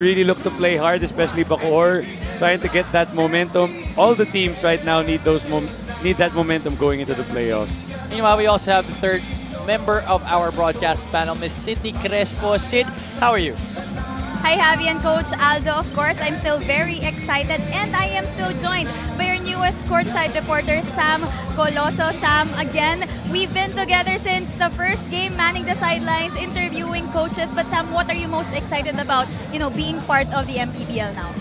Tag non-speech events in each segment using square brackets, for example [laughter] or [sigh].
really look to play hard, especially Bacoor, trying to get that momentum. All the teams right now need those need that momentum going into the playoffs. Meanwhile, we also have the third member of our broadcast panel, Miss Sydney Crespo. Sid, how are you? Hi, Javi and Coach Aldo. Of course, I'm still very excited and I am still joined by our newest courtside reporter, Sam Coloso. Sam, again, we've been together since the first game, manning the sidelines, interviewing coaches. But Sam, what are you most excited about, you know, being part of the MPBL now?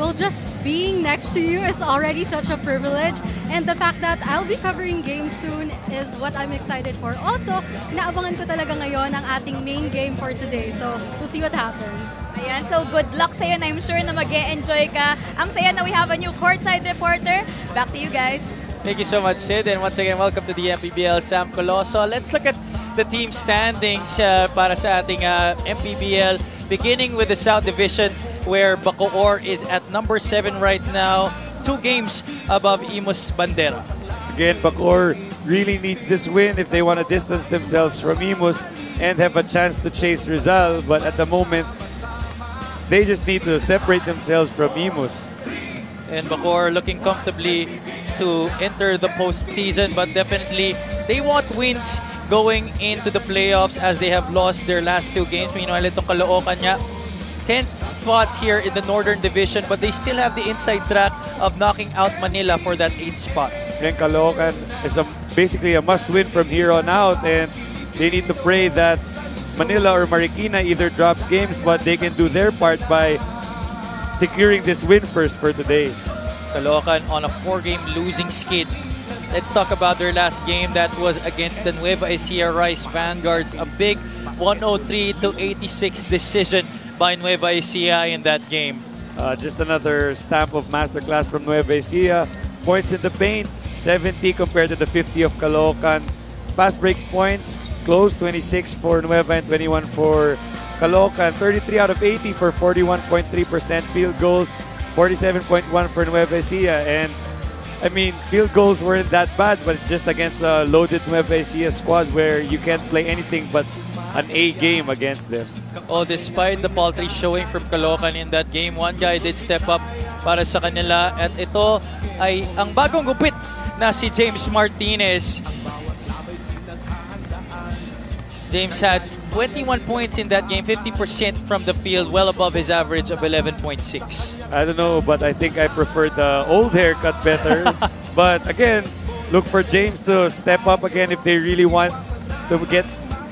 Well, just being next to you is already such a privilege. And the fact that I'll be covering games soon is what I'm excited for. Also, naabangan ko talaga ngayon ang ating main game for today. So, we'll see what happens. Ayan, so good luck sa'yo and I'm sure na mag enjoy ka. Ang saya na we have a new courtside reporter. Back to you guys. Thank you so much, Sid. And once again, welcome to the MPBL Sam Coloso. Let's look at the team standings uh, para sa ating uh, MPBL. Beginning with the South Division where Bacoor is at number 7 right now. Two games above Imus Bandera. Again, Bacoor really needs this win if they want to distance themselves from Imus and have a chance to chase Rizal. But at the moment, they just need to separate themselves from Imus. And Bacoor looking comfortably to enter the postseason, but definitely they want wins going into the playoffs as they have lost their last two games. Meanwhile, itong Caloocan niya, 10th spot here in the Northern Division, but they still have the inside track of knocking out Manila for that 8th spot. And Caloocan is a, basically a must-win from here on out, and they need to pray that Manila or Marikina either drops games, but they can do their part by securing this win first for today. Caloocan on a four-game losing skid. Let's talk about their last game that was against the Nueva Ecija Rice Vanguards. A big 103 to 86 decision by Nueva Ecija in that game. Uh, just another stamp of masterclass from Nueva Ecija. Points in the paint, 70 compared to the 50 of Caloocan. Fast break points, close 26 for Nueva and 21 for Caloocan. 33 out of 80 for 41.3% field goals, 47.1 for Nueva Ecija. And I mean, field goals weren't that bad, but it's just against the loaded Nueva Ecija squad where you can't play anything but an A game against them. Oh, despite the paltry showing from Caloocan in that game, one guy did step up para sa kanila. At ito ay ang bagong gupit na si James Martinez. James had 21 points in that game, 50% from the field, well above his average of 11.6. I don't know, but I think I prefer the old haircut better. [laughs] but again, look for James to step up again if they really want to get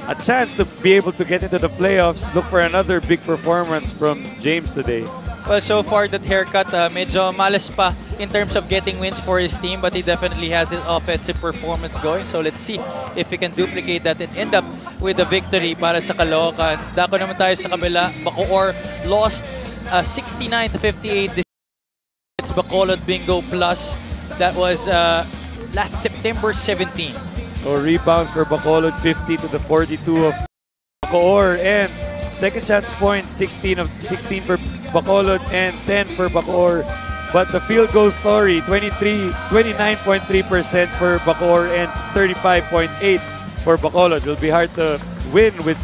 a chance to be able to get into the playoffs. Look for another big performance from James today. Well, so far that haircut, uh, medyo malas pa in terms of getting wins for his team, but he definitely has his offensive performance going. So let's see if he can duplicate that and end up with a victory para sa Caloocan. Dako naman tayo sa kabila. Bacoor lost uh, 69 to 58. It's Bacolod Bingo Plus. That was uh, last September 17. So rebounds for Bacolod, 50 to the 42 of Bacoor. And second chance points, 16 of 16 for Bacolod and 10 for Bacoor. But the field goal story, 23, 29.3% for Bacoor and 35.8 for Bacolod. It'll be hard to win with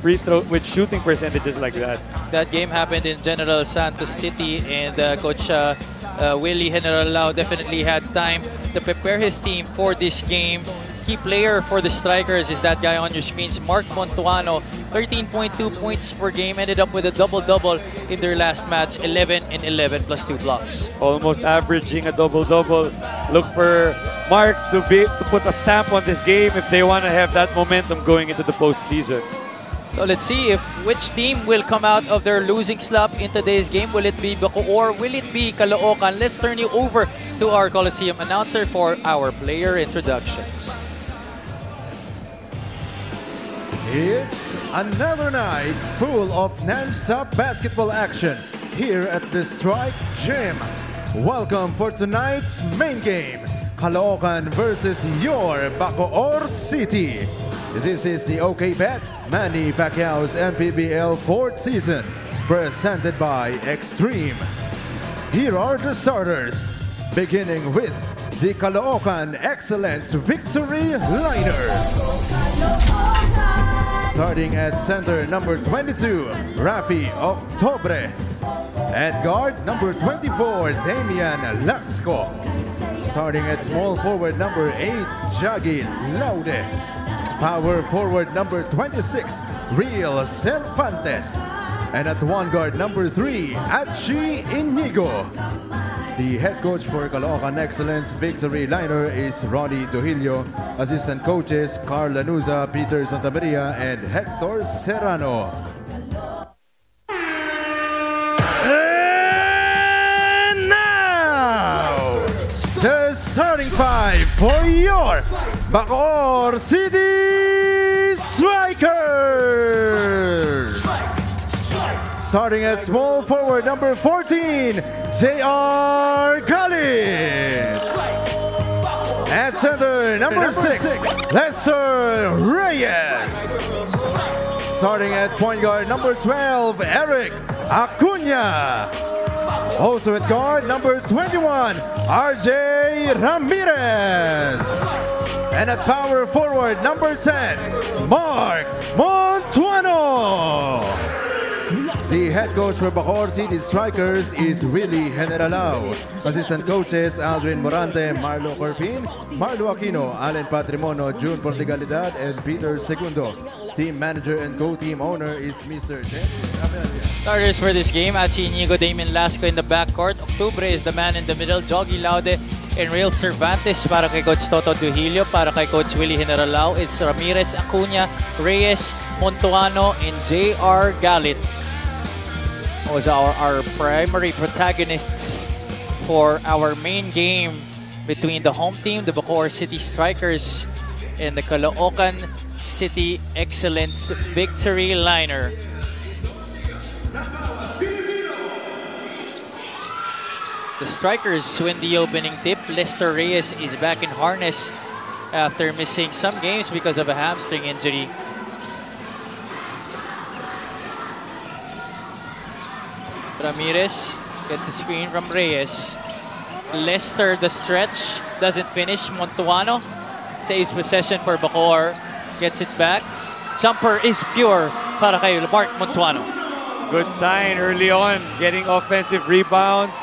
free throw with shooting percentages like that. That game happened in General Santos City, and uh, Coach uh, uh, Willie Generalao definitely had time to prepare his team for this game. Key player for the Strikers is that guy on your screens, Mark Montuano. 13.2 points per game, ended up with a double-double in their last match, 11 and 11 plus two blocks. Almost averaging a double-double. Look for Mark to be to put a stamp on this game if they want to have that momentum going into the postseason. So let's see if which team will come out of their losing slump in today's game. Will it be Bacoor will it be Caloocan? Let's turn you over to our Coliseum announcer for our player introductions. It's another night full of non-stop basketball action here at the Strike Gym. Welcome for tonight's main game, Caloocan versus your Bacoor City. This is the OKBet Manny Pacquiao's MPBL fourth season, presented by XTREME. Here are the starters, beginning with the Caloocan Excellence Victory Liner. Starting at center, number 22, Rafi Octubre. At guard, number 24, Damian Lasco. Starting at small forward, number 8, Jagi Laude. Power forward, number 26, Real Cervantes. And at one guard, number 3, Achi Inigo. The head coach for Caloocan Excellence Victory Liner is Ronnie Dohilio. Assistant coaches Carl Lanuza, Peter Santamaria, and Hector Serrano. 35 for your Bacoor City Strikers. Starting at small forward, number 14, J.R. Galit. At center, number 6, Lester Reyes. Starting at point guard, number 12, Eric Acuna. Also at guard, number 21, RJ Ramirez. And at power forward, number 10, Mark Montuano. The head coach for Bacoor City Strikers is Willie Generalao. Assistant coaches Aldrin Morante, Marlo Corpin, Marlo Aquino, Allen Patrimono, June Portigalidad, and Peter Segundo. Team manager and co-team owner is Mr. Starters for this game, Achi Inigo, Damien Lasco in the backcourt. Octubre is the man in the middle. Jogi Laude and Real Cervantes para kay Coach Toto Duhilio. Para kay Coach Willie Generalao, it's Ramirez, Acuna, Reyes, Montuano, and J.R. Galit. Was our, our primary protagonists for our main game between the home team, the Bacoor City Strikers, and the Caloocan City Excellence Victory Liner. The Strikers win the opening tip. Lester Reyes is back in harness after missing some games because of a hamstring injury. Ramirez gets a screen from Reyes. Lester, the stretch, doesn't finish. Montuano saves possession for Bacoor. Gets it back. Jumper is pure para kay Mark Montuano. Good sign early on, getting offensive rebounds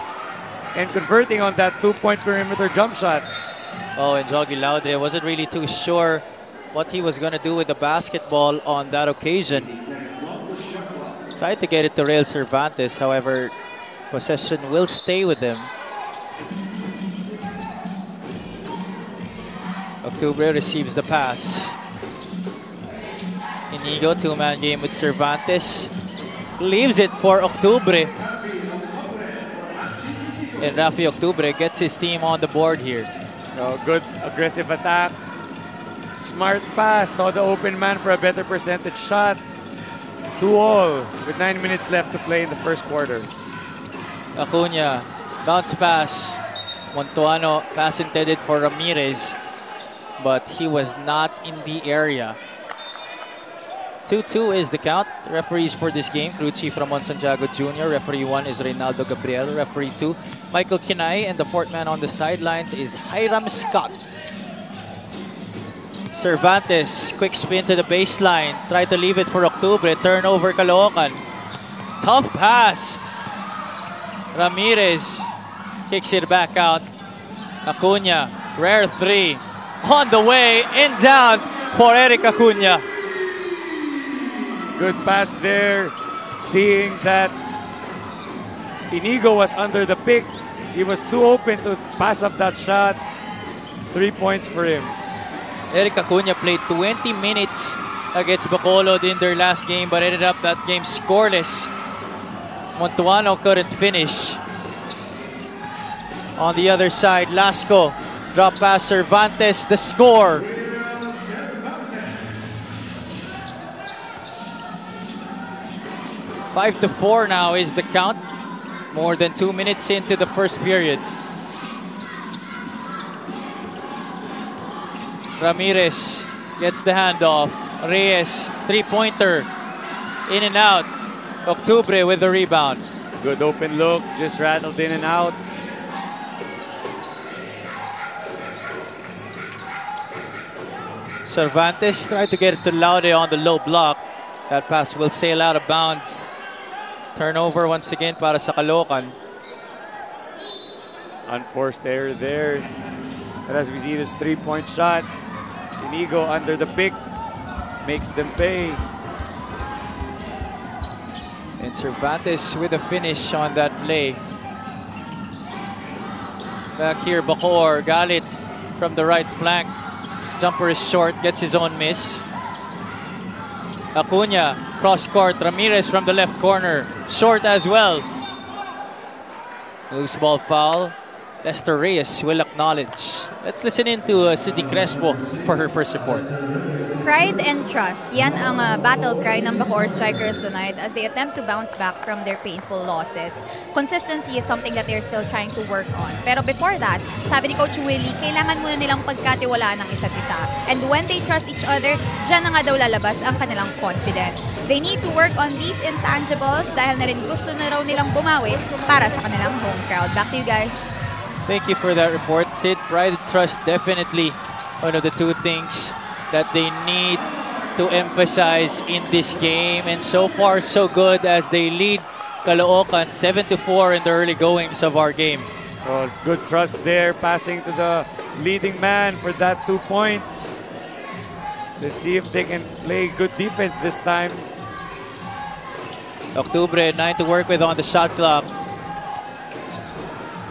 and converting on that two-point perimeter jump shot. Oh, and Jogi Laude wasn't really too sure what he was going to do with the basketball on that occasion. Tried to get it to Real Cervantes, however, possession will stay with him. Octubre receives the pass. Inigo, two-man game with Cervantes. Leaves it for Octubre. And Rafi Octubre gets his team on the board here. So good aggressive attack. Smart pass. Saw the open man for a better percentage shot. Two all with nine minutes left to play in the first quarter. Acuna, bounce pass. Montuano, pass intended for Ramirez, but he was not in the area. 2-2 is the count. Referees for this game, crew chief Ramon Santiago Jr. Referee 1 is Reynaldo Gabriel. Referee 2, Michael Kinay. And the fourth man on the sidelines is Hiram Scott. Cervantes, quick spin to the baseline. Try to leave it for Octubre. Turnover Caloocan. Tough pass. Ramirez kicks it back out. Acuna, rare three. On the way, in down for Eric Acuna. Good pass there. Seeing that Inigo was under the pick. He was too open to pass up that shot. Three points for him. Eric Acuna played 20 minutes against Bacolod in their last game but ended up that game scoreless. Montuano couldn't finish. On the other side, Lasco drop pass Cervantes, the score. Five to four now is the count. More than two minutes into the first period. Ramirez gets the handoff. Reyes, three-pointer. In and out. Octubre with the rebound. Good open look, just rattled in and out. Cervantes tried to get it to Laude on the low block. That pass will sail out of bounds. Turnover once again para sa Caloocan. Unforced error there. But as we see this three-point shot, Inigo under the pick makes them pay. And Cervantes with a finish on that play. Back here, Bacoor, Galit from the right flank. Jumper is short, gets his own miss. Acuna, cross court, Ramirez from the left corner, short as well. Loose ball foul. Lester Reyes will acknowledge. Let's listen in to uh, Cindy Crespo for her first report. Pride and trust, yan ang uh, battle cry ng Bacoor Strikers tonight as they attempt to bounce back from their painful losses. Consistency is something that they're still trying to work on. Pero before that, sabi ni Coach Willie, kailangan muna nilang pagkatiwalaan ng isa't isa. And when they trust each other, dyan na nga daw lalabas ang kanilang confidence. They need to work on these intangibles dahil na rin gusto na raw nilang bumawi para sa kanilang home crowd. Back to you guys. Thank you for that report, Sid. Pride trust definitely one of the two things that they need to emphasize in this game. And so far, so good as they lead Caloocan 7 to 4 in the early goings of our game. Well, good trust there, passing to the leading man for that two points. Let's see if they can play good defense this time. Octubre, 9 to work with on the shot clock.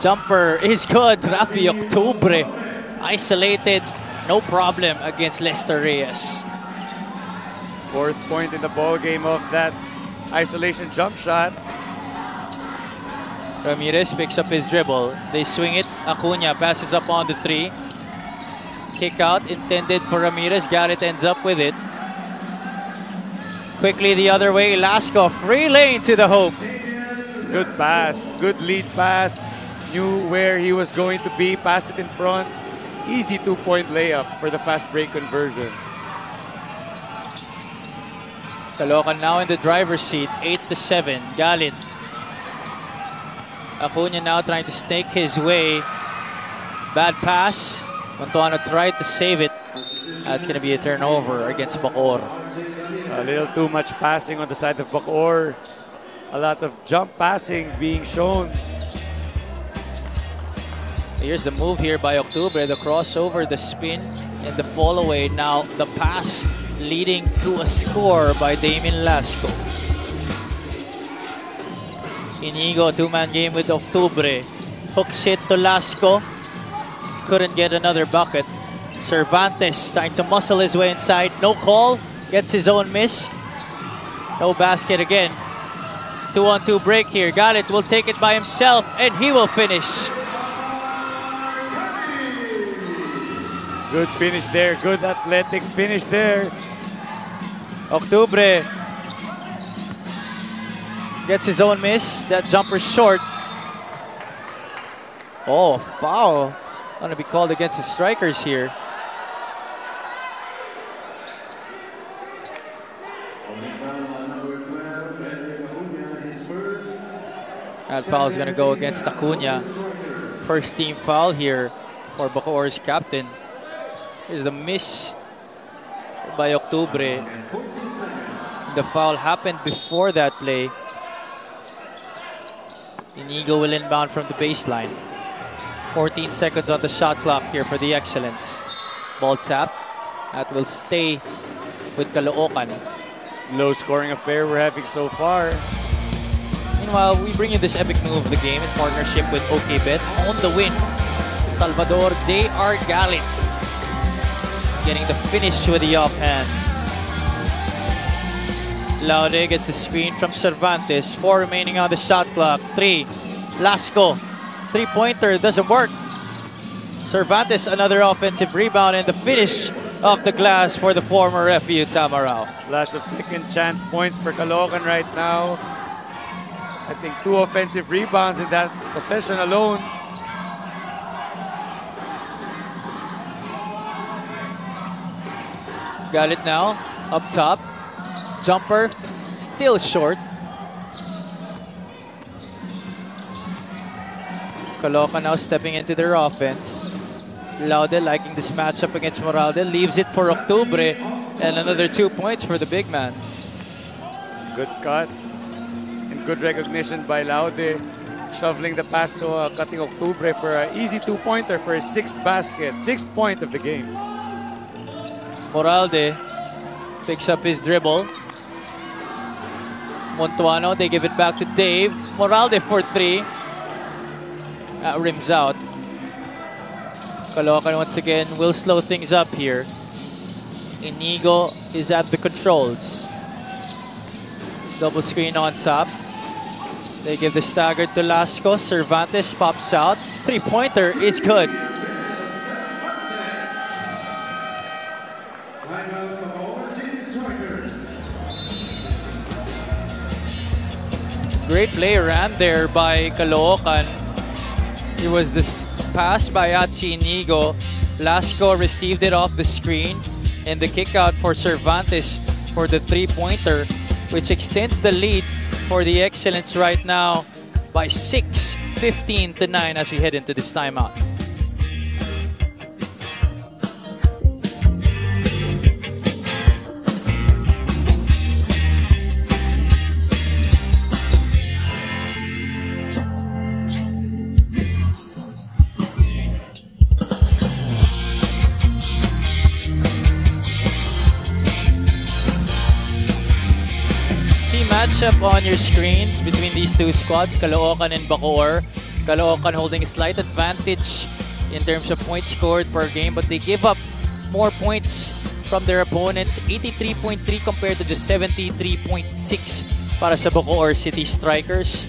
Jumper is good. Rafi Octubre isolated, no problem against Lester Reyes. Fourth point in the ball game of that isolation jump shot. Ramirez picks up his dribble. They swing it. Acuna passes up on the three. Kick out intended for Ramirez. Garrett ends up with it. Quickly the other way. Lasco free lane to the hoop. Good pass, good lead pass. Knew where he was going to be, passed it in front. Easy two-point layup for the fast break conversion. Caloocan now in the driver's seat, 8 to 7. Galit. Acuna now trying to snake his way. Bad pass. Montuano tried to save it. That's going to be a turnover against Bacoor. A little too much passing on the side of Bacoor. A lot of jump passing being shown. Here's the move here by Octubre, the crossover, the spin, and the fall away. Now the pass leading to a score by Damien Lasco. Inigo, two-man game with Octubre. Hooks it to Lasco. Couldn't get another bucket. Cervantes trying to muscle his way inside. No call. Gets his own miss. No basket again. Two on two break here. Got it. Will take it by himself and he will finish. Good finish there, good athletic finish there. Octubre gets his own miss. That jumper short. Oh, foul. Going to be called against the strikers here. That foul is going to go against Acuna. First team foul here for Bacoor's captain. Here's the miss by Octubre. The foul happened before that play. Inigo will inbound from the baseline. 14 seconds on the shot clock here for the Excellence. Ball tap. That will stay with Caloocan. Low scoring affair we're having so far. Meanwhile, we bring you this epic move of the game in partnership with OKBet. On the win, Salvador J.R. Galit getting the finish with the offhand. Laude gets the screen from Cervantes. Four remaining on the shot clock. Three. Lasco. Three-pointer doesn't work. Cervantes another offensive rebound and the finish of the glass for the former FEU Tamaraw. Lots of second chance points for Caloocan right now. I think two offensive rebounds in that possession alone. Got it now. Up top. Jumper. Still short. Caloocan now stepping into their offense. Laude liking this matchup against Moralde. Leaves it for Octubre. And another two points for the big man. Good cut. And good recognition by Laude. Shoveling the pass to uh, cutting Octubre for an easy two-pointer for his sixth basket. Sixth point of the game. Moralde picks up his dribble. Montuano, they give it back to Dave. Moralde for three. That rims out. Caloocan once again will slow things up here. Inigo is at the controls. Double screen on top. They give the stagger to Lasco. Cervantes pops out. Three pointer is good. Great play ran there by Caloocan. It was this pass by Achi Inigo. Lasco received it off the screen and the kick out for Cervantes for the three-pointer, which extends the lead for the Excellence right now by 6, 15 to 9 as we head into this timeout. Matchup on your screens between these two squads, Caloocan and Bacoor. Caloocan holding a slight advantage in terms of points scored per game, but they give up more points from their opponents, 83.3 compared to just 73.6 para sa Bacoor City Strikers.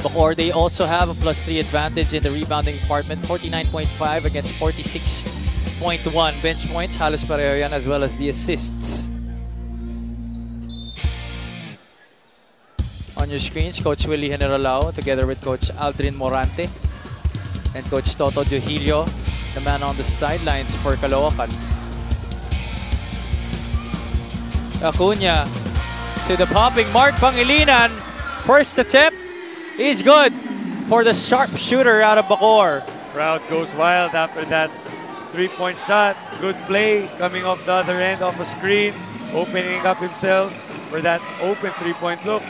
Bacoor, they also have a plus 3 advantage in the rebounding department, 49.5 against 46.1 bench points. Halos pareho yan as well as the assists. Your screens, Coach Willie Generalao together with Coach Aldrin Morante and Coach Toto Diohilio, the man on the sidelines for Caloocan. Acuna to the popping Mark Pangilinan. First attempt is good for the sharpshooter out of Bacoor. Crowd goes wild after that three-point shot. Good play coming off the other end off a screen, opening up himself for that open three-point look.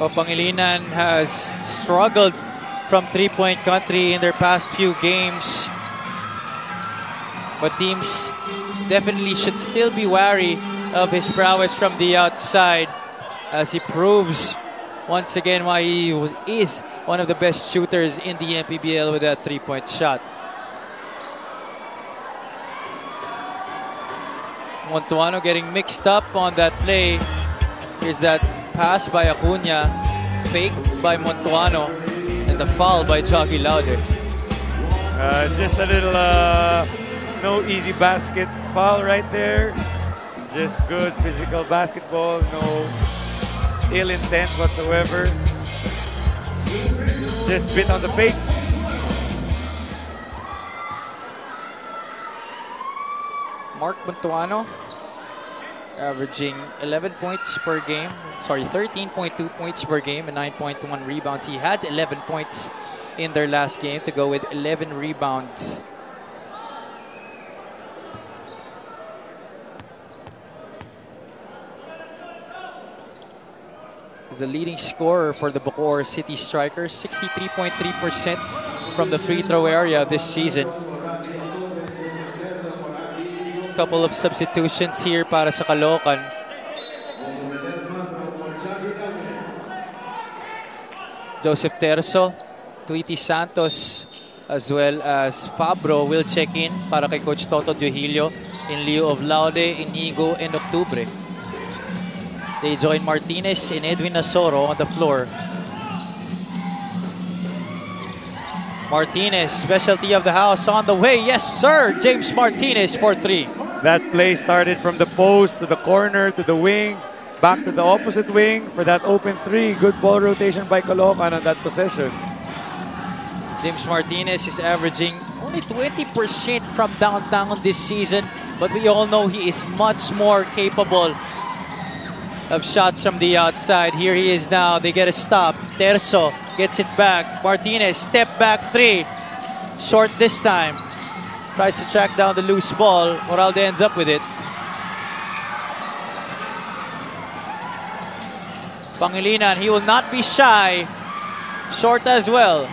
O Pangilinan has struggled from three-point country in their past few games. But teams definitely should still be wary of his prowess from the outside as he proves once again why he was, is one of the best shooters in the MPBL with that three-point shot. Montuano getting mixed up on that play. Here's that pass by Acuna, fake by Montuano, and the foul by Jockey Lauder. Uh, just a little uh, no easy basket foul right there. Just good physical basketball, no ill intent whatsoever. Just bit on the fake. Mark Montuano averaging 11 points per game. Sorry, 13.2 points per game and 9.1 rebounds. He had 11 points in their last game to go with 11 rebounds. The leading scorer for the Bacoor City Strikers, 63.3% from the free throw area this season. Couple of substitutions here para sa Caloocan. Joseph Terzo, Tweety Santos, as well as Fabro will check in para kay Coach Toto Diohilio in lieu of Laude, Inigo, and Octubre. They join Martinez and Edwin Nasoro on the floor. Martinez, specialty of the house on the way. Yes, sir. James Martinez for three. That play started from the post to the corner to the wing, back to the opposite wing for that open three. Good ball rotation by Caloocan on that possession. James Martinez is averaging only 20% from downtown this season, but we all know he is much more capable of shots from the outside. Here he is now. They get a stop. Terzo gets it back. Martinez, step back three. Short this time. Tries to track down the loose ball. Moralde ends up with it. Pangilinan, he will not be shy. Short as well.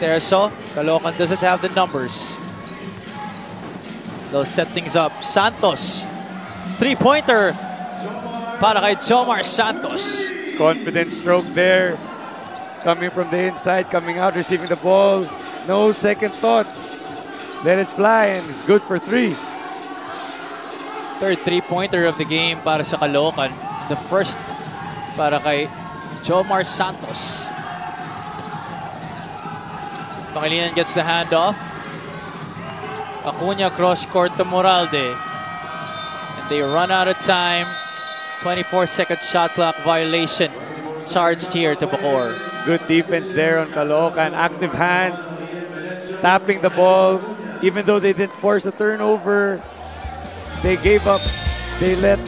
Terso, Caloocan doesn't have the numbers. They'll set things up. Santos, three-pointer para kay Jomar Santos. Confident stroke there. Coming from the inside, coming out, receiving the ball. No second thoughts. Let it fly and it's good for three. Third three-pointer of the game para sa Caloocan. The first para kay Jomar Santos. Pangilinan gets the handoff. Acuna cross court to Moralde. And they run out of time. 24 second shot clock violation charged here to Bacoor. Good defense there on Caloocan. Active hands, tapping the ball. Even though they didn't force a turnover, they gave up. They let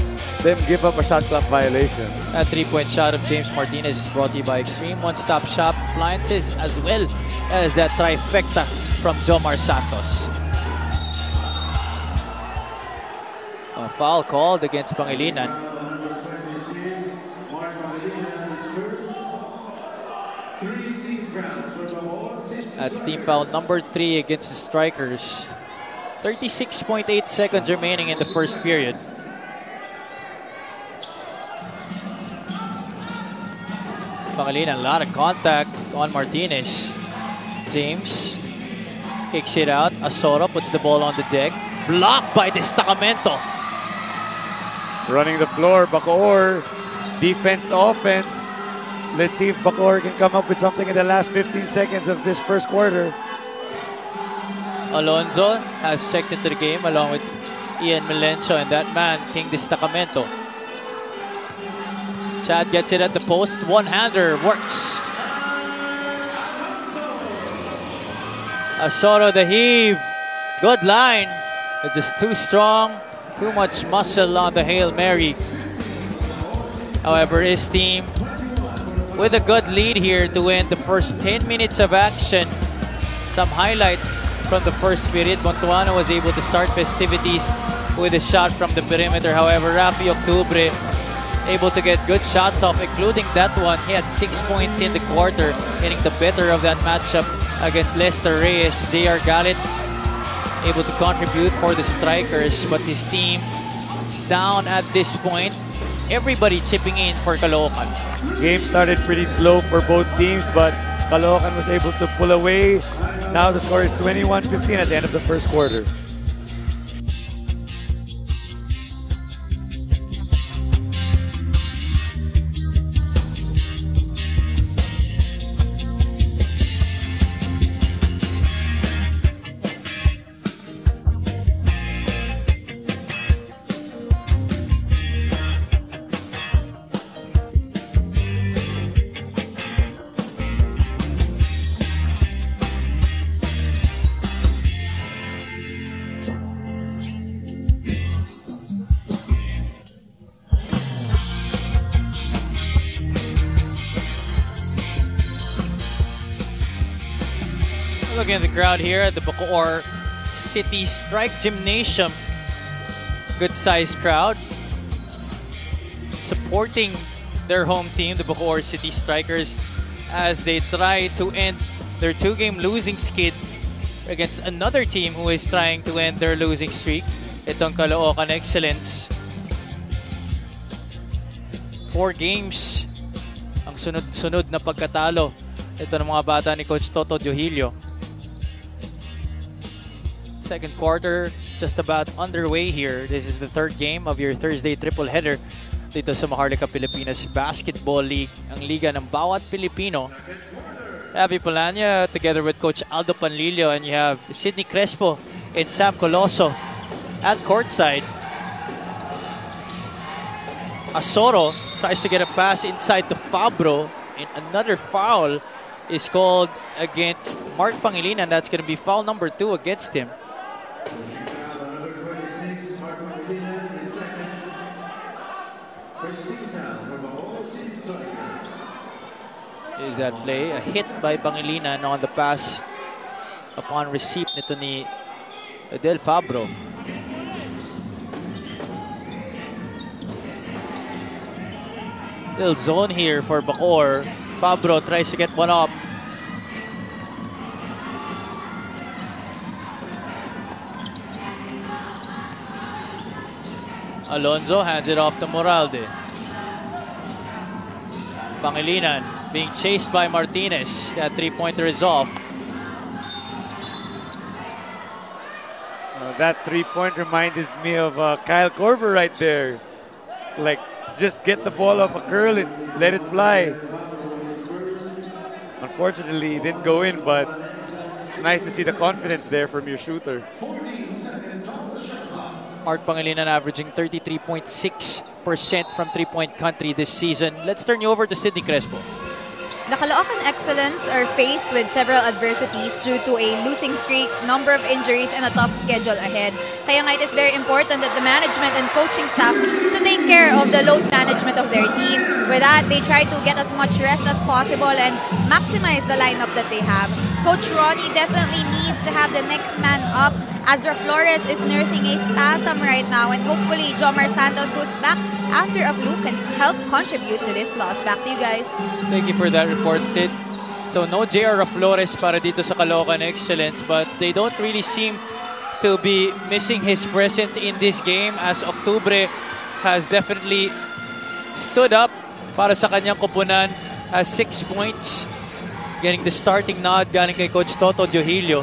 them give up a shot clock violation. That three-point shot of James Martinez is brought to you by XTREME One-Stop Shop Appliances as well as that trifecta from Jomar Santos. A foul called against Pangilinan. That's team foul number three against the Strikers. 36.8 seconds remaining in the first period. Pangilinan, a lot of contact on Martinez. James kicks it out. Asoro puts the ball on the deck. Blocked by Destacamento. Running the floor, Bacoor. Defense to offense. Let's see if Bacoor can come up with something in the last 15 seconds of this first quarter. Alonzo has checked into the game along with Ian Melencio and that man, King Destacamento. Chad gets it at the post. One-hander works. Asoro the heave. Good line. But just too strong. Too much muscle on the Hail Mary. However, his team with a good lead here to win the first 10 minutes of action. Some highlights from the first period. Montuano was able to start festivities with a shot from the perimeter. However, Rafi Octubre able to get good shots off, including that one. He had six points in the quarter, getting the better of that matchup against Lester Reyes. J.R. Galit able to contribute for the Strikers, but his team down at this point. Everybody chipping in for Caloocan. Game started pretty slow for both teams, but Caloocan was able to pull away. Now the score is 21-15 at the end of the first quarter. Crowd here at the Bacoor City Strike Gymnasium. Good sized crowd. Supporting their home team, the Bacoor City Strikers, as they try to end their two game losing skid against another team who is trying to end their losing streak. Itong Caloocan Excellence. Four games ang sunod-sunod na pagkatalo. Ito ng mga bata ni Coach Toto Diohilio. Second quarter just about underway here. This is the third game of your Thursday triple header dito sa Maharlika Pilipinas Basketball League, ang liga ng bawat Pilipino. Abby Polania together with Coach Aldo Panlilio and you have Sidney Crespo and Sam Coloso at courtside. Asoro tries to get a pass inside to Fabro and another foul is called against Mark Pangilinan. That's going to be foul number two against him. Is that play. A hit by Pangilinan on the pass upon receipt nito ni Del Fabro. Little zone here for Bacoor. Fabro tries to get one up. Alonso hands it off to Moralde. Pangilinan being chased by Martinez. That three-pointer is off. Uh, that three-point reminded me of uh, Kyle Korver right there. Like, just get the ball off a curl and let it fly. Unfortunately, it didn't go in, but it's nice to see the confidence there from your shooter. Mark Pangilinan averaging 33.6% from three-point country this season. Let's turn you over to Sidney Crespo. The Caloocan Excellence are faced with several adversities due to a losing streak, number of injuries, and a tough schedule ahead. Kaya nga it is very important that the management and coaching staff to take care of the load management of their team. With that, they try to get as much rest as possible and maximize the lineup that they have. Coach Ronnie definitely needs to have the next man up Azra Flores is nursing a spasm right now and hopefully Jomar Santos who's back after a flu can help contribute to this loss. Back to you guys. Thank you for that report, Sid. So no J.R. Flores para dito sa Caloocan Excellence but they don't really seem to be missing his presence in this game as Octubre has definitely stood up para sa kanyang kupunan has six points getting the starting nod galing kay Coach Toto Diohilio.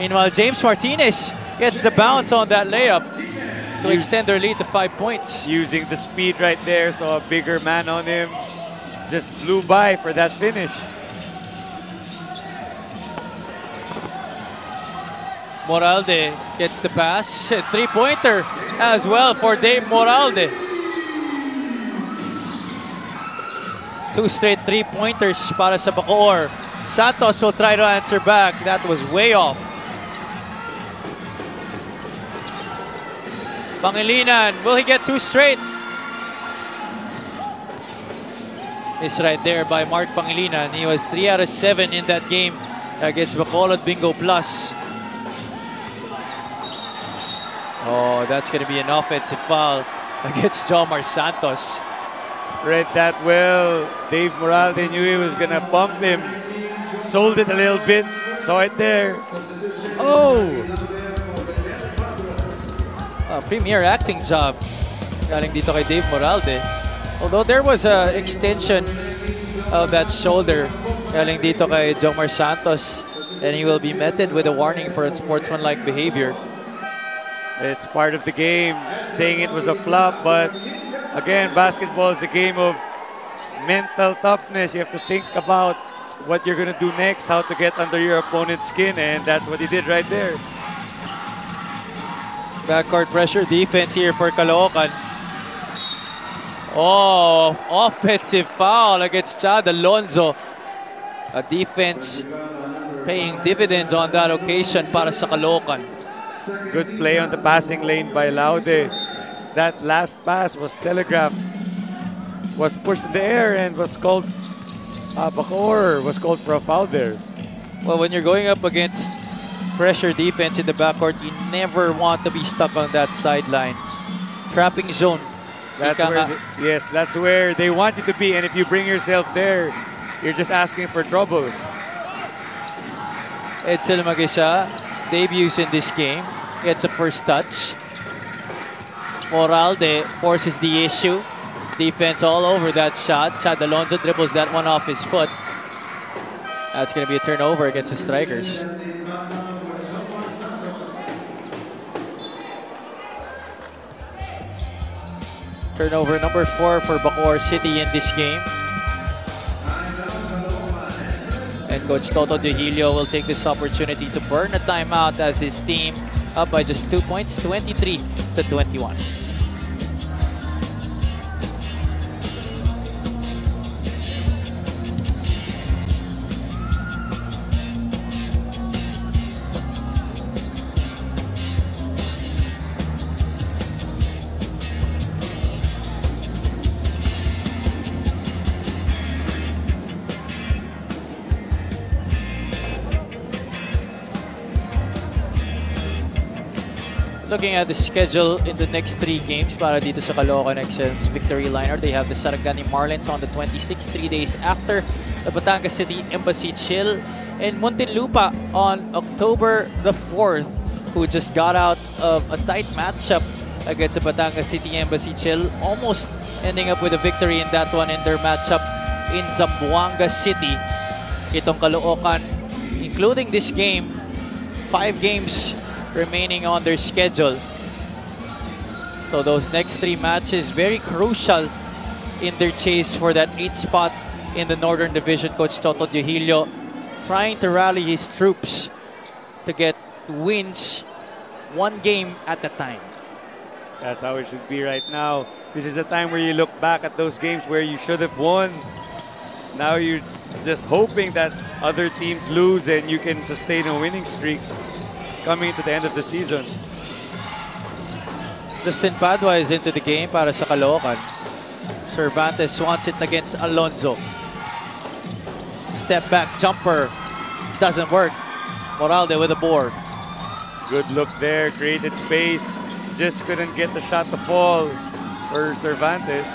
Meanwhile, James Martinez gets the bounce on that layup to extend their lead to five points. Using the speed right there, so a bigger man on him. Just blew by for that finish. Moralde gets the pass. Three-pointer as well for Dave Moralde. Two straight three-pointers para sa Bacoor. Santos will try to answer back. That was way off. Pangilinan, will he get two straight? Is right there by Mark Pangilinan. He was 3 out of 7 in that game against Bacolod Bingo Plus. Oh, that's going to be an offensive foul [laughs] against Jomar Santos. Read that well. Dave Moralde knew he was going to bump him. Sold it a little bit. Saw it there. Oh! A premier acting job galing dito kay Dave Moralde. Although there was a extension of that shoulder galing dito kay Jomar Santos and he will be meted with a warning for unsportsmanlike behavior. It's part of the game, saying it was a flop, but again, basketball is a game of mental toughness. You have to think about what you're going to do next, how to get under your opponent's skin, and that's what he did right there. Backcourt pressure defense here for Caloocan. Oh, offensive foul against Chad Alonzo. A defense paying dividends on that occasion para sa Caloocan. Good play on the passing lane by Laude. That last pass was telegraphed, was pushed in the air and was called, uh, Bacoor was called for a foul there. Well, when you're going up against pressure defense in the backcourt, you never want to be stuck on that sideline. Trapping zone. That's where, the- yes, that's where they want you to be. And if you bring yourself there, you're just asking for trouble. Edsel Magisha debuts in this game. Gets a first touch. Moralde forces the issue. Defense all over that shot. Chad Alonso dribbles that one off his foot. That's going to be a turnover against the Strikers. Turnover number four for Bacoor City in this game. And Coach Toto De Helio will take this opportunity to burn a timeout as his team up by just two points, 23 to 21. Looking at the schedule in the next three games para dito sa Caloocan Excellence Victory Liner, they have the Sarangani Marlins on the 26th, three days after the Batangas City Embassy Chill, and Muntinlupa on October the 4th, who just got out of a tight matchup against the Batangas City Embassy Chill, almost ending up with a victory in that one in their matchup in Zamboanga City. Itong Caloocan, including this game, five games remaining on their schedule. So those next three matches very crucial in their chase for that eighth spot in the Northern Division. Coach Toto Diohilio trying to rally his troops to get wins one game at a time. That's how it should be right now. This is the time where you look back at those games where you should have won. Now you're just hoping that other teams lose and you can sustain a winning streak coming into the end of the season. Justin Padua is into the game para sa Caloocan. Cervantes wants it against Alonzo. Step back jumper. Doesn't work. Moralde with a board. Good look there, created space. Just couldn't get the shot to fall for Cervantes.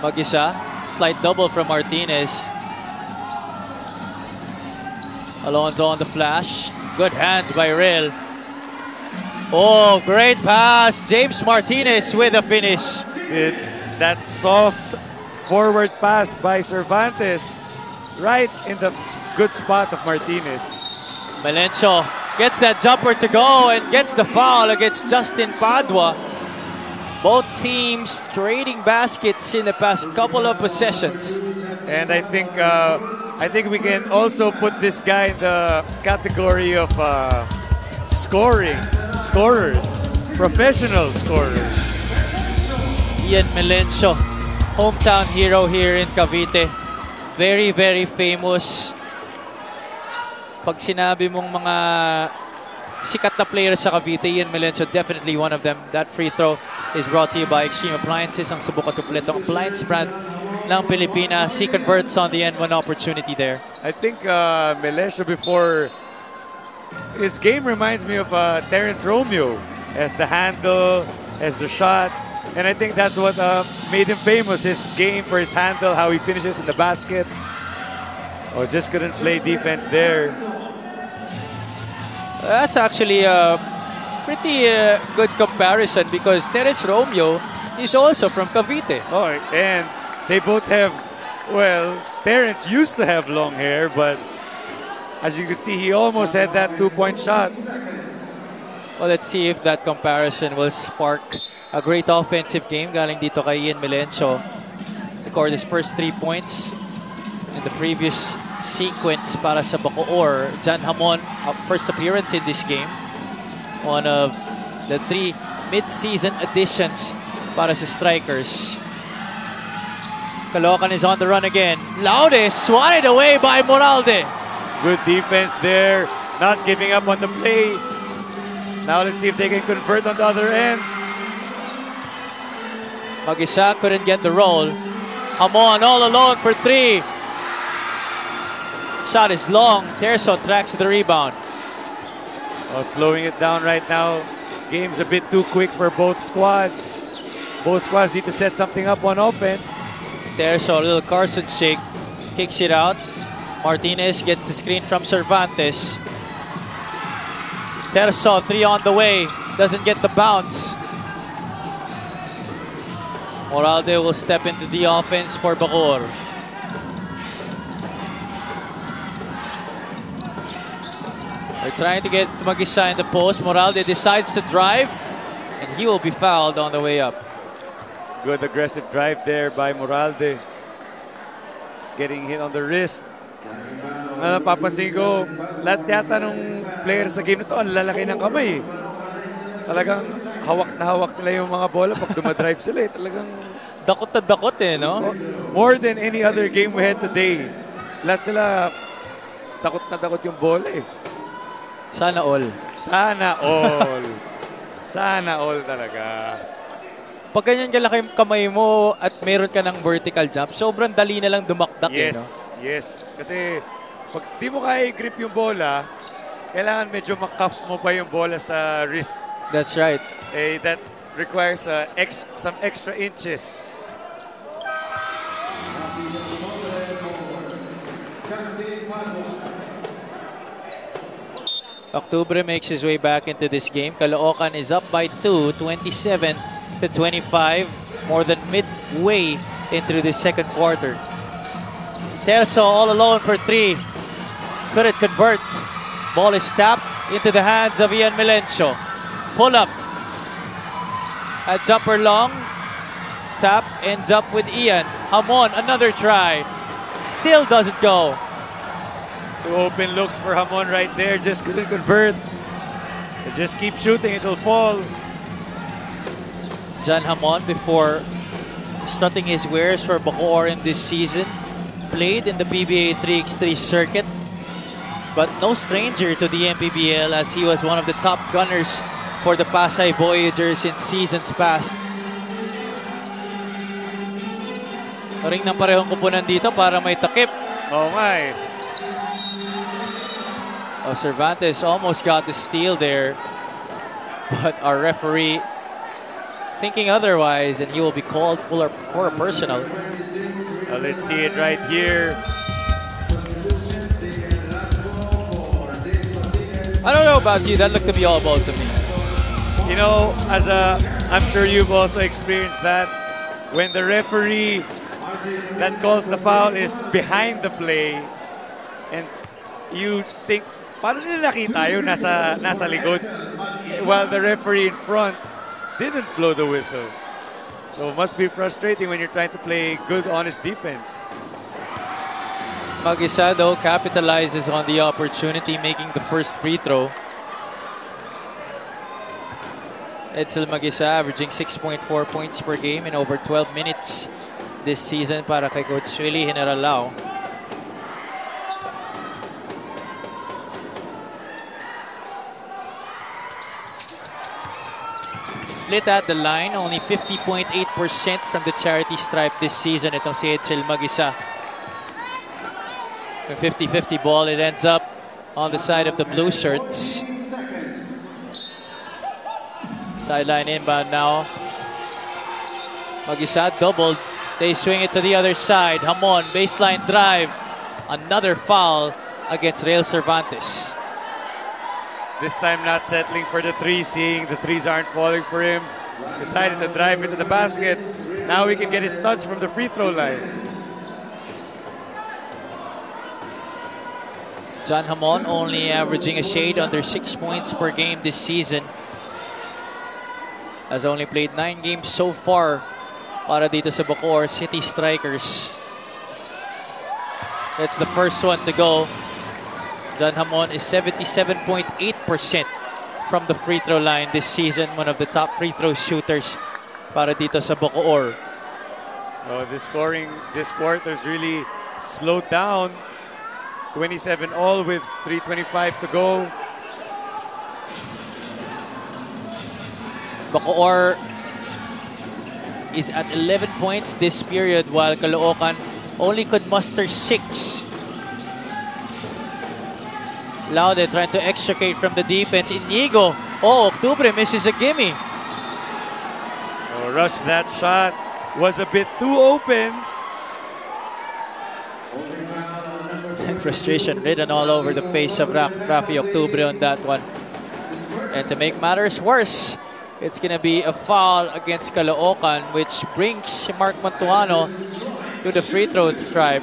Magisa. Slight double from Martinez. Alonzo on the flash. Good hands by Real. Oh, great pass. James Martinez with a finish. It, that soft forward pass by Cervantes right in the good spot of Martinez. Melencio gets that jumper to go and gets the foul against Justin Padua. Both teams trading baskets in the past couple of possessions. And I think uh, I think we can also put this guy in the category of uh, scoring scorers, professional scorers. Ian Melencio, hometown hero here in Cavite. Very, very famous. Pag sinabi mong mga sikat na players sa Cavite, Ian Melencio definitely one of them. That free throw is brought to you by XTREME Appliances, ang subok appliance brand ng Pilipinas. He converts on the end one opportunity there. I think uh, Melencio before his game reminds me of uh, Terence Romeo as the handle, as the shot, and I think that's what uh, made him famous. His game for his handle, how he finishes in the basket. Oh, just couldn't play defense there. That's actually a pretty uh, good comparison because Terence Romeo is also from Cavite. Oh, and they both have, well, parents used to have long hair, but as you can see, he almost had that two-point shot. Well, let's see if that comparison will spark a great offensive game galing dito kay Ian Melencio. Scored his first three points in the previous sequence para sa Bacoor. Jan Hamon, uh, first appearance in this game. One of the three mid-season additions para sa Strikers. Caloocan is on the run again. Laude swatted away by Moralde. Good defense there, not giving up on the play. Now let's see if they can convert on the other end. Magisa couldn't get the roll. Hamon all alone for three. Shot is long. Terso tracks the rebound. Oh, slowing it down right now. Game's a bit too quick for both squads. Both squads need to set something up on offense. Terso, a little Carson shake. Kicks it out. Martinez gets the screen from Cervantes. Terso, three on the way. Doesn't get the bounce. Moralde will step into the offense for Bacoor. They're trying to get Magisa in the post. Moralde decides to drive, and he will be fouled on the way up. Good aggressive drive there by Moralde. Getting hit on the wrist. Na napapansin ko, lahat yata nung player sa game na to, ang lalaki ng kamay eh. Talagang hawak na hawak nila yung mga bola pag dumadrive sila eh. Talagang Dakot na dakot eh, no? more than any other game we had today. Lahat sila takot na takot yung bola eh. Sana all. Sana all. [laughs] Sana all talaga. Pag ganyan kalaki yung kamay mo at meron ka ng vertical jump, sobrang dali na lang dumakdak eh, no? Yes, yes. Kasi pag di mo kaya i-grip yung bola, kailangan medyo makaf mo pa yung bola sa wrist. That's right. Eh, that requires uh, ex some extra inches. Octubre makes his way back into this game. Caloocan is up by 2, 27 to 25, more than midway into the second quarter. Terzo all alone for three. Couldn't convert. Ball is tapped into the hands of Ian Melencio. Pull up. A jumper long. Tap ends up with Ian. Hamon, another try. Still doesn't go. Two open looks for Hamon right there. Just couldn't convert. Just keep shooting, it'll fall. John Hamon before strutting his wares for Bacoor in this season. Played in the PBA 3x3 circuit, but no stranger to the MPBL as he was one of the top gunners for the Pasay Voyagers in seasons past. Ring ng parehong kupunan dito para may takip. Oh eh. my. Oh, Cervantes almost got the steal there, [laughs] but our referee thinking otherwise, and he will be called for a, for a personal. Uh, let's see it right here. I don't know about you, that looked to be all ball to me. You know, as a, I'm sure you've also experienced that when the referee that calls the foul is behind the play and you think, paano nila nakita yun nasa, nasa likod while the referee in front didn't blow the whistle. So it must be frustrating when you're trying to play good, honest defense. Magisa though capitalizes on the opportunity, making the first free throw. Edsel Magisa averaging 6.4 points per game in over 12 minutes this season para kay Coach Willie Generalao. Split at the line, only 50.8% from the charity stripe this season itong si Edsel Magisa. A 50-50 ball, it ends up on the side of the blue shirts. Sideline inbound now. Magisa doubled. They swing it to the other side. Hamon, baseline drive. Another foul against Real Cervantes. This time not settling for the three, seeing the threes aren't falling for him. Decided to drive into the basket. Now he can get his touch from the free throw line. John Hamon only averaging a shade under six points per game this season. Has only played nine games so far para dito sa Bacoor City Strikers. That's the first one to go. John Hamon is 77.8% from the free throw line this season. One of the top free throw shooters para dito sa Bacoor. Oh, the scoring this quarter is really slowed down. 27 all with 3.25 to go. Bacoor is at 11 points this period while Caloocan only could muster 6. Laude trying to extricate from the defense. Inigo. Oh, Octubre misses a gimme. Oh, rush that shot was a bit too open. [laughs] Frustration written all over the face of Ra Rafi Octubre on that one. And to make matters worse, it's going to be a foul against Caloocan, which brings Mark Montuano to the free throw stripe.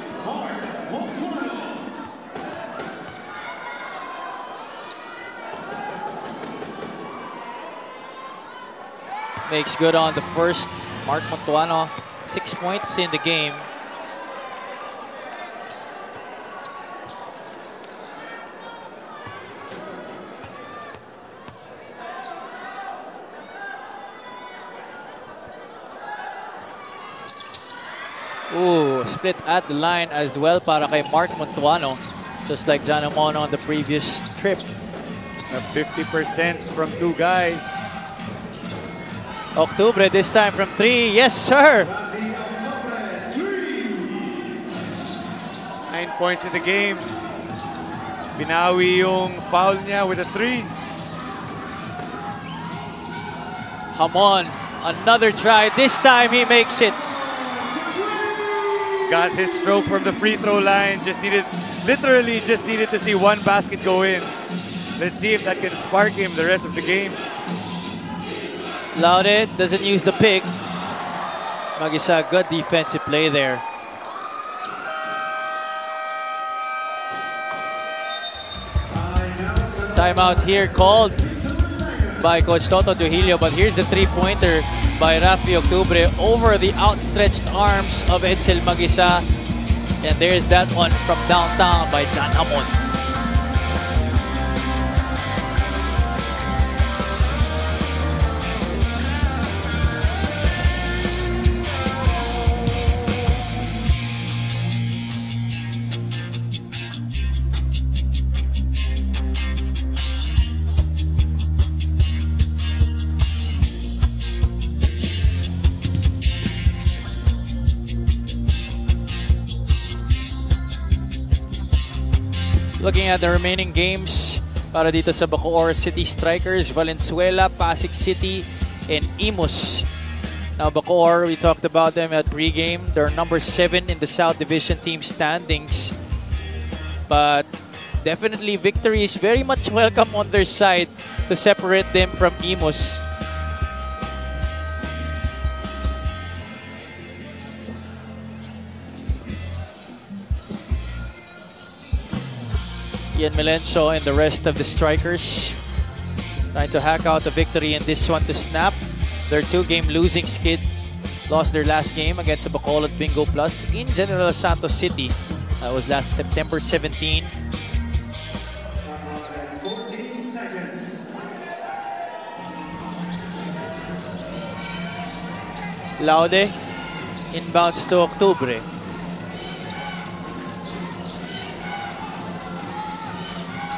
Makes good on the first. Mark Montuano, six points in the game. Ooh, split at the line as well para kay Mark Montuano. Just like John Hamon on the previous trip. A 50% from two guys. Octubre this time from three. Yes, sir. Nine points in the game. Pinawi yung foul niya with a three. Hamon, another try. This time he makes it. Got his stroke from the free throw line. Just needed, literally just needed to see one basket go in. Let's see if that can spark him the rest of the game. Laude doesn't use the pick. Magisa, good defensive play there. Timeout here called by Coach Toto Trujillo, but here's the three-pointer by Rafi Octubre over the outstretched arms of Edsel Magisa. And there's that one from downtown by John Hamon. Looking at the remaining games para dito sa Bacoor City Strikers, Valenzuela, Pasig City, and Imus. Now Bacoor, we talked about them at pregame. They're number 7 in the South Division team standings. But definitely victory is very much [laughs] welcome on their side to separate them from Imus. Ian Melencio and the rest of the strikers trying to hack out the victory in this one to snap their two-game losing skid. Lost their last game against Bacolod Bingo Plus in General Santos City. That was last September 17. Laude inbounds to Octubre.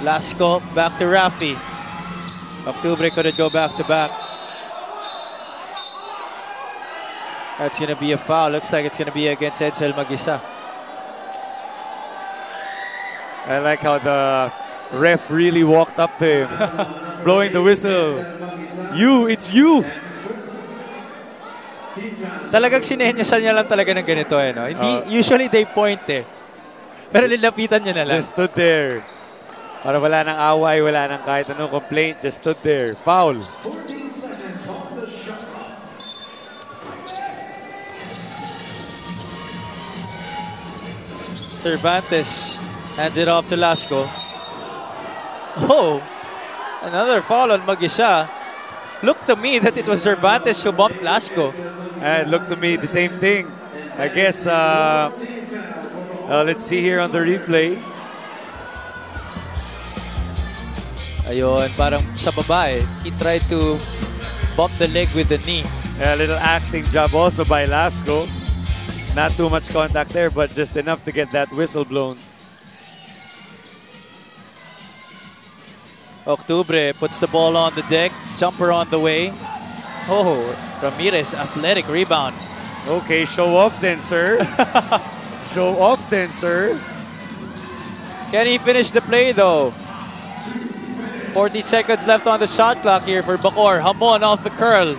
Lasco back to Rafi. Octubre couldn't go back to back. That's going to be a foul. Looks like it's going to be against Edsel Magisa. I like how the ref really walked up to him, [laughs] blowing the whistle. You, it's you. Talagang sinenyasan niya lang talaga ng ganito eh, no? Hindi, Uh, usually they point eh. Pero nilapitan niya na lang. Just stood there. Para wala nang away, wala nang kahit anong complaint. Just stood there. Foul. Cervantes hands it off to Lasco. Oh, another foul on Magisa. Looked to me that it was Cervantes who bumped Lasco. And look to me, the same thing. I guess, uh, uh, let's see here on the replay. Ayun, parang sa babae. He tried to bump the leg with the knee. A little acting job also by Lasco. Not too much contact there, but just enough to get that whistle blown. Octubre puts the ball on the deck. Jumper on the way. Oh, Ramirez, athletic rebound. Okay, show off then, sir. [laughs] show off then, sir. Can he finish the play though? 40 seconds left on the shot clock here for Bacoor. Hamon off the curl.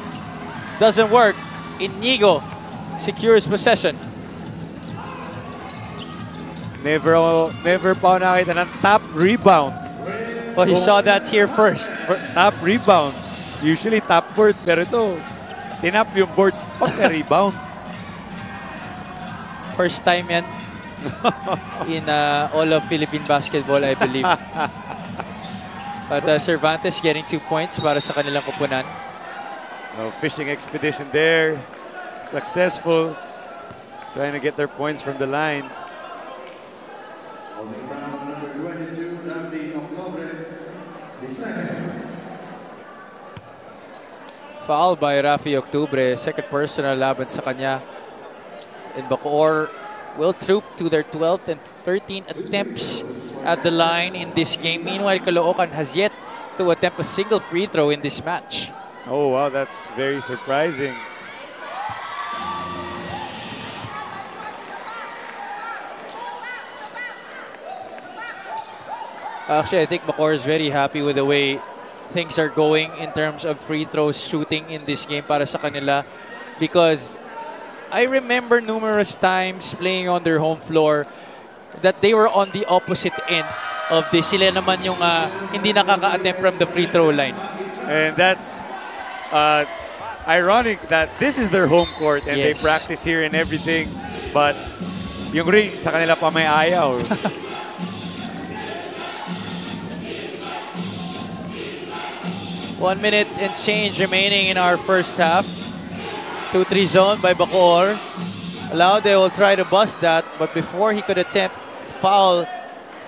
Doesn't work. Inigo secures possession. Never, never pa nakita ng top rebound. Well, he saw that here first. For top rebound. Usually top board, pero ito, tinap yung board pagka-rebound. [laughs] First time yan [laughs] in uh, all of Philippine basketball, I believe. [laughs] But uh, Cervantes getting two points para sa kanilang kupunan. No, fishing expedition there. Successful. Trying to get their points from the line. Foul by Rafi Octubre. Second personal laban sa kanya. And Bacoor will troop to their 12th and 13th attempts at the line in this game. Meanwhile, Caloocan has yet to attempt a single free throw in this match. Oh, wow, that's very surprising. Actually, I think Bacoor is very happy with the way things are going in terms of free throws shooting in this game para sa kanila because I remember numerous times playing on their home floor that they were on the opposite end of this. Sila naman yung uh, hindi nakaka-attempt from the free throw line. And that's uh, ironic that this is their home court and they practice here and everything. But yung ring, sa kanila pa may ayaw. [laughs] One minute and change remaining in our first half. 2-3 zone by Bacoor. Laude will try to bust that, but before he could attempt foul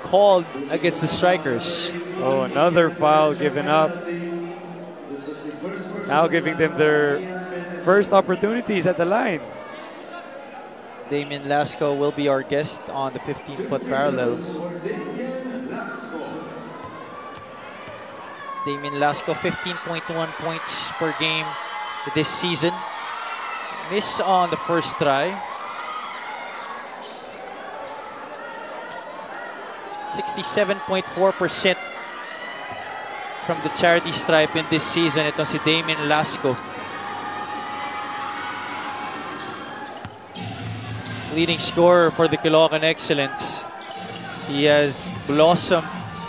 called against the strikers. oh, another foul given up. Now giving them their first opportunities at the line. Damien Lasco will be our guest on the 15-foot parallel. Damien Lasco, 15.1 points per game this season. Miss on the first try. 67.4% from the charity stripe in this season. Ito si Damien Lasco. leading scorer for the Caloocan Excellence. He has blossomed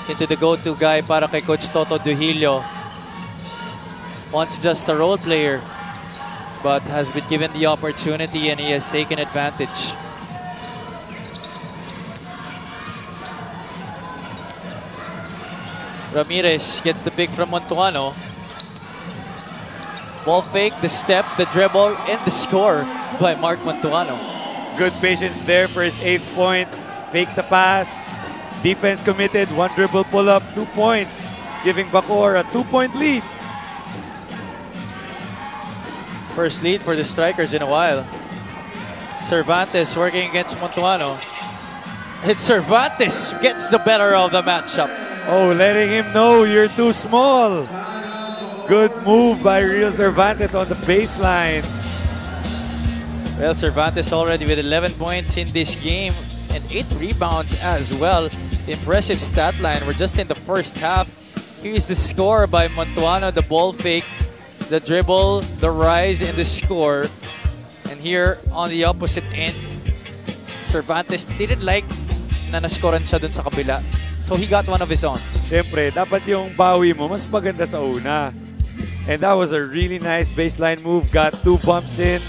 into the go-to guy para kay Coach Toto Duhilio. Once just a role player, but has been given the opportunity and he has taken advantage. Ramirez gets the pick from Montuano. Ball fake, the step, the dribble, and the score by Mark Montuano. Good patience there for his eighth point. Fake the pass. Defense committed. One dribble pull up. Two points. Giving Bacoor a two point lead. First lead for the strikers in a while. Cervantes working against Montuano. And Cervantes gets the better of the matchup. Oh, letting him know you're too small. Good move by Rio Cervantes on the baseline. Well, Cervantes already with 11 points in this game and 8 rebounds as well. Impressive stat line. We're just in the first half. Here's the score by Montuano, the ball fake, the dribble, the rise, and the score. And here on the opposite end, Cervantes didn't like na naskoran siya dun sa kabila. So he got one of his own. Siyempre, dapat yung bawi mo mas maganda sa una. And that was a really nice baseline move. Got two bumps in,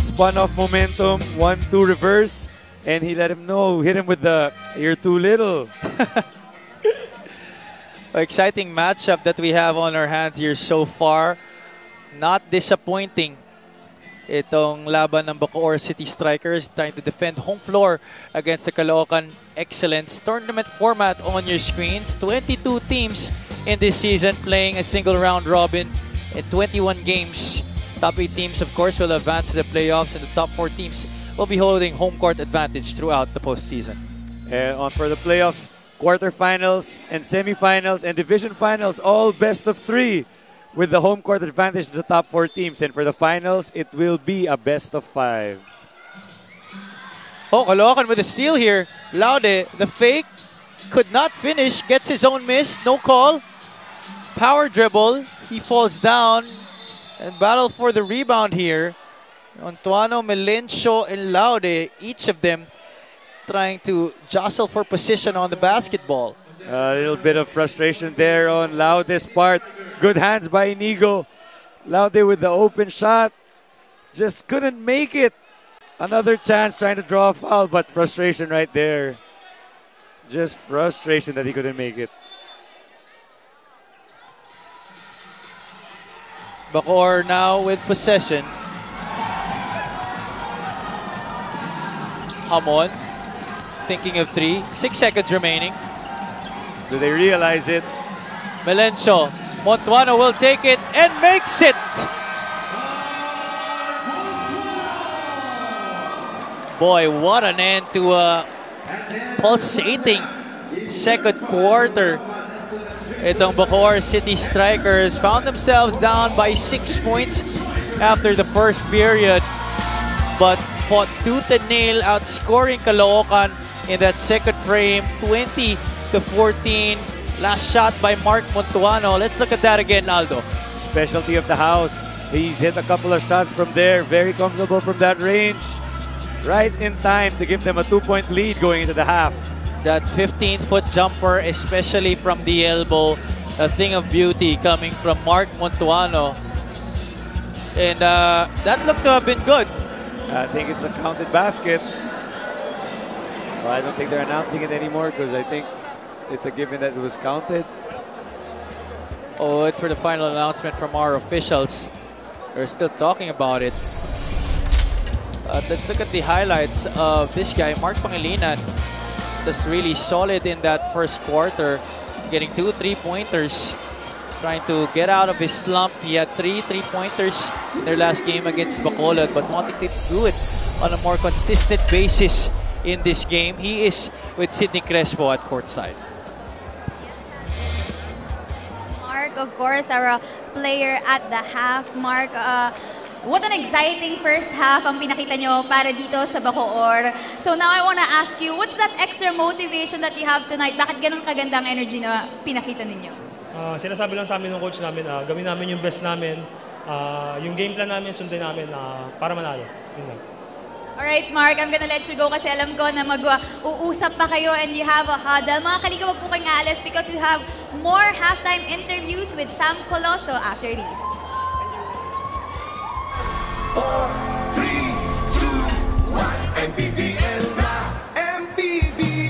spun off momentum, one, two reverse, and he let him know, hit him with the, you're too little. [laughs] exciting matchup that we have on our hands here so far. Not disappointing. Itong laban ng Bacoor City Strikers trying to defend home floor against the Caloocan Excellence tournament format on your screens. 22 teams in this season playing a single round robin in 21 games. Top 8 teams, of course, will advance to the playoffs, and the top 4 teams will be holding home court advantage throughout the postseason. And on for the playoffs, quarterfinals and semifinals and division finals, all best of three with the home court advantage to the top four teams. And for the finals, it will be a best of five. Oh, Caloocan with a steal here. Laude, the fake, could not finish, gets his own miss, no call. Power dribble, he falls down and battle for the rebound here. Antuano, Melencio, and Laude, each of them trying to jostle for position on the basketball. A little bit of frustration there on Laude's part. Good hands by Inigo. Laude with the open shot. Just couldn't make it. Another chance trying to draw a foul, but frustration right there. Just frustration that he couldn't make it. Bacoor now with possession. Hamon thinking of three. Six seconds remaining. Do they realize it? Melencio. Montuano will take it and makes it. Boy, what an end to a pulsating second quarter. Itong Bacoor City Strikers found themselves down by six points after the first period, but fought tooth and nail, outscoring Caloocan in that second frame, 20 to 14 Last shot by Mark Montuano. Let's look at that again, Aldo. Specialty of the house. He's hit a couple of shots from there. Very comfortable from that range. Right in time to give them a two-point lead going into the half. That 15-foot jumper, especially from the elbow, a thing of beauty coming from Mark Montuano. And uh, that looked to have been good. I think it's a counted basket. Well, I don't think they're announcing it anymore because I think it's a given that it was counted. Oh, wait for the final announcement from our officials. They're still talking about it. Let's look at the highlights of this guy, Mark Pangilinan. Just really solid in that first quarter, getting two three-pointers, trying to get out of his slump. He had three three-pointers in their last game against Bacolod, but wanting to do it on a more consistent basis in this game. He is with Sidney Crespo at courtside. Mark, of course, our uh, player at the half. Mark, uh, what an exciting first half ang pinakita nyo para dito sa Bacoor. So now I want to ask you, what's that extra motivation that you have tonight? Bakit ganun kagandang energy na pinakita ninyo? Ah, sinasabi lang sa amin ng coach namin, ah, gawin namin yung best namin, Ah, yung game plan namin, sundin namin ah, para manalo. Yun lang. Alright, Mark, I'm gonna let you go kasi alam ko na mag-uusap pa kayo and you have a huddle. Mga kaliga, wag po kayong aalis because we have more halftime interviews with Sam Coloso after these. Four, three, two, one. MPBL na, MPBL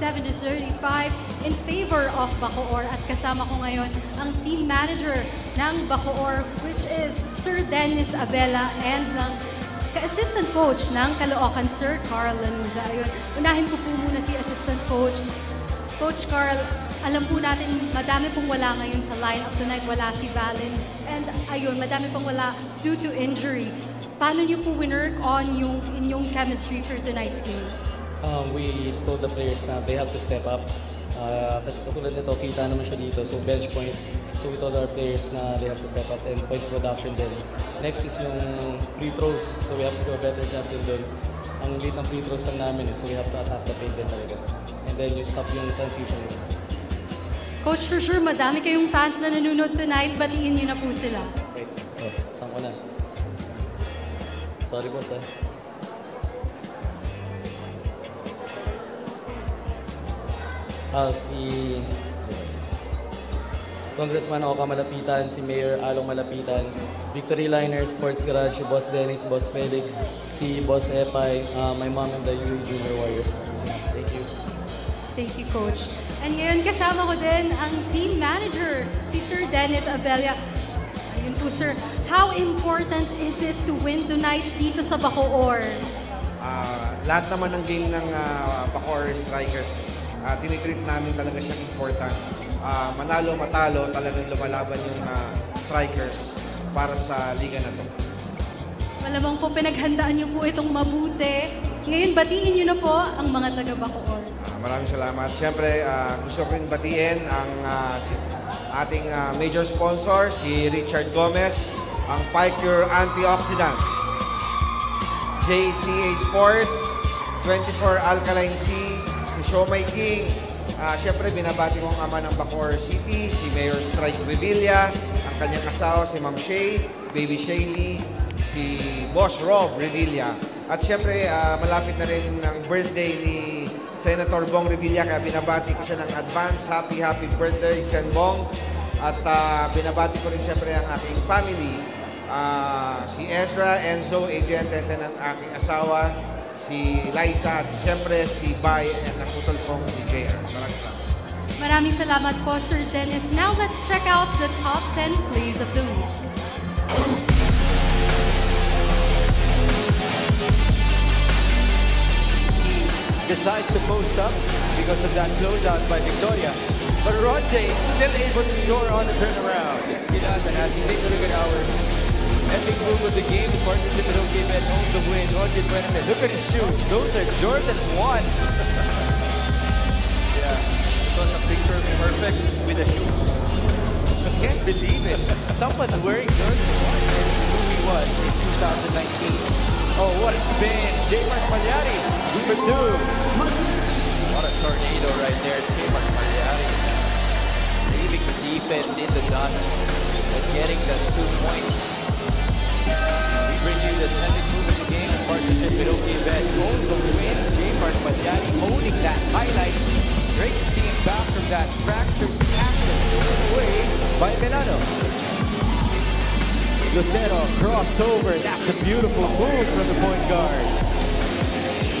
27 to 35 in favor of Bacoor. At kasama ko ngayon ang team manager ng Bacoor, which is Sir Dennis Abela and ng assistant coach ng Caloocan, Sir Carl Lanuza. Ayun, unahin ko po muna si assistant coach. Coach Carl, alam po natin, madami pong wala ngayon sa lineup tonight. Wala si Valen. And ayun, madami pong wala due to injury. Paano niyo po winurk on yung inyong chemistry for tonight's game? Um, we told the players na they have to step up. Uh, katulad nito, kita naman siya dito. So, bench points. So, we told our players na they have to step up and point production din. Next is yung free throws. So, we have to do a better job din doon. Ang lead ng free throws lang namin eh. So, we have to attack the paint din talaga. And then, you stop yung transition. Coach, for sure, madami kayong fans na nanonood tonight. Batiin niyo na po sila. Wait. Oh, saan ko na? Sorry boss ah. Ah, si Congressman Oka Malapitan, si Mayor Along Malapitan, Victory Liner, Sports Garage, si Boss Dennis, Boss Felix, si Boss Epay, uh, my mom and the UE Junior Warriors. Thank you. Thank you, Coach. And ngayon kasama ko din ang team manager, si Sir Dennis Abella. Ayun po, Sir. How important is it to win tonight dito sa Bacoor? Ah, lahat naman ng game ng uh, Bacoor Strikers, uh, tinitreat namin talaga siyang important. Ah, manalo, matalo, talagang lumalaban yung ah, Strikers. para sa liga na to. Malamang po pinaghandaan niyo po itong mabuti. Ngayon, batiin niyo na po ang mga taga-Bacoor. Ah, maraming salamat. Siyempre, ah, gusto ko rin batiin ang ah, si- ating ah, major sponsor, si Richard Gomez, ang Picure Antioxidant. JCA Sports, 24 Alkaline C, Shomai King. Ah, Siyempre, binabati ko ang ama ng Bacoor City, si Mayor Strike Revilla, ang kanyang asawa, si Ma'am Shay, Baby Shaylee, si Boss Rob Revilla. At siyempre, ah, malapit na rin ang birthday ni Senator Bong Revilla, kaya binabati ko siya ng advance. Happy, happy birthday, Sen Bong. At ah, binabati ko rin siyempre ang aking family. Ah, si Ezra, Enzo, Adrian, Teten, at aking asawa, si Liza, at siyempre si Bay, at nakutol kong si JR. Maraming salamat. Maraming salamat po, Sir Dennis. Now, let's check out the top 10 plays of the week. decides to post up because of that closeout by Victoria. But Ronjay still able to score on the turnaround. It's Gilatan as he takes a look at our epic move of the game. Partnership with OKBet owns the win. Ronjay Puente. Look at his shoes. Those are Jordan 1s. yeah. It a picture perfect with the shoes. I can't believe it. Someone's wearing Jordan 1 and who he was in 2019. Oh, what a spin. J-Mark Pagliari, number two. What a tornado right there. J-Mark Pagliari. Leaving the defense in the dust and getting the two points. We bring you the seventh move of the game in partnership with OKBet. Owns the win. J-Mark Pagliari owning that highlight. Great to see him back from that fractured action away by Milano. Lucero crossover. That's a beautiful move from the point guard.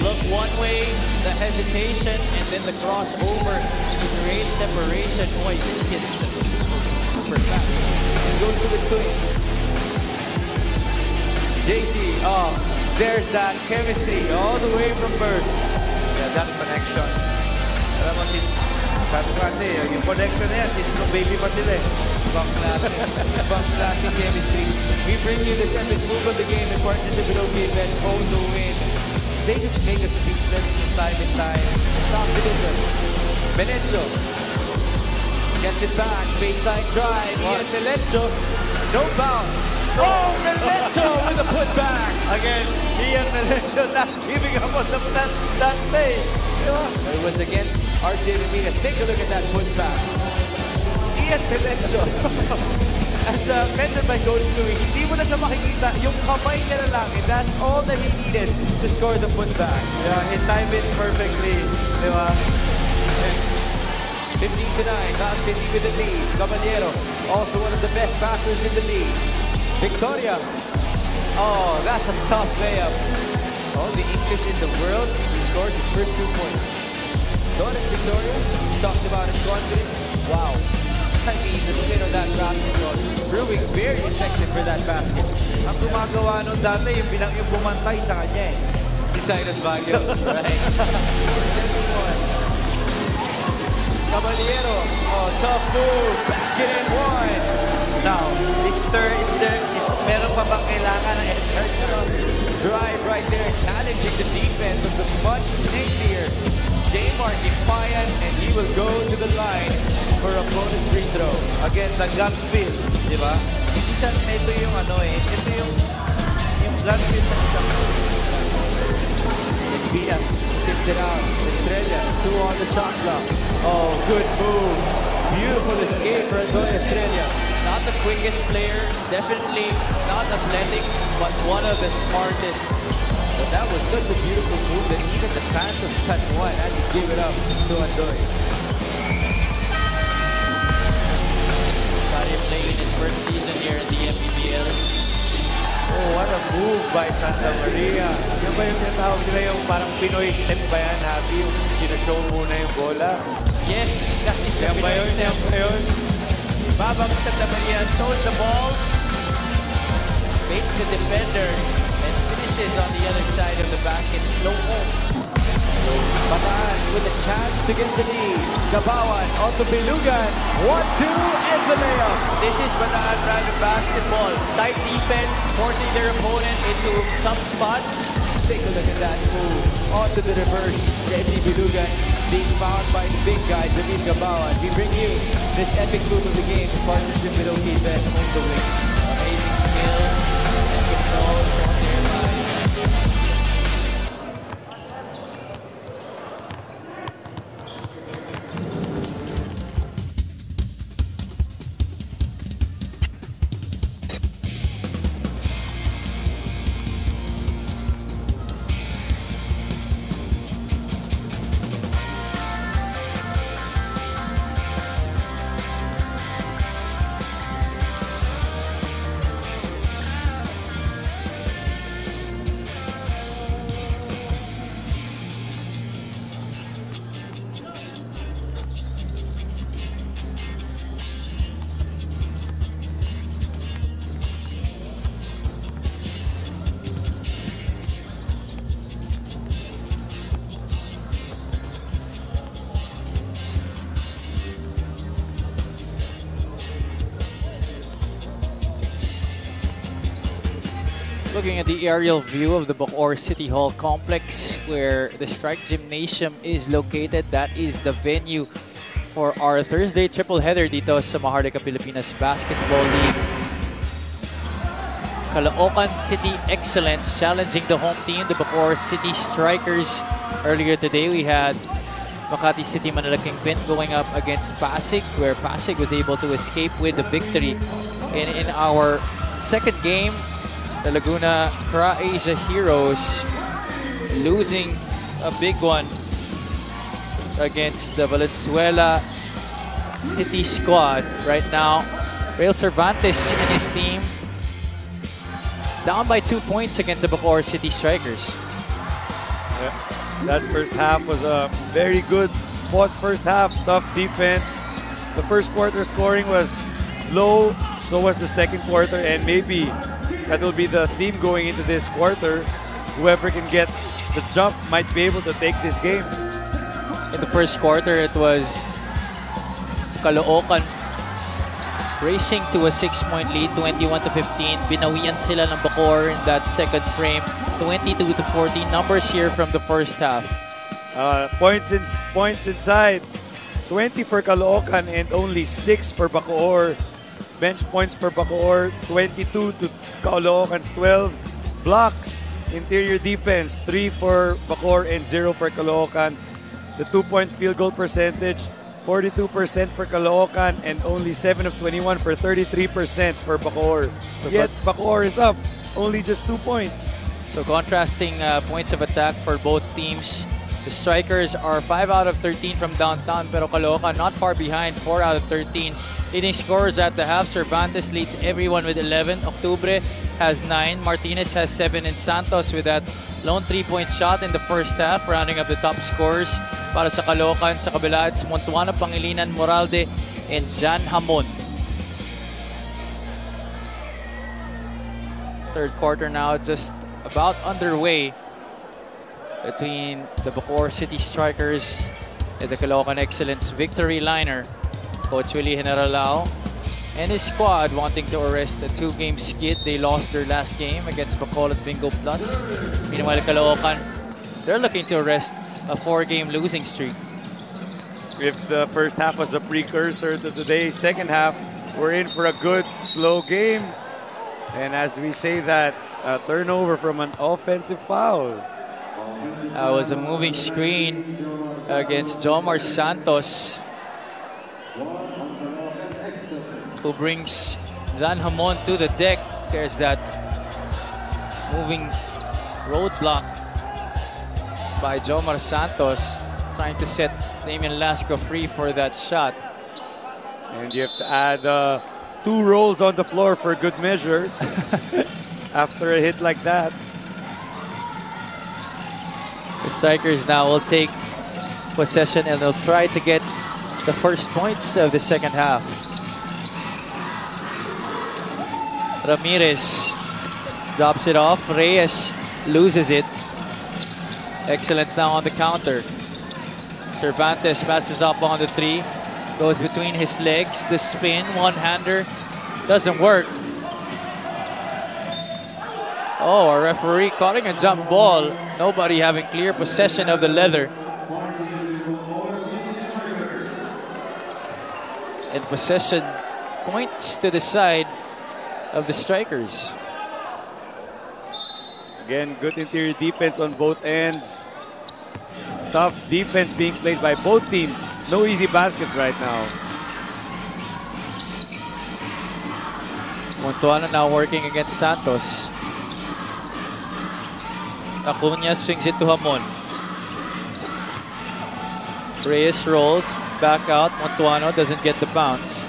Look one way, the hesitation, and then the crossover to create separation. Boy, this kid is just super, super fast. And goes to the twin. JC, oh, there's that chemistry all the way from birth. Yeah, that connection. Alam mo, since, sabi ko kasi, yung connection na yan, since nung baby pa sila eh. Ibang klase, ibang klase chemistry. We bring you the seventh move of the game in partnership with OKBet. Own the win. They just make us speechless from time and time. Difference. Benenzo gets it back. Baseline drive. Ian Melencio. No bounce. Oh, Melencio with a putback. Again, he and Melencio not giving up on the, that, that play. It was against RJ Ramirez. Take a look at that putback. Ian Melencio. [laughs] As uh, mentioned by Coach Louis, hindi mo na siya makikita. Yung kamay niya na lang, and that's all that he needed to score the putback. Yeah, he timed it perfectly. Di ba? 15 to 9, Don City with the lead. Caballero, also one of the best passers in the league. Victoria. Oh, that's a tough layup. All the English in the world, he scored his first two points. Donis Victoria, he talked about his confidence. Wow. I mean, the spin on that basketball proving very effective for that basket. Ang gumagawa nung dati, yung, binang, yung bumantay sa kanya eh. Si Cyrus Baguio, [laughs] right? 71. Caballero, oh, tough move, basket and one. Now, is there, is there, is, meron pa bang kailangan ng effort? Drive right there, challenging the defense of the much nastier J-Mark Ipayan, and he will go to the line for a bonus free throw. Again, the gut feel, di ba? Hindi siya, ito yung ano eh, ito yung, yung gut feel ng isang Espinas kicks it out. Estrella, two on the shot clock. Oh, good move. Beautiful escape for Antonio Estrella. Not the quickest player, definitely not athletic, but one of the smartest. But that was such a beautiful move that even the fans of San Juan had to give it up to Andoy. Started playing his first season here in the MPBL. Oh, what a move by Santa Maria. Yung ba yung tinatawag nila yung parang Pinoy step ba yan, Happy? Yung sinushow muna yung bola. Yes, that is the Yan ba yun? Pinoy Yan step. ba yun? Babang Santa Maria shows the ball, baits the defender, and finishes on the other side of the basket. Slow home. Bataan with a chance to get the lead. Gabawan onto Bilugan. One, two, and the layup. This is Bataan Random basketball. Tight defense, forcing their opponent into tough spots. Take a look at that move. Onto the reverse. JP Bilugan being found by the big guy, David Gabawan. We bring you this epic move of the game in partnership with on the wing. Amazing skill and control the aerial view of the Bacoor City Hall complex where the Strike Gymnasium is located, that is the venue for our Thursday triple header dito sa Maharlika Pilipinas Basketball League. Caloocan City Excellence challenging the home team, the Bacoor City Strikers. Earlier today, we had Makati City Manila Kingpin going up against Pasig, where Pasig was able to escape with the victory. And in our second game, the Laguna Krah Asia Heroes losing a big one against the Valenzuela City squad. Right now, Rail Cervantes and his team down by two points against the Bacoor City Strikers. Yeah. That first half was a very good fought first half, tough defense. The first quarter scoring was low, so was the second quarter, and maybe that will be the theme going into this quarter. Whoever can get the jump might be able to take this game. In the first quarter, it was Caloocan racing to a six-point lead, 21 to 15. Binawian sila ng Bacoor in that second frame, 22 to 14. Numbers here from the first half. Uh, points in, points inside, 20 for Caloocan and only 6 for Bacoor. Bench points for Bacoor, 22 to Caloocan's 12. Blocks, interior defense, 3 for Bacoor and 0 for Caloocan. The two-point field goal percentage, 42% for Caloocan and only 7 of 21 for 33% for Bacoor. Yet Bacoor is up, only just 2 points. So contrasting uh, points of attack for both teams. The strikers are 5 out of 13 from downtown, pero Caloocan not far behind, 4 out of 13. Leading scorers at the half, Cervantes leads everyone with 11. Octubre has 9. Martinez has 7. And Santos with that lone three-point shot in the first half, rounding up the top scorers para sa Caloocan. Sa kabila, it's Montuano, Pangilinan, Moralde, and Jan Hamon. Third quarter now just about underway between the Bacoor City Strikers and the Caloocan Excellence victory liner. Coach Willie Generalao and his squad wanting to arrest a two-game skid. They lost their last game against Bacolod Bingo Plus. Meanwhile, Caloocan, they're looking to arrest a four-game losing streak. If the first half was a precursor to today's second half, we're in for a good, slow game. And as we say that, a turnover from an offensive foul. That was a moving screen against Jomar Santos who brings Jan Hamon to the deck. There's that moving roadblock by Jomar Santos trying to set Damian Lasco free for that shot. And you have to add uh, two rolls on the floor for a good measure [laughs] after a hit like that. The Strikers now will take possession and they'll try to get the first points of the second half. Ramirez drops it off. Reyes loses it. Excellence now on the counter. Cervantes passes up on the three. Goes between his legs, the spin, one-hander. Doesn't work. Oh, a referee calling a jump ball. Nobody having clear possession of the leather. And possession points to the side of the strikers. Again, good interior defense on both ends. Tough defense being played by both teams. No easy baskets right now. Montuano now working against Santos. Acuna swings it to Hamon. Reyes rolls back out. Montuano doesn't get the bounce.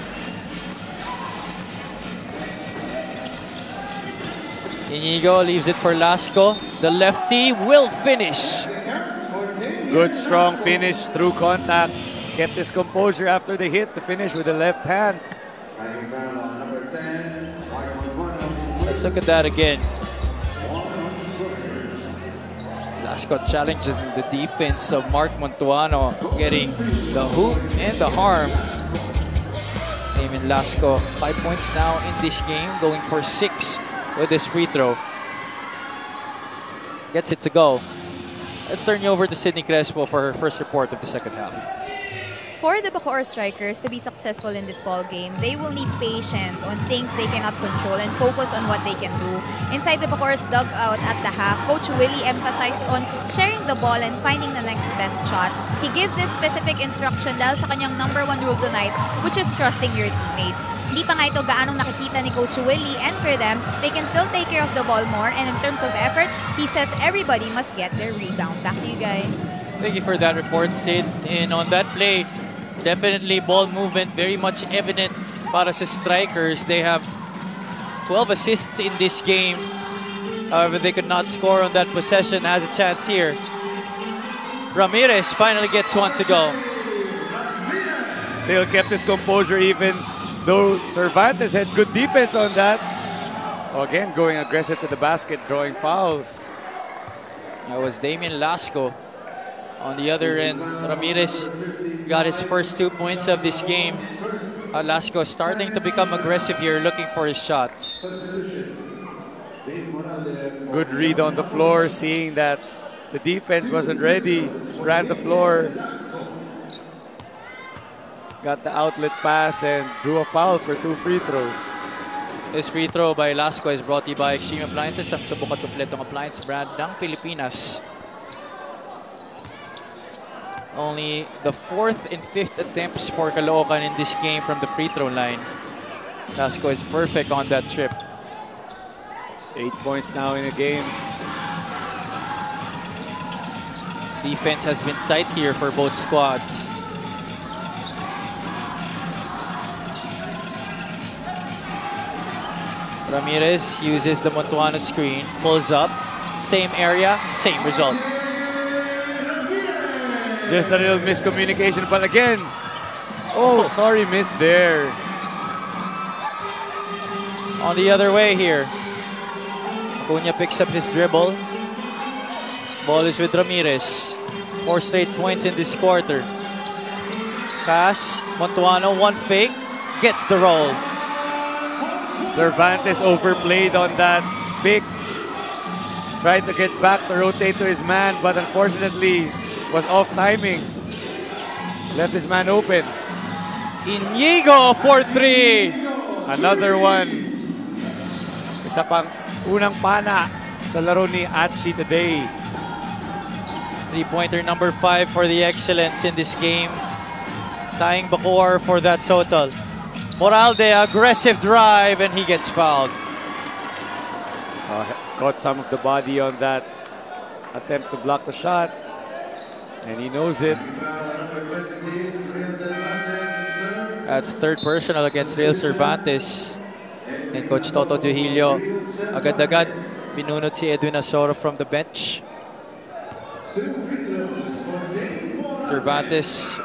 Inigo leaves it for Lasco. The lefty will finish. Good strong finish through contact. Kept his composure after the hit to finish with the left hand. Let's look at that again. Lasco challenging the defense of Mark Montuano, getting the hoop and the harm. Damon Lasco, five points now in this game, going for six with this free throw. Gets it to go. Let's turn you over to Sydney Crespo for her first report of the second half. For the Bacoor strikers to be successful in this ball game, they will need patience on things they cannot control and focus on what they can do. Inside the Bacoor's dugout at the half, Coach Willie emphasized on sharing the ball and finding the next best shot. He gives this specific instruction dahil sa kanyang number one rule tonight, which is trusting your teammates. Hindi pa nga ito gaanong nakikita ni Coach Willie and for them, they can still take care of the ball more and in terms of effort, he says everybody must get their rebound. Back to you guys. Thank you for that report, Sid. And on that play, definitely ball movement very much evident para sa strikers. They have 12 assists in this game. However, they could not score on that possession. Has a chance here. Ramirez finally gets one to go. Still kept his composure even though Cervantes had good defense on that. Again, going aggressive to the basket, drawing fouls. That was Damien Lasco. On the other end, Ramirez got his first two points of this game. Uh, Lasco starting to become aggressive here, looking for his shots. Good read on the floor, seeing that the defense wasn't ready. Ran the floor. Got the outlet pass and drew a foul for two free throws. This free throw by Lasco is brought to you by XTREME Appliances, ang subok at kompletong appliance brand ng Pilipinas. Only the fourth and fifth attempts for Caloocan in this game from the free throw line. Lasco is perfect on that trip. Eight points now in the game. Defense has been tight here for both squads. Ramirez uses the Montuano screen, pulls up, same area, same result. Just a little miscommunication, but again, oh, sorry, missed there. On the other way here, Acuna picks up his dribble. Ball is with Ramirez. Four straight points in this quarter. Pass, Montuano, one fake, gets the roll. Cervantes overplayed on that pick. Tried to get back to rotate to his man, but unfortunately was off timing. Left his man open. Inigo for three. Another one. Isa pang unang pana sa laro ni Atsi today. Three-pointer number five for the excellence in this game. Tying Bacoor for that total. Moralde, aggressive drive, and he gets fouled. Uh, caught some of the body on that attempt to block the shot. And he knows it. That's third personal against Real Cervantes. And Coach Toto Duhilio, agad-agad, binunot si Edwin Asoro from the bench. Cervantes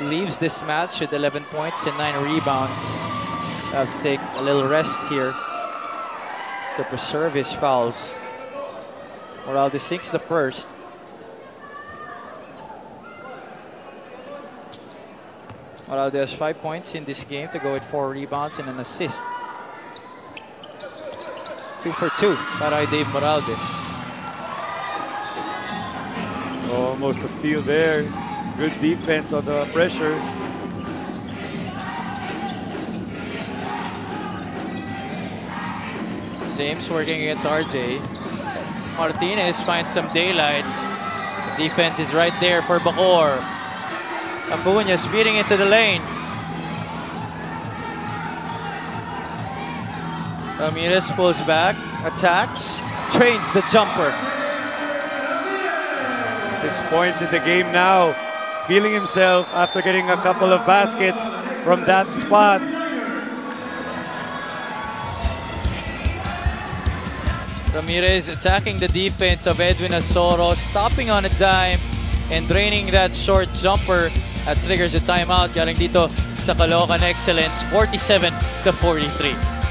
leaves this match with 11 points and 9 rebounds. Have to take a little rest here to preserve his fouls. Moralde sinks the first. Moralde has five points in this game to go with four rebounds and an assist. Two for two para kay Dave Moralde. Almost a steal there. Good defense on the pressure. James working against RJ. Martinez finds some daylight. Defense is right there for Bacoor. Acuna speeding into the lane. Ramirez pulls back, attacks, trains the jumper. Six points in the game now. Feeling himself after getting a couple of baskets from that spot. Ramirez attacking the defense of Edwin Asoro, stopping on a dime and draining that short jumper that triggers a timeout. Galing dito sa Caloocan Excellence, 47 to 43.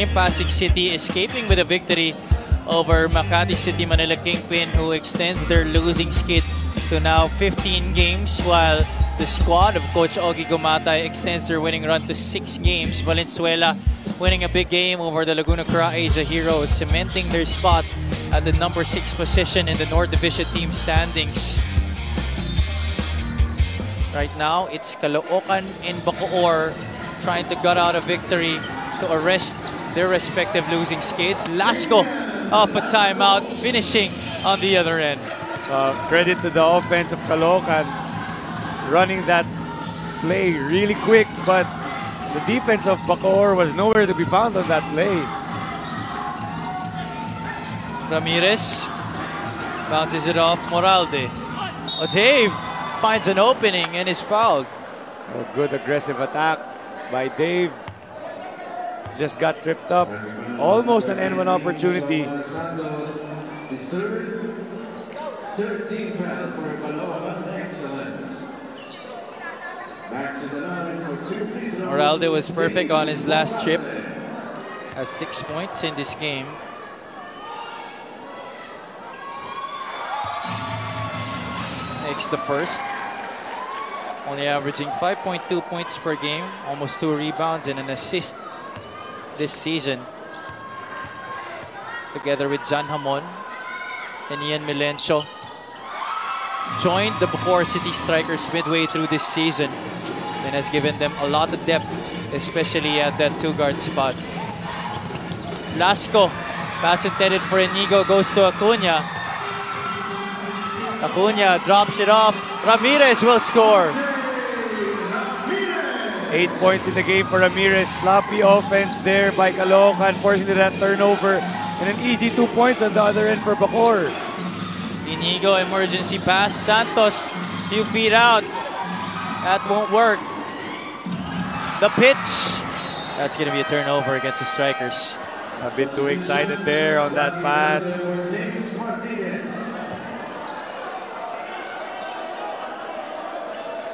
Game, Pasig City escaping with a victory over Makati City Manila Kingpin who extends their losing skid to now 15 games while the squad of Coach Ogie Gumatay extends their winning run to 6 games. Valenzuela winning a big game over the Laguna Krah Asia Heroes, cementing their spot at the number 6 position in the North Division team standings. Right now, it's Caloocan and Bacoor trying to gut out a victory to arrest their respective losing skates. Lasco off a timeout, finishing on the other end. Uh, credit to the offense of Caloocan running that play really quick, but the defense of Bacoor was nowhere to be found on that play. Ramirez bounces it off Moralde. Oh, Dave finds an opening and is fouled. A good aggressive attack by Dave. Just got tripped up. Almost an N1 opportunity. 13 foul for Caloocan Excellence. Back to the line for two free throws. Moralde was perfect on his last trip. Has six points in this game. Makes the first. Only averaging 5.2 points per game, almost two rebounds and an assist this season. Together with Jan Hamon and Ian Melencio. Joined the Bacoor City Strikers midway through this season and has given them a lot of depth, especially at that two-guard spot. Lasco, pass intended for Inigo, goes to Acuna. Acuna drops it off. Ramirez will score. Eight points in the game for Ramirez. Sloppy offense there by Caloocan, forcing that turnover. And an easy two points on the other end for Bacoor. Inigo emergency pass. Santos, few feet out. That won't work. The pitch. That's going to be a turnover against the Strikers. A bit too excited there on that pass.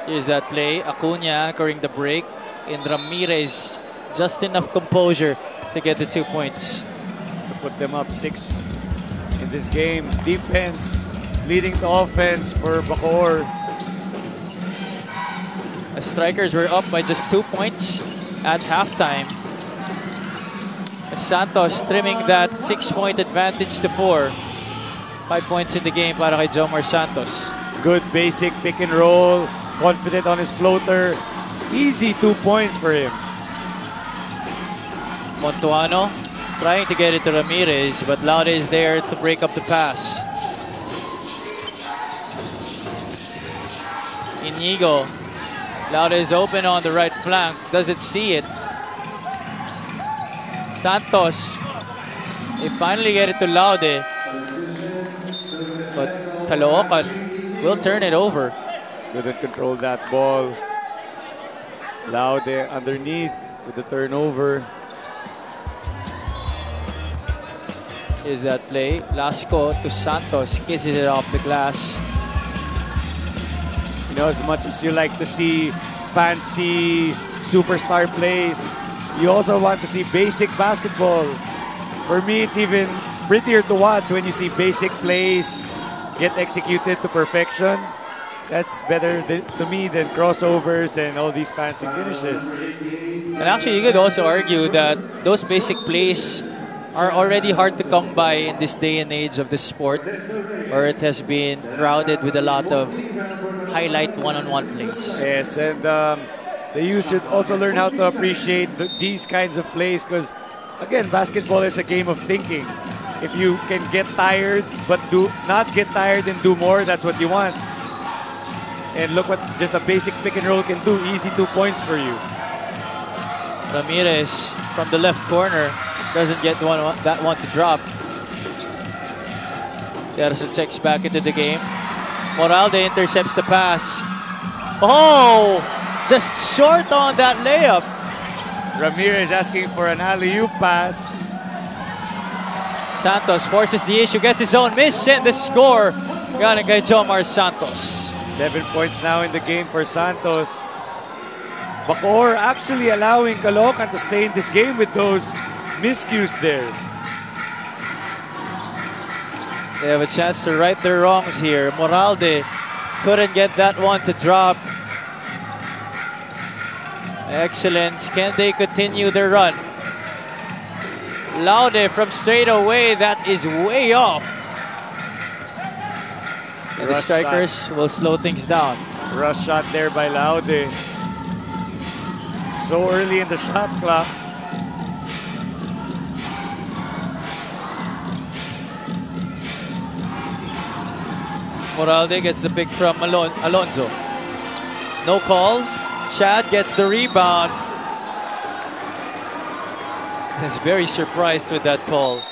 Here's that play. Acuna anchoring the break. And Ramirez, just enough composure to get the two points. To put them up six in this game. Defense leading to offense for Bacoor. The Strikers were up by just two points at halftime. Santos trimming that six-point advantage to four. Five points in the game para kay Jomar Santos. Good basic pick and roll. Confident on his floater. Easy two points for him. Montuano trying to get it to Ramirez, but Laude is there to break up the pass. Inigo. Laude is open on the right flank. Doesn't see it. Santos. They finally get it to Laude. But Caloocan will turn it over. Couldn't control that ball. Laude underneath with the turnover. Is that play. Lasco to Santos. Kisses it off the glass. You know, as much as you like to see fancy superstar plays, you also want to see basic basketball. For me, it's even prettier to watch when you see basic plays get executed to perfection. That's better th- to me than crossovers and all these fancy finishes. And actually, you could also argue that those basic plays are already hard to come by in this day and age of the sport, or it has been crowded with a lot of highlight one-on-one plays. Yes, and um, the youth should also learn how to appreciate th- these kinds of plays because, again, basketball is a game of thinking. If you can get tired but do not get tired and do more, that's what you want. And look what just a basic pick and roll can do. Easy two points for you. Ramirez from the left corner doesn't get one that one to drop. Terzo checks back into the game. Moralde intercepts the pass. Oh, just short on that layup. Ramirez asking for an alley-oop pass. Santos forces the issue, gets his own miss, and the score. Galing kay Jomar Santos. Seven points now in the game for Santos. Bacoor actually allowing Caloocan to stay in this game with those miscues there. They have a chance to right their wrongs here. Moralde couldn't get that one to drop. Excellence. Can they continue their run? Laude from straight away. That is way off. And the Rush strikers will slow things down. Rush shot there by Laude. So early in the shot clock. Moralde gets the pick from Alon- Alonso. No call. Chad gets the rebound. He's very surprised with that call. [laughs]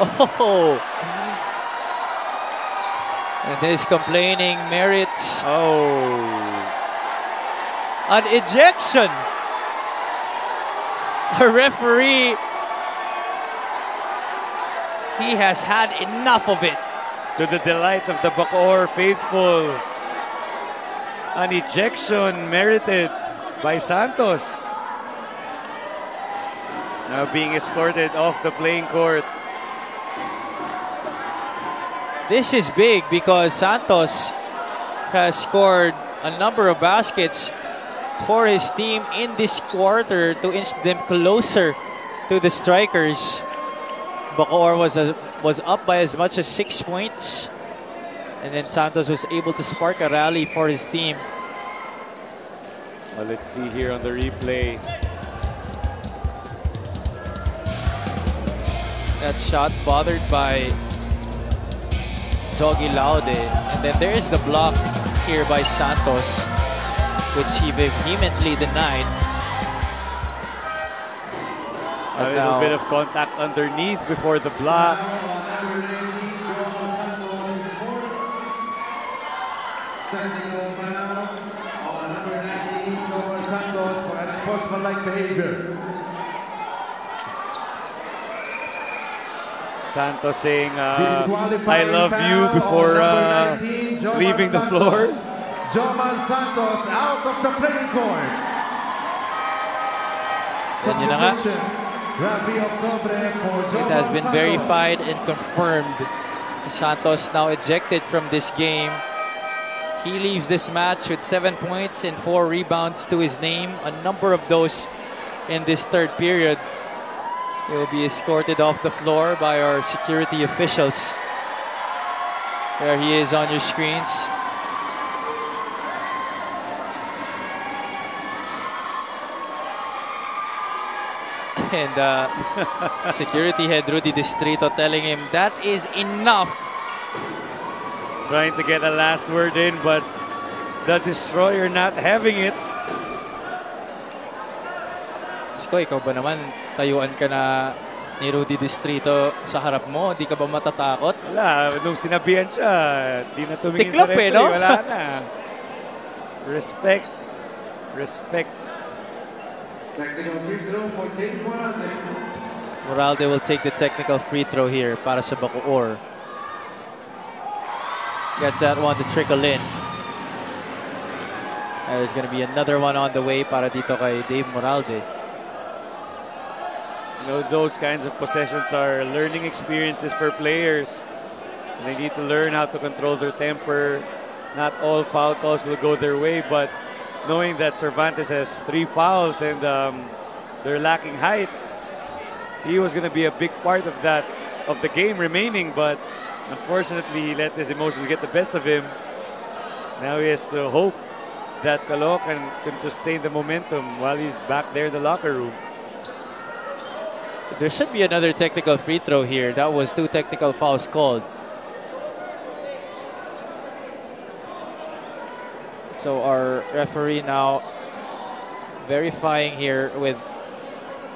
Oh! And he's complaining merits Oh. an ejection. A referee, he has had enough of it. To the delight of the Bacoor faithful. An ejection merited by Santos. Now being escorted off the playing court. This is big because Santos has scored a number of baskets for his team in this quarter to inch them closer to the strikers. Bacoor was a, was up by as much as six points, and then Santos was able to spark a rally for his team. Well, let's see here on the replay. That shot bothered by Doggy Laude. Eh. And then there is the block here by Santos, which he vehemently denied. A little now- bit of contact underneath before the block. Technical foul on number 19, Jomar Santos for unsportsmanlike behavior. Santos saying, uh, I love you before uh, 19, Jomar leaving the Santos. floor. Jomar Santos out of the playing court. Then yun na nga. Substitution. Rafi Octubre for It has been Santos. verified and confirmed. Santos now ejected from this game. He leaves this match with seven points and four rebounds to his name. A number of those in this third period. He will be escorted off the floor by our security officials. There he is on your screens. [laughs] And uh, [laughs] security head Rudy Distrito telling him that is enough. Trying to get a last word in, but the destroyer not having it. Ko, ikaw ba naman, tayuan ka na ni Rudy Distrito sa harap mo? Hindi ka ba matatakot? Wala, nung sinabihan siya, di na tumingin Tiklop sa eh, referee. no? Wala na. Respect. Respect. Moralde will take the technical free throw here para sa Bacoor. Gets that one to trickle in. There's going to be another one on the way para dito kay Dave Moralde. You know, those kinds of possessions are learning experiences for players. They need to learn how to control their temper. Not all foul calls will go their way, but knowing that Cervantes has three fouls and um, they're lacking height, he was going to be a big part of that, of the game remaining, but unfortunately he let his emotions get the best of him. Now he has to hope that Caloocan can sustain the momentum while he's back there in the locker room. There should be another technical free throw here. That was two technical fouls called. So our referee now verifying here with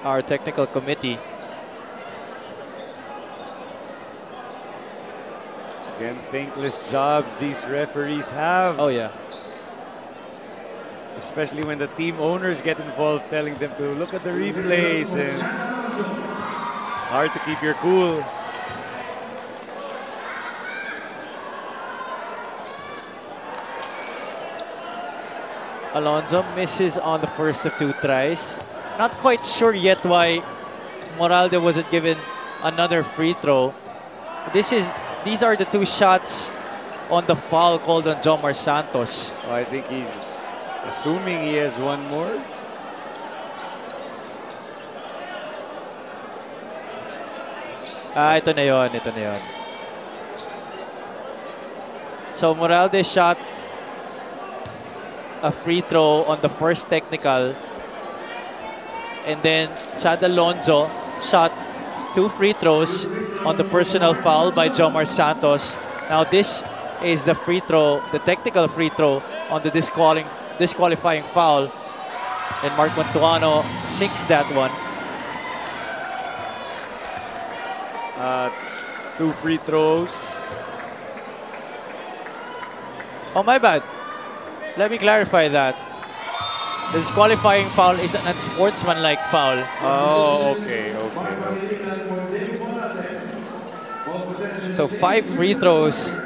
our technical committee. Again, thankless jobs these referees have. Oh, yeah. Especially when the team owners get involved, telling them to look at the replays, and it's hard to keep your cool. Alonso misses on the first of two tries. Not quite sure yet why Moralde wasn't given another free throw. This is these are the two shots on the foul called on Jomar Santos. Oh, I think he's assuming he has one more. Ah, ito na yon, ito na yon. So Moralde shot a free throw on the first technical. And then Chad Alonso shot two free throws on the personal foul by Jomar Santos. Now this is the free throw, the technical free throw on the disqualifying, disqualifying foul. And Mark Montuano sinks that one. Uh, two free throws. Oh, my bad. Let me clarify that. The disqualifying foul is an unsportsmanlike foul. Oh, okay, okay. So five free throws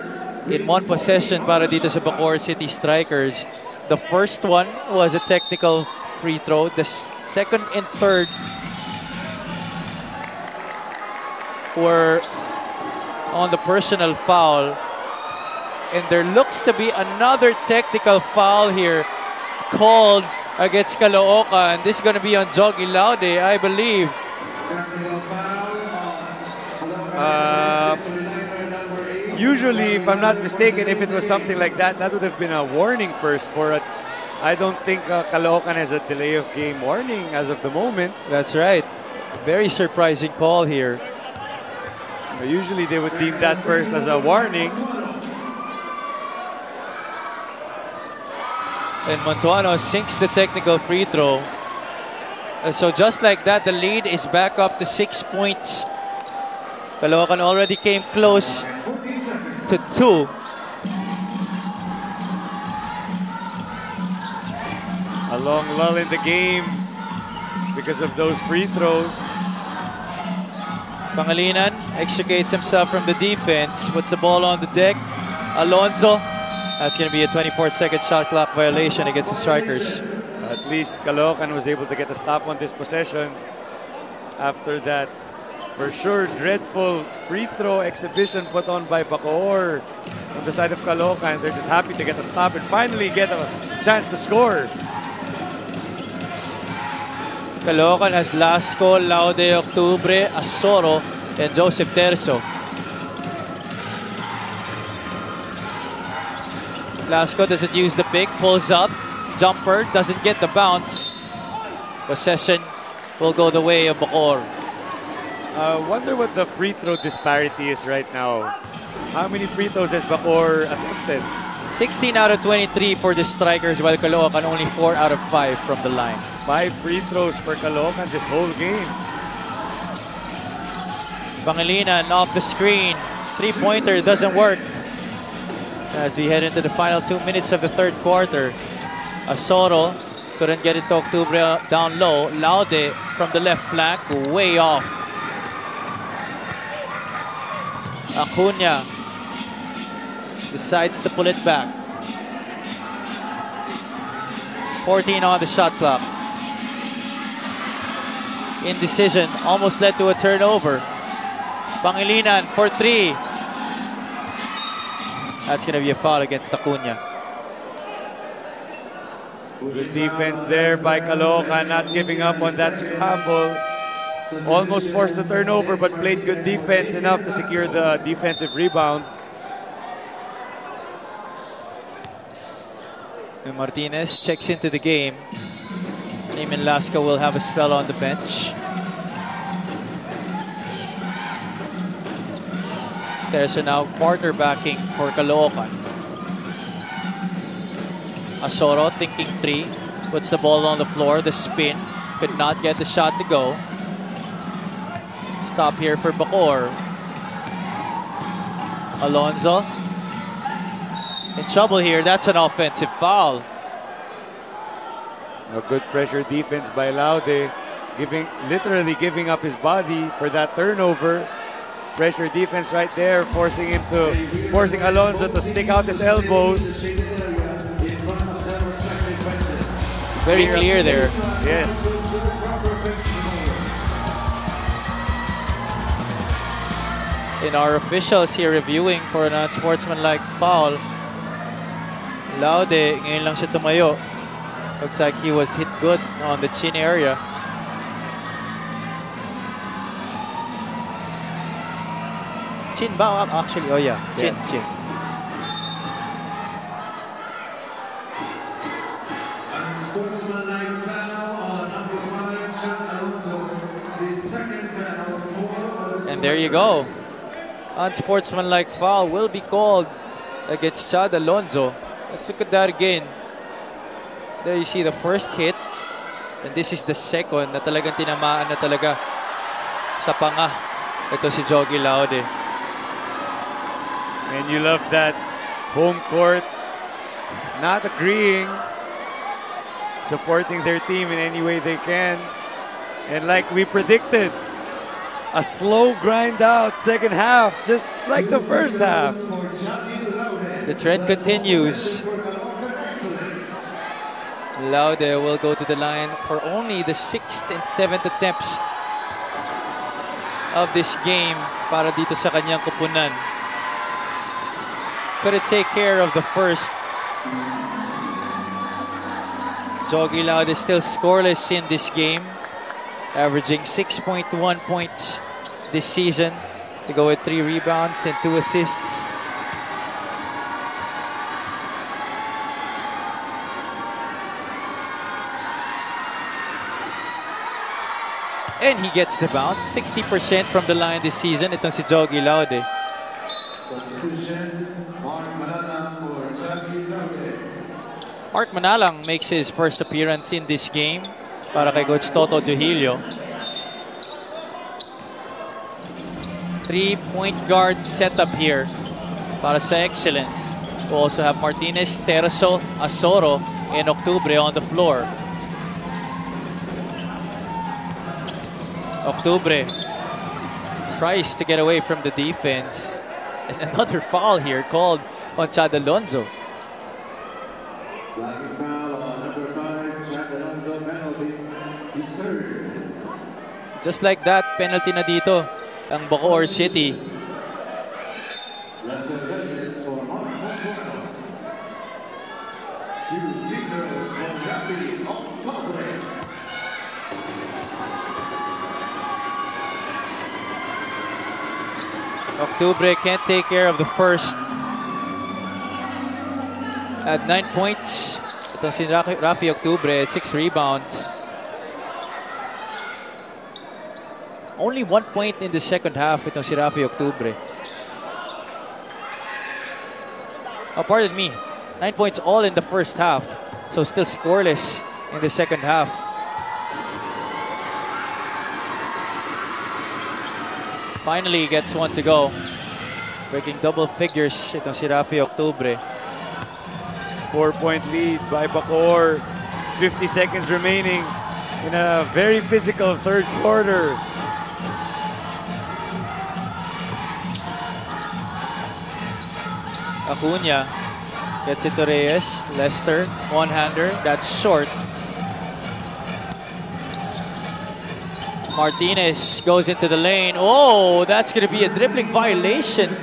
in one possession para dito sa Bacoor City Strikers. The first one was a technical free throw. The second and third were on the personal foul. And there looks to be another technical foul here called against Caloocan. And this is going to be on Jogi Laude, I believe. Uh, usually, if I'm not mistaken, if it was something like that, that would have been a warning first for it. I don't think uh, Caloocan has a delay of game warning as of the moment. That's right. Very surprising call here. Usually they would deem that first as a warning. And Montuano sinks the technical free throw. Uh, so just like that, the lead is back up to six points. Caloocan already came close to two. A long lull in the game because of those free throws. Pangilinan extricates himself from the defense, puts the ball on the deck. Alonso, that's going to be a 24 second shot clock violation against the Strikers. At least Caloocan was able to get a stop on this possession after that for sure dreadful free throw exhibition put on by Bacoor on the side of Caloocan. And they're just happy to get a stop and finally get a chance to score. Caloocan has Lasco, Laude, Octubre, Asoro, and Joseph Terzo. Lasco doesn't use the pick, pulls up, jumper, doesn't get the bounce. Possession will go the way of Bacoor. I wonder what the free throw disparity is right now. How many free throws has Bacoor attempted? 16 out of 23 for the Strikers, while Caloocan only 4 out of 5 from the line. Five free throws for Caloocan this whole game. Pangilinan off the screen. Three-pointer doesn't work. As we head into the final two minutes of the third quarter. Asoro couldn't get it to Octubre down low. Laude from the left flank, way off. Acuna decides to pull it back. 14 on the shot clock. Indecision almost led to a turnover. Pangilinan for three. That's going to be a foul against Acuna. Good defense there by Caloocan, not giving up on that scramble. Almost forced the turnover, but played good defense enough to secure the defensive rebound. And Martinez checks into the game. Neiman Lasco will have a spell on the bench. There's a now quarterbacking for Caloocan. Asoro thinking three. Puts the ball on the floor. The spin. Could not get the shot to go. Stop here for Bacoor. Alonso. In trouble here. That's an offensive foul. A good pressure defense by Laude, giving literally giving up his body for that turnover. Pressure defense right there, forcing him to forcing Alonso to stick out his elbows. Very clear there. Yes. In our officials here reviewing for an unsportsmanlike foul. Laude, ngayon lang siya tumayo. Looks like he was hit good on the chin area. Chin ba? Actually, oh yeah, chin, Yeah. chin. And there you go. Unsportsmanlike foul will be called against Chad Alonso. Let's look at that again. There you see the first hit. And this is the second na talagang tinamaan na talaga sa panga. Ito si Jogi Laude. And you love that home court not agreeing, supporting their team in any way they can. And like we predicted, a slow grind out second half, just like the first half. The trend continues. Laude will go to the line for only the sixth and seventh attempts of this game para dito sa kanyang kupunan. Couldn't take care of the first. Jogi Laude still scoreless in this game, averaging 6.1 points this season to go with three rebounds and two assists. And he gets the bounce. 60% from the line this season. Itong si Jogi Laude. Mark Manalang makes his first appearance in this game para kay Coach Toto Trujillo. Three-point guard setup here para sa excellence. We also have Martinez, Terzo, Asoro, and Octubre on the floor. Octubre tries to get away from the defense. And [laughs] another foul here called on Chad Alonso. Just like that, penalty na dito ang Bacoor City. Octubre can't take care of the first. At nine points, itong si Rafi, Octubre six rebounds. Only one point in the second half itong si Rafi Octubre. Oh, pardon me. Nine points all in the first half. So still scoreless in the second half. Finally gets one to go. Breaking double figures itong si Rafi Octubre. Four-point lead by Bacoor. 50 seconds remaining in a very physical third quarter. Acuna gets it to Reyes. Lester, one-hander. That's short. Martinez goes into the lane. Oh, that's going to be a dribbling violation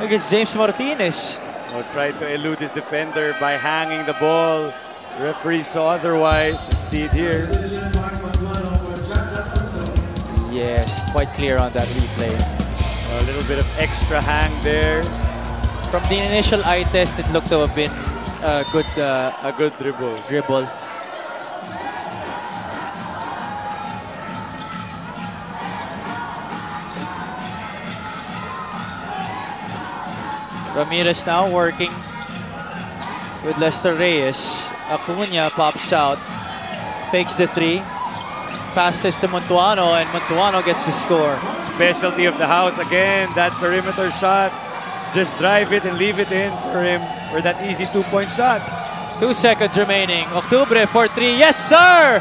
against James Martinez. Well, tried to elude his defender by hanging the ball. Referee saw otherwise. Let's see it here. Yes, quite clear on that replay. A little bit of extra hang there. From the initial eye test, it looked to have been a good uh, A good dribble. dribble. Ramirez now working with Lester Reyes. Acuna pops out, fakes the three, passes to Montuano, and Montuano gets the score. Specialty of the house again. That perimeter shot. Just drive it and leave it in for him for that easy two-point shot. Two seconds remaining. Octubre for three. Yes, sir!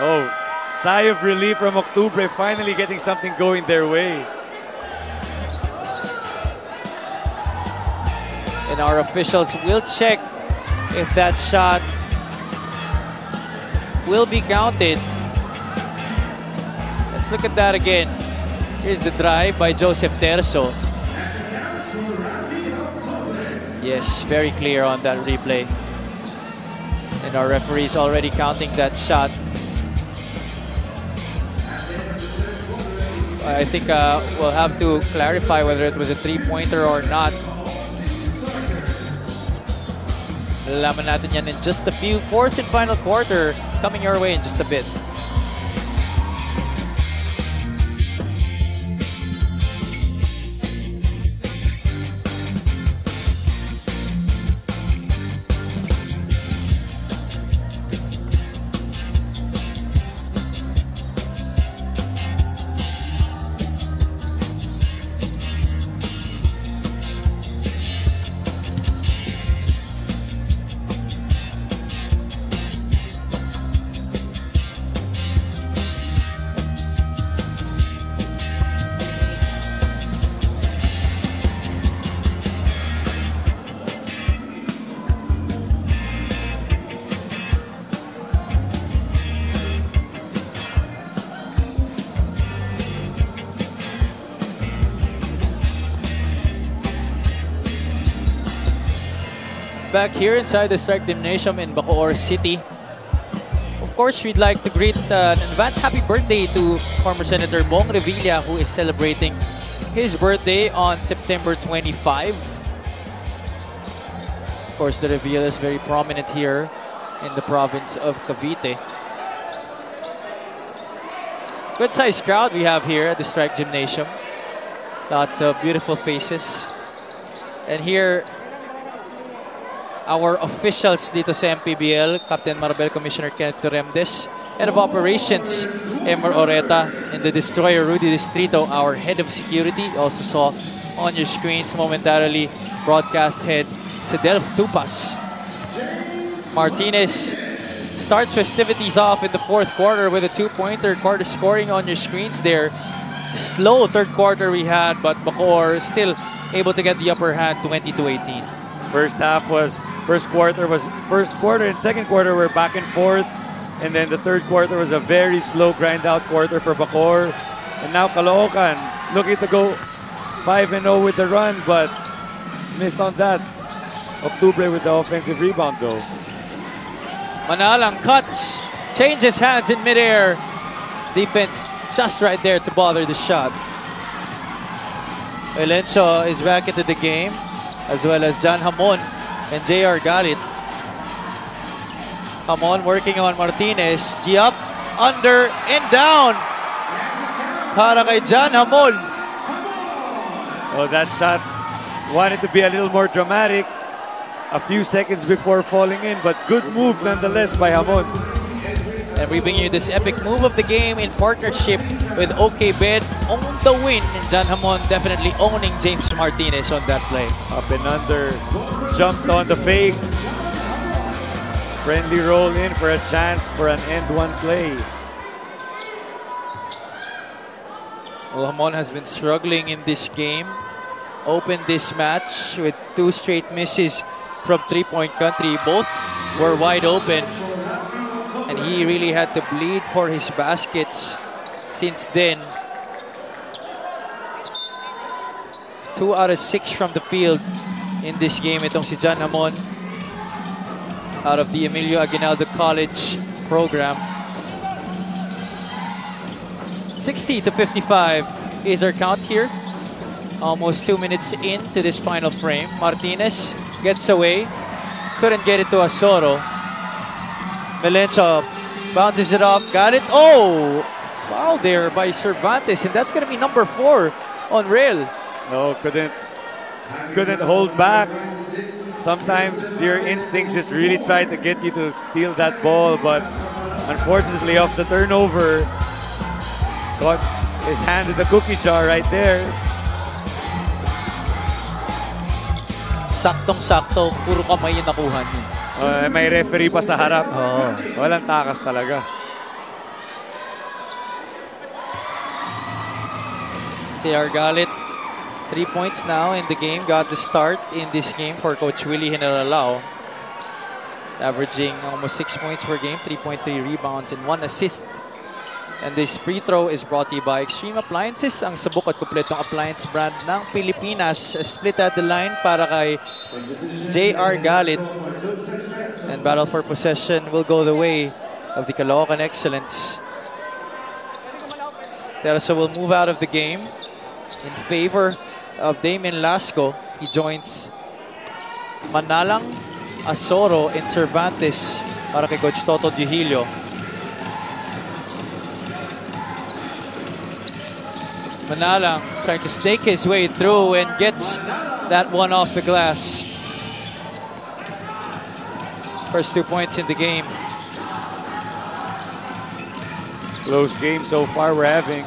Oh, sigh of relief from Octubre finally getting something going their way. And our officials will check if that shot will be counted. Let's look at that again. Here's the drive by Joseph Terzo. Yes, very clear on that replay. And our referee is already counting that shot. I think uh, we'll have to clarify whether it was a three-pointer or not. Lalaman natin yan in just a few. Fourth and final quarter coming your way in just a bit. Back here inside the Strike Gymnasium in Bacoor City. Of course, we'd like to greet uh, an advance happy birthday to former Senator Bong Revilla, who is celebrating his birthday on September 25. Of course, the Revilla is very prominent here in the province of Cavite. Good sized crowd we have here at the Strike Gymnasium. Lots of beautiful faces. And here, our officials dito sa MPBL, Captain Maribel Commissioner Kenneth Duremdes, Head of Operations, Emer Oreta, and the Destroyer, Rudy Distrito, our Head of Security. Also saw on your screens momentarily broadcast head, Sedelf Tupas. Martinez starts festivities off in the fourth quarter with a two-pointer quarter scoring on your screens there. Slow third quarter we had, but Bacoor still able to get the upper hand 20 to 18. First half was first quarter was first quarter and second quarter were back and forth, and then the third quarter was a very slow grind out quarter for Bacoor, and now Caloocan looking to go five and zero with the run, but missed on that. Octubre with the offensive rebound though. Manalang cuts, changes hands in midair. Defense just right there to bother the shot. Elencho is back into the game, as well as John Hamon and JR got it. Hamon working on Martinez. G up, under, and down. Para kay John Hamon. Oh, that shot wanted to be a little more dramatic a few seconds before falling in, but good move nonetheless by Hamon. And we bring you this epic move of the game in partnership with OKBet on the win. And John Hamon definitely owning James Martinez on that play. Up and under. Jumped on the fake. Friendly roll in for a chance for an end one play. Well, Hamon has been struggling in this game. Opened this match with two straight misses from three-point country. Both were wide open. And he really had to bleed for his baskets since then. Two out of six from the field in this game. Itong si Hamon out of the Emilio Aguinaldo College program. 60 to 55 is our count here. Almost two minutes into this final frame. Martinez gets away. Couldn't get it to Asoro. Melencio bounces it off. Got it. Oh! Foul there by Cervantes. And that's going to be number four on rail. No, couldn't couldn't hold back. Sometimes your instincts just really try to get you to steal that ball, but unfortunately, off the turnover, got his hand in the cookie jar right there. Saktong-sakto, puro kamay yung nakuha niya. Uh, may referee pa sa harap. Oo. Walang takas talaga. CR Galit, three points now in the game. Got the start in this game for Coach Willie Hinalalao. Averaging almost six points per game, 3.3 rebounds, and one assist. And this free throw is brought to you by XTREME Appliances, ang sabuk at kumpletong appliance brand ng Pilipinas. Split at the line para kay JR Galit. And battle for possession will go the way of the Caloocan Excellence. Teresa will move out of the game in favor of Damien Lasco. He joins Manalang, Asoro, and Cervantes para kay Coach Toto. Manalang trying to snake his way through and gets that one off the glass. First two points in the game. Close game so far we're having.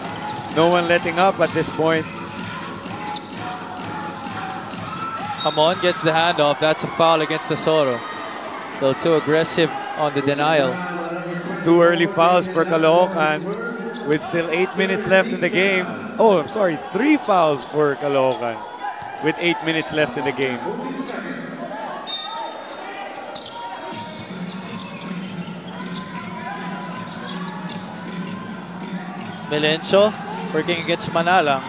No one letting up at this point. Hamon gets the handoff. That's a foul against. A little too aggressive on the denial. Two early fouls for Caloocan with still eight minutes left in the game. Oh, I'm sorry, three fouls for Caloocan with eight minutes left in the game. Melencio working against Manalang.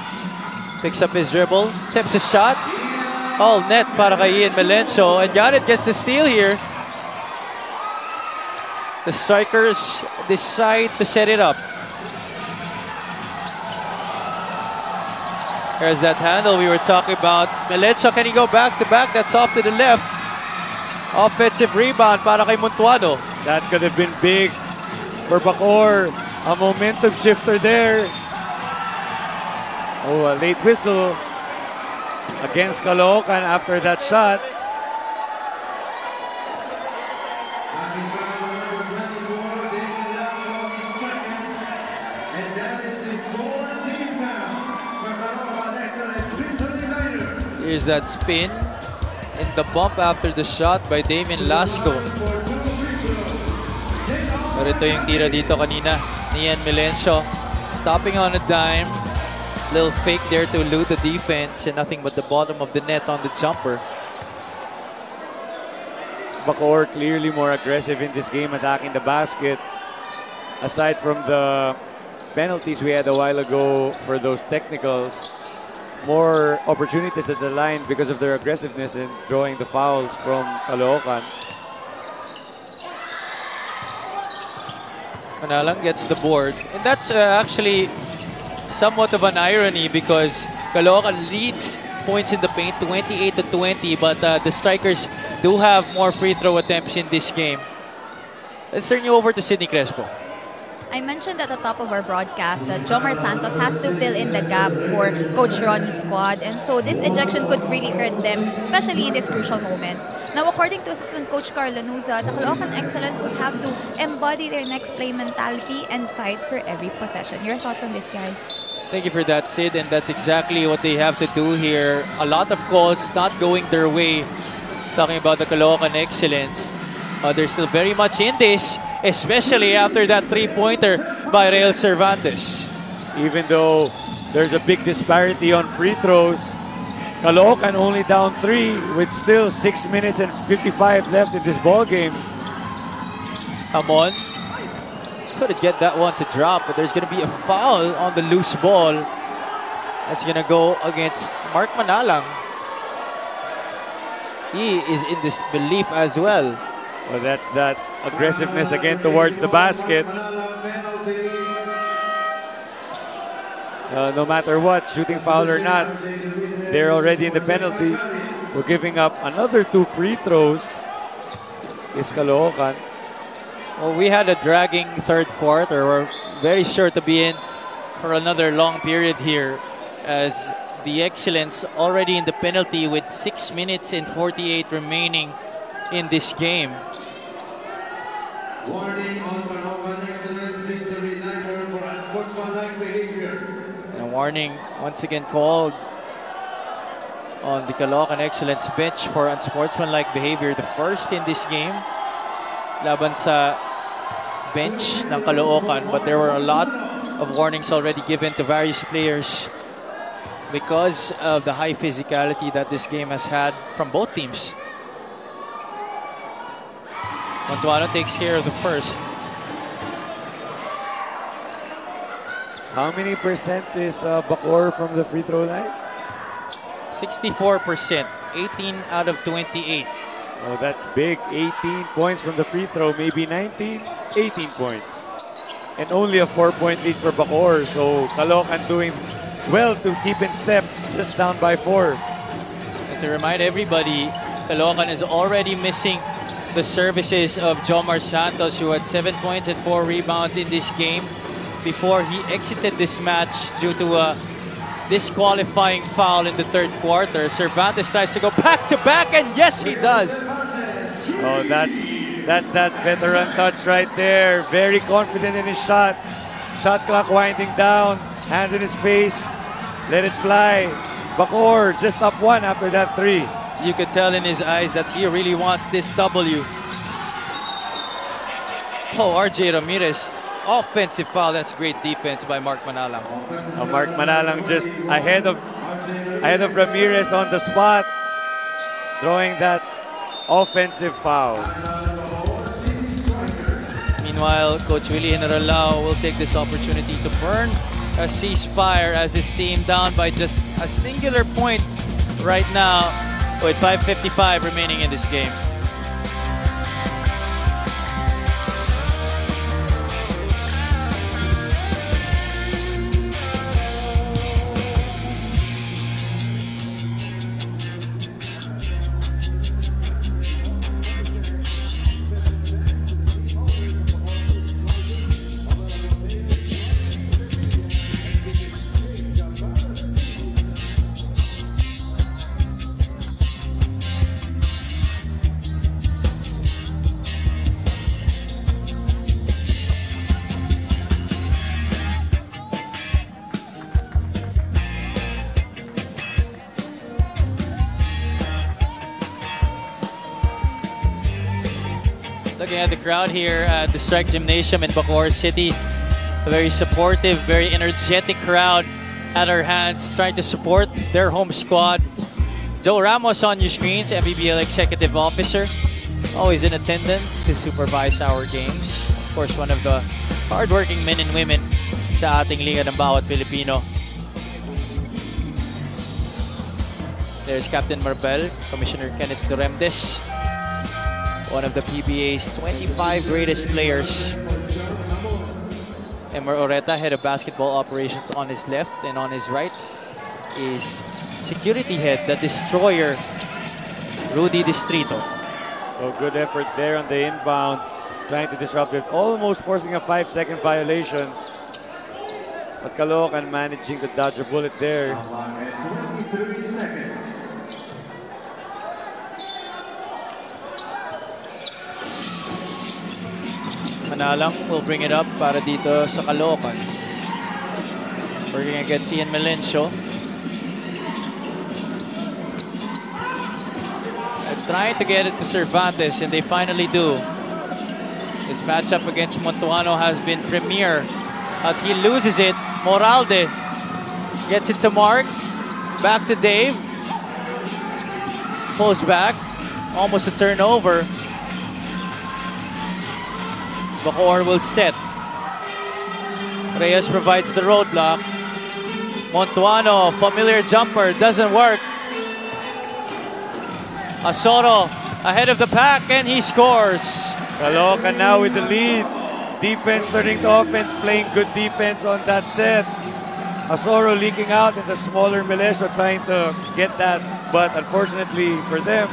Picks up his dribble, tips a shot. All net para kay Ian Melencio. And it, gets the steal here. The strikers decide to set it up. There's that handle we were talking about. Melencio, can he go back to back? That's off to the left. Offensive rebound para kay Montuano. That could have been big for Bacoor. A momentum shifter there. Oh, a late whistle against Caloocan after that shot. Here's that spin and the bump after the shot by Damien Lasco. Pero ito yung tira dito kanina ni Ian Melencio. Stopping on a dime. Little fake there to elude the defense and nothing but the bottom of the net on the jumper. Bacoor clearly more aggressive in this game, attacking the basket. Aside from the penalties we had a while ago for those technicals, more opportunities at the line because of their aggressiveness in drawing the fouls from Caloocan. Manalang gets the board. And that's uh, actually somewhat of an irony because Caloocan leads points in the paint 28 to 20, but uh, the strikers do have more free throw attempts in this game. Let's turn you over to Sidney Crespo. I mentioned at the top of our broadcast that Jomar Santos has to fill in the gap for Coach Ronnie's squad, and so this ejection could really hurt them, especially in these crucial moments. Now, according to assistant coach Carl Lanuza, the Caloocan Excellence will have to embody their next play mentality and fight for every possession. Your thoughts on this, guys? Thank you for that, Sid. And that's exactly what they have to do here. A lot of calls not going their way. Talking about the Caloocan excellence. Uh, they're still very much in this, especially after that three-pointer by Real Cervantes. Even though there's a big disparity on free throws, Caloocan only down three with still 6 minutes and 55 left in this ball game. Hamon couldn't get that one to drop, but there's going to be a foul on the loose ball. That's going to go against Mark Manalang. He is in disbelief as well. Well, that's that aggressiveness again towards the basket. Uh, no matter what, shooting foul or not, they're already in the penalty. So giving up another two free throws is Caloocan. Well, we had a dragging third quarter. We're very sure to be in for another long period here as the Excellence already in the penalty with 6 minutes and 48 remaining in this game. Warning on Caloocan Excellence Victory Liner for unsportsmanlike behavior. And a warning once again called on the Caloocan Excellence bench for unsportsmanlike behavior. The first in this game laban sa bench ng Caloocan but there were a lot of warnings already given to various players because of the high physicality that this game has had from both teams. Montuano takes care of the first. How many percent is uh, Bacoor from the free throw line? 64%, 18 out of 28. Oh, that's big. 18 points from the free throw, maybe 19, 18 points. And only a four-point lead for Bacoor. So Caloocan doing well to keep in step, just down by four. And to remind everybody, Caloocan is already missing the services of Jomar Santos, who had seven points and four rebounds in this game before he exited this match due to a disqualifying foul in the third quarter. Cervantes tries to go back to back, and yes, he does. Oh, that that's that veteran touch right there. Very confident in his shot. Shot clock winding down. Hand in his face. Let it fly. Bacoor just up one after that three. You could tell in his eyes that he really wants this W. Oh, RJ Ramirez. Offensive foul. That's great defense by Mark Manalang. Uh, Mark Manalang just ahead of ahead of Ramirez on the spot, throwing that offensive foul. Meanwhile, Coach Willie Generalao will take this opportunity to burn a ceasefire as his team down by just a singular point right now with 5.55 remaining in this game. Crowd here at the Strike Gymnasium in Bacoor City. A very supportive, very energetic crowd at our hands, trying to support their home squad. Joe Ramos on your screens, MPBL Executive Officer. Always in attendance to supervise our games. Of course, one of the hardworking men and women sa ating Liga ng Bawat Pilipino. There's Captain Marvel, Commissioner Kenneth Duremdes, one of the PBA's 25 greatest players. Emmer Oreta, head of basketball operations on his left, and on his right is security head, the destroyer, Rudy Distrito. So good effort there on the inbound. trying to disrupt it, almost forcing a five-second violation. But Caloocan managing to dodge a bullet there. Manalang will bring it up para dito sa Caloocan. Working against Ian Melencio. They're trying to get it to Cervantes and they finally do. This matchup against Montuano has been premier. But he loses it. Moralde gets it to Mark. Back to Dave. Pulls back. Almost a turnover. Bacoor will set. Reyes provides the roadblock. Montuano, familiar jumper, doesn't work. Asoro ahead of the pack and he scores. Caloocan now with the lead. Defense turning to offense, playing good defense on that set. Asoro leaking out and the smaller Melencio trying to get that, but unfortunately for them,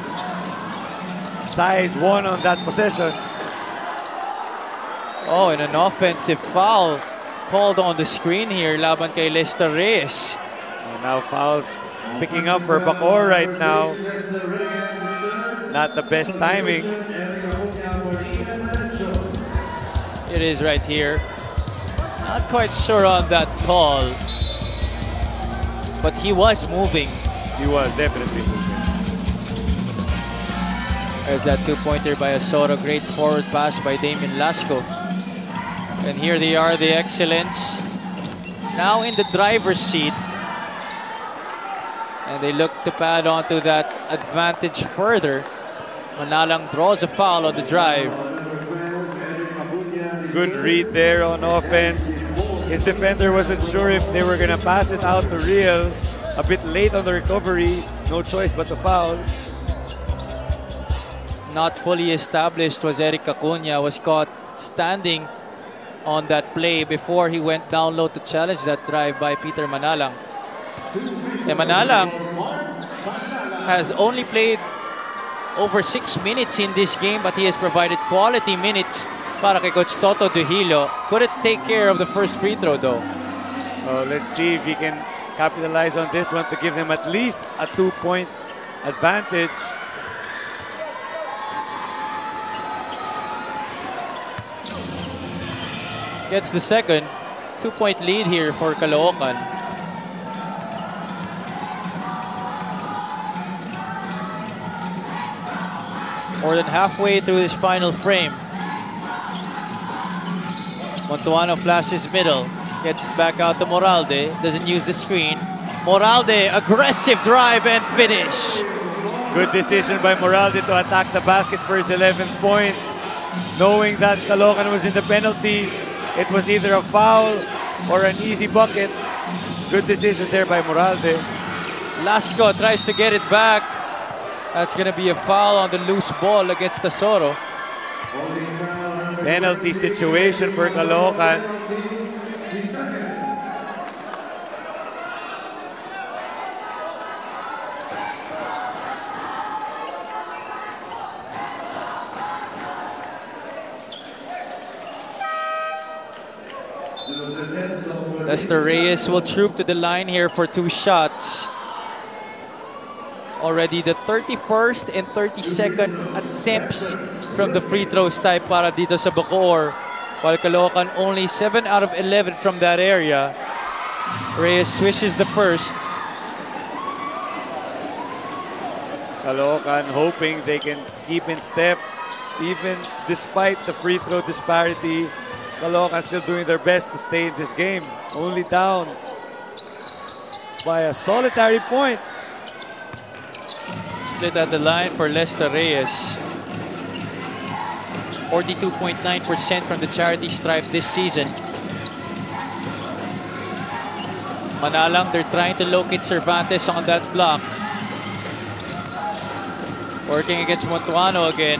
size won on that possession. Oh, and an offensive foul called on the screen here, laban kay Lester Reyes. And now fouls picking up for Bacoor right now. Not the best timing. It is right here. Not quite sure on that call. But he was moving. He was definitely moving. There's that two-pointer by Asoro. Great forward pass by Damien Lasco. And here they are, the Excellence. Now in the driver's seat. And they look to pad onto that advantage further. Manalang draws a foul on the drive. Good read there on offense. His defender wasn't sure if they were going to pass it out to Real. A bit late on the recovery. No choice but to foul. Not fully established was Eric Acuna. Was caught standing on that play before he went down low to challenge that drive by Peter Manalang. And Manalang has only played over six minutes in this game, but he has provided quality minutes para kay Coach Toto Duhilo. Couldn't take care of the first free throw though. Let's see if he can capitalize on this one to give them at least a two-point advantage. Gets the second. Two-point lead here for Caloocan. More than halfway through this final frame. Montuano flashes middle. Gets it back out to Moralde. Doesn't use the screen. Moralde, aggressive drive and finish. Good decision by Moralde to attack the basket for his 11th point. Knowing that Caloocan was in the penalty, it was either a foul or an easy bucket. Good decision there by Moralde. Lasco tries to get it back. That's going to be a foul on the loose ball against Tesoro. Penalty situation for Caloocan. Lester Reyes will troop to the line here for two shots. Already the 31st and 32nd attempts from the free throws type para dito sa Bacoor. While Caloocan only 7 out of 11 from that area. Reyes swishes the first. Caloocan hoping they can keep in step even despite the free throw disparity. Caloocan still doing their best to stay in this game. Only down by a solitary point. Split at the line for Lester Reyes. 42.9% from the charity stripe this season. Manalang, they're trying to locate Cervantes on that block. Working against Montuano again.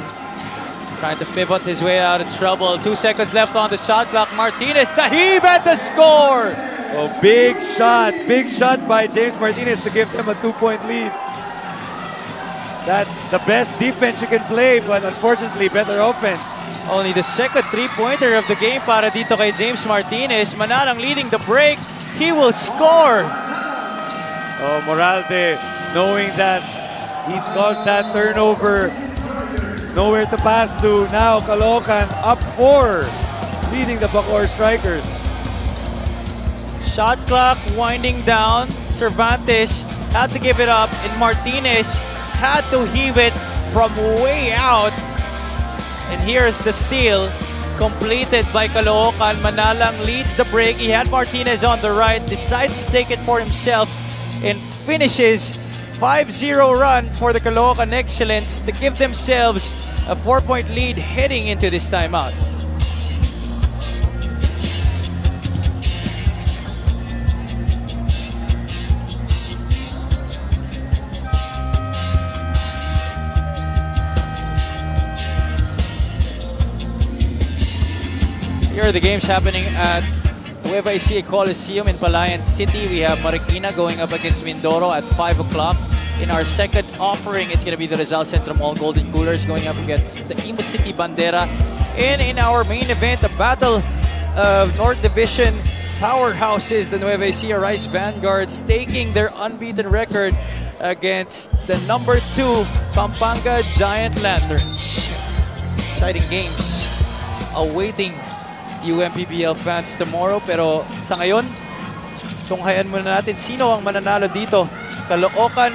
Trying to pivot his way out of trouble. Two seconds left on the shot clock. Martinez, the heave and the score! Oh, big shot. Big shot by James Martinez to give them a two-point lead. That's the best defense you can play, but unfortunately, better offense. Only the second three-pointer of the game para dito kay James Martinez. Manalang leading the break. He will score. Oh, Moralde, knowing that he caused that turnover, nowhere to pass to. Now Caloocan up four, leading the Bacoor Strikers. Shot clock winding down. Cervantes had to give it up, and Martinez had to heave it from way out. And here's the steal completed by Caloocan. Manalang leads the break. He had Martinez on the right, decides to take it for himself, and finishes 5-0 run for the Caloocan Excellence to give themselves a four-point lead heading into this timeout. Here are the games happening at Nueva Ecija Coliseum in Palayan City. We have Marikina going up against Mindoro at 5 o'clock. In our second offering, it's going to be the Rizal Xentromall Golden Coolers going up against the Imus City Bandera. And in our main event, the battle of North Division powerhouses, the Nueva Ecija Rice Vanguards, taking their unbeaten record against the number two Pampanga Giant Lanterns. Exciting games awaiting UMPBL fans tomorrow. Pero sa ngayon, tunghayan muna natin sino ang mananalo dito. Caloocan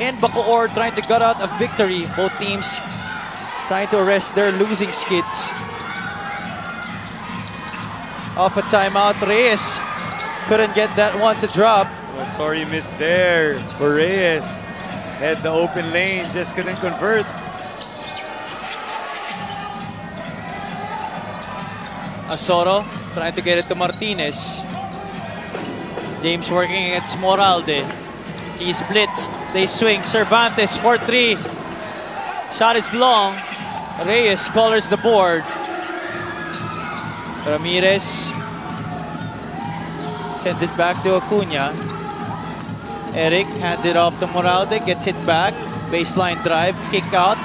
and Bacoor trying to gut out a victory. Both teams trying to arrest their losing skids. Off a timeout, Reyes couldn't get that one to drop. Oh, sorry, missed there for Reyes. Had the open lane, just couldn't convert. Asoro trying to get it to Martinez. James working against Moralde. He's blitzed. They swing. Cervantes for three. Shot is long. Reyes colors the board. Ramirez sends it back to Acuna. Eric hands it off to Moralde. Gets it back. Baseline drive. Kick out.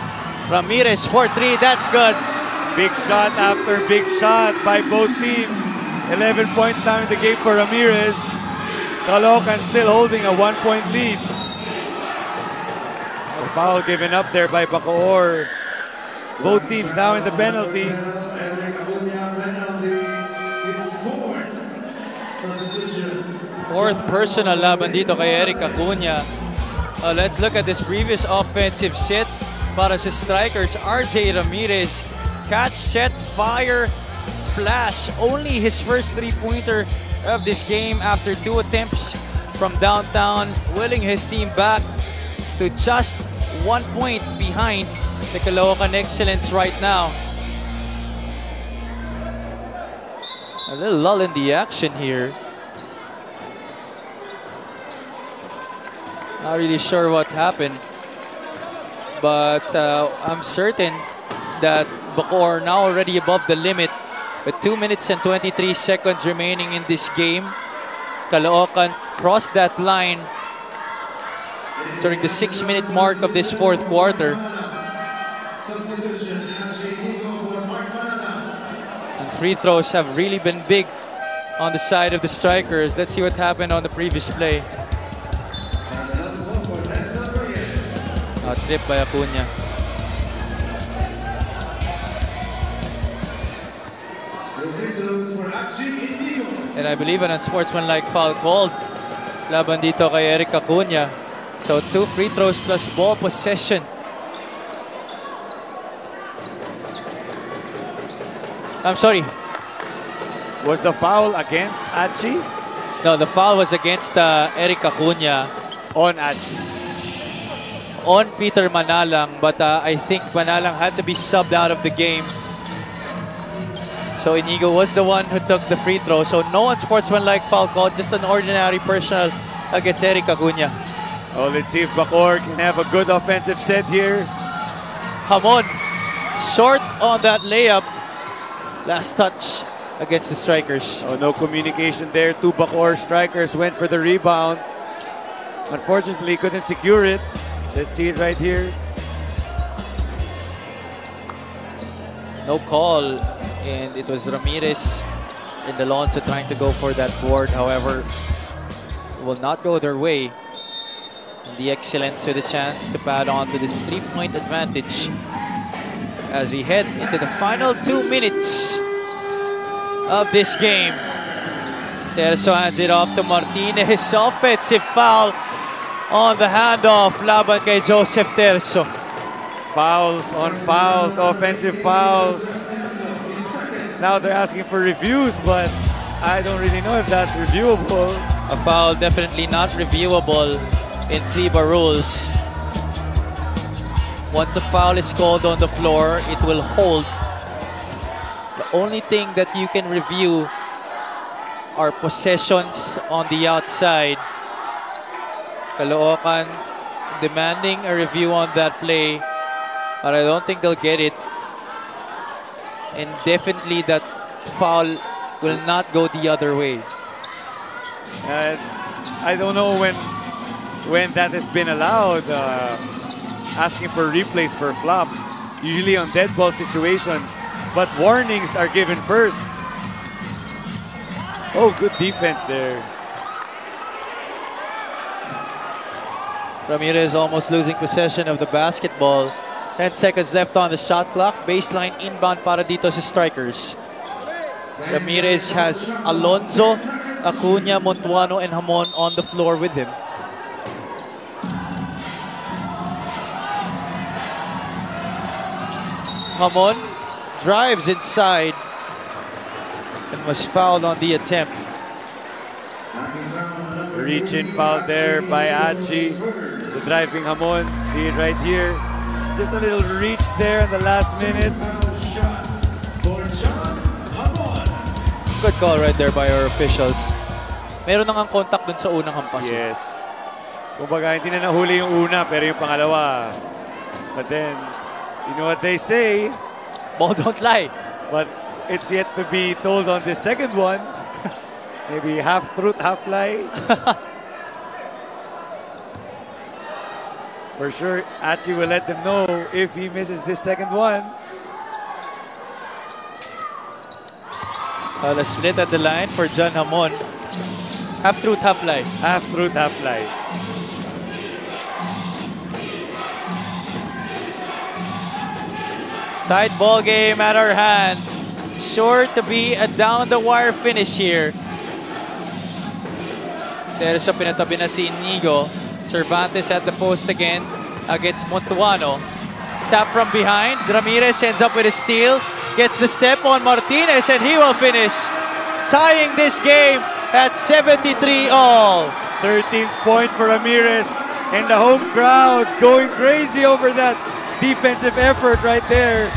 Ramirez for three. That's good. Big shot after big shot by both teams. 11 points down in the game for Ramirez. Caloocan still holding a one-point lead. A foul given up there by Bacoor. Both teams now in the penalty. Fourth personal laban dito kay Eric Acuna. Uh, let's look at this previous offensive set para sa strikers. RJ Ramirez, catch, set, fire, splash. Only his first three-pointer of this game after two attempts from downtown, willing his team back to just one point behind the Caloocan Excellence right now. A little lull in the action here. Not really sure what happened, but uh, I'm certain that Bacoor now already above the limit with 2 minutes and 23 seconds remaining in this game. Caloocan crossed that line during the 6 minute mark of this fourth quarter. And free throws have really been big on the side of the strikers. Let's see what happened on the previous play. A trip by Acuna. And I believe an unsportsmanlike foul called laban dito kay Eric Acuna. So two free throws plus ball possession. I'm sorry. Was the foul against Achi? No, the foul was against uh, Eric Acuna. On Achi. On Peter Manalang, but uh, I think Manalang had to be subbed out of the game. So Inigo was the one who took the free throw. So no one unsportsmanlike foul call, just an ordinary personal against Eric Acuna. Oh, let's see if Bacoor can have a good offensive set here. Hamon, short on that layup. Last touch against the strikers. Oh, no communication there. Two Bacoor strikers went for the rebound. Unfortunately, couldn't secure it. Let's see it right here. no call, and it was Ramirez and Alonso trying to go for that board. However, will not go their way. And the Excellence with a chance to pad on to this three-point advantage as we head into the final two minutes of this game. Terzo hands it off to Martinez. [laughs] Offensive foul on the handoff. Laban kay Joseph Terzo. Fouls on fouls, offensive fouls. Now they're asking for reviews, but I don't really know if that's reviewable. A foul definitely not reviewable in FIBA rules. Once a foul is called on the floor, it will hold. The only thing that you can review are possessions on the outside. Caloocan demanding a review on that play, but I don't think they'll get it. And definitely that foul will not go the other way. Uh, I don't know when when that has been allowed. Uh, asking for replays for flops, usually on dead ball situations, but warnings are given first. Oh, good defense there. Ramirez almost losing possession of the basketball. 10 seconds left on the shot clock. Baseline inbound para dito sa strikers. Ramirez has Alonso, Acuna, Montuano, and Hamon on the floor with him. Hamon drives inside and was fouled on the attempt. Reach in foul there by Achi. The driving Hamon. See it right here. Just a little reach there in the last minute. Good call right there by our officials. Meron nang contact dun sa unang hampas. Yes. Kumbaga, hindi na nahuli yung una, pero yung pangalawa. But then, you know what they say? Ball don't lie. But it's yet to be told on the second one. [laughs] Maybe half truth, half lie. [laughs] For sure, Achi will let them know if he misses this second one. Uh, the split at the line for John Hamon. Half truth, half lie. Half truth, half lie. Tight ball game at our hands. Sure to be a down the wire finish here. There's a pinatabi na si Inigo. Cervantes at the post again against Montuano. Tap from behind. Ramirez ends up with a steal. Gets the step on Martinez and he will finish. Tying this game at 73 all. 13th point for Ramirez. And the home crowd going crazy over that defensive effort right there.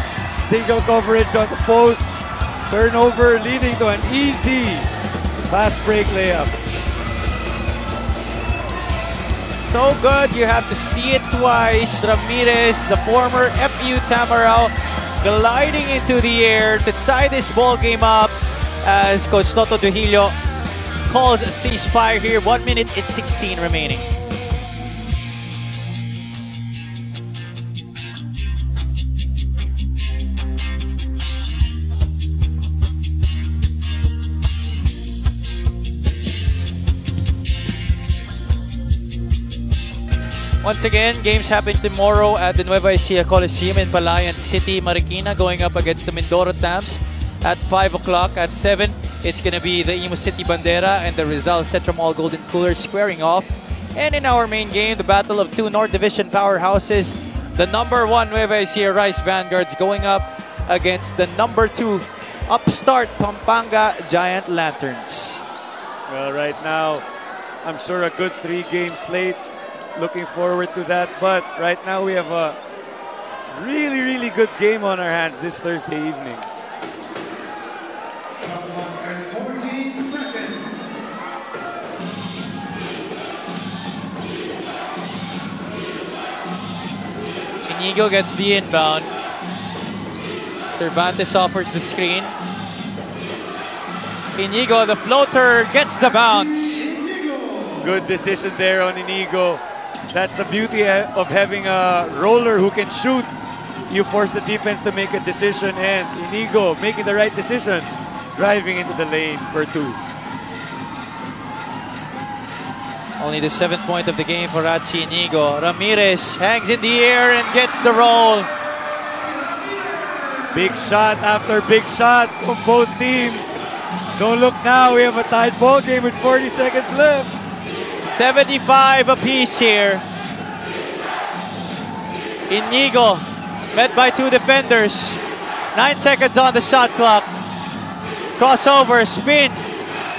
Single coverage on the post. Turnover leading to an easy fast break layup. So good, you have to see it twice. Ramirez, the former FEU Tamaraw, gliding into the air to tie this ball game up as Coach Toto Duhilo calls a ceasefire here. One minute and 16 remaining. Once again, games happen tomorrow at the Nueva Ecija Coliseum in Palayan City, Marikina, going up against the Mindoro Tams at 5 o'clock. At 7, it's going to be the Imus City Bandera and the Rizal Xentromall Golden Cooler squaring off. And in our main game, the battle of two North Division powerhouses, the number one Nueva Ecija Rice Vanguards going up against the number two upstart Pampanga Giant Lanterns. Well, right now, I'm sure a good three-game slate. Looking forward to that. But right now, we have a really, really good game on our hands this Thursday evening. Inigo gets the inbound. Cervantes offers the screen. Inigo, the floater, gets the bounce. Good decision there on Inigo. That's the beauty of having a roller who can shoot. you force the defense to make a decision, and Inigo making the right decision, driving into the lane for two. Only the seventh point of the game for Rachi Inigo. Ramirez hangs in the air and gets the roll. Big shot after big shot from both teams. Don't look now, we have a tied ball game with 40 seconds left. 75 apiece here. Inigo met by two defenders. Nine seconds on the shot clock. Crossover, spin,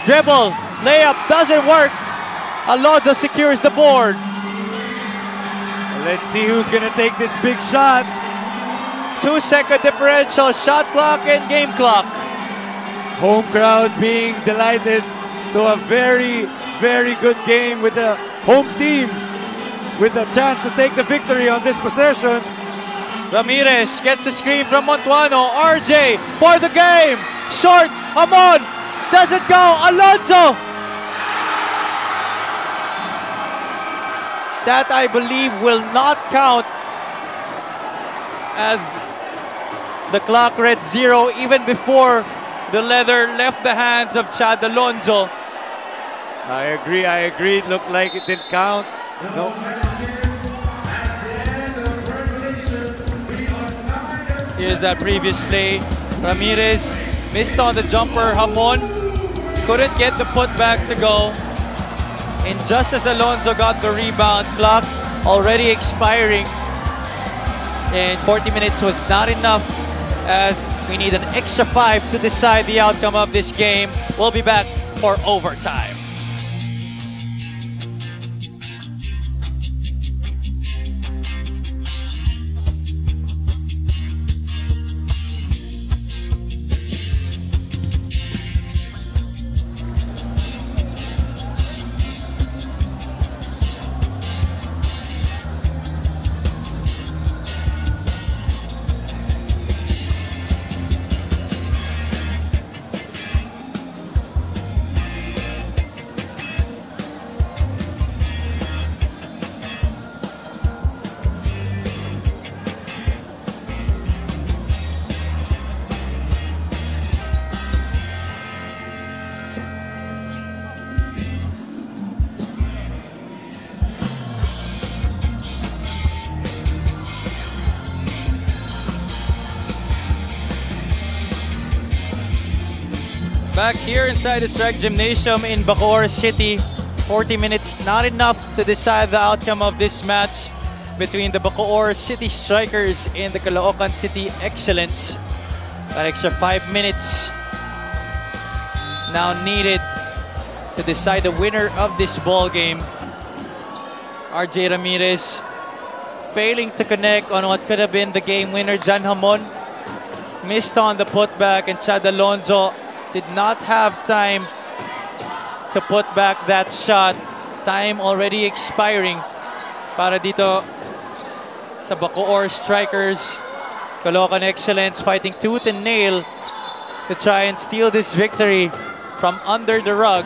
dribble, layup doesn't work. Alonso secures the board. Let's see who's gonna take this big shot. Two second differential, shot clock and game clock. Home crowd being delighted to a very, very good game with the home team with a chance to take the victory on this possession. Ramirez gets a screen from Montuano. RJ for the game. Short, Hamon. Doesn't go. Alonso. That I believe will not count as the clock read zero even before the leather left the hands of Chad Alonso. I agree, I agree. It looked like it didn't count. No. Here's that previous play. Ramirez missed on the jumper. Hamon couldn't get the putback to go. And just as Alonso got the rebound, clock already expiring. And 40 minutes was not enough as we need an extra five to decide the outcome of this game. We'll be back for overtime. Inside the Strike Gymnasium in Bacoor City. 40 minutes, not enough to decide the outcome of this match between the Bacoor City Strikers and the Caloocan City Excellence. An extra five minutes now needed to decide the winner of this ball game. RJ Ramirez failing to connect on what could have been the game winner. Jan Hamon missed on the putback and Chad Alonso did not have time to put back that shot. Time already expiring para dito sa Bacoor Strikers. Caloocan Excellence fighting tooth and nail to try and steal this victory from under the rug.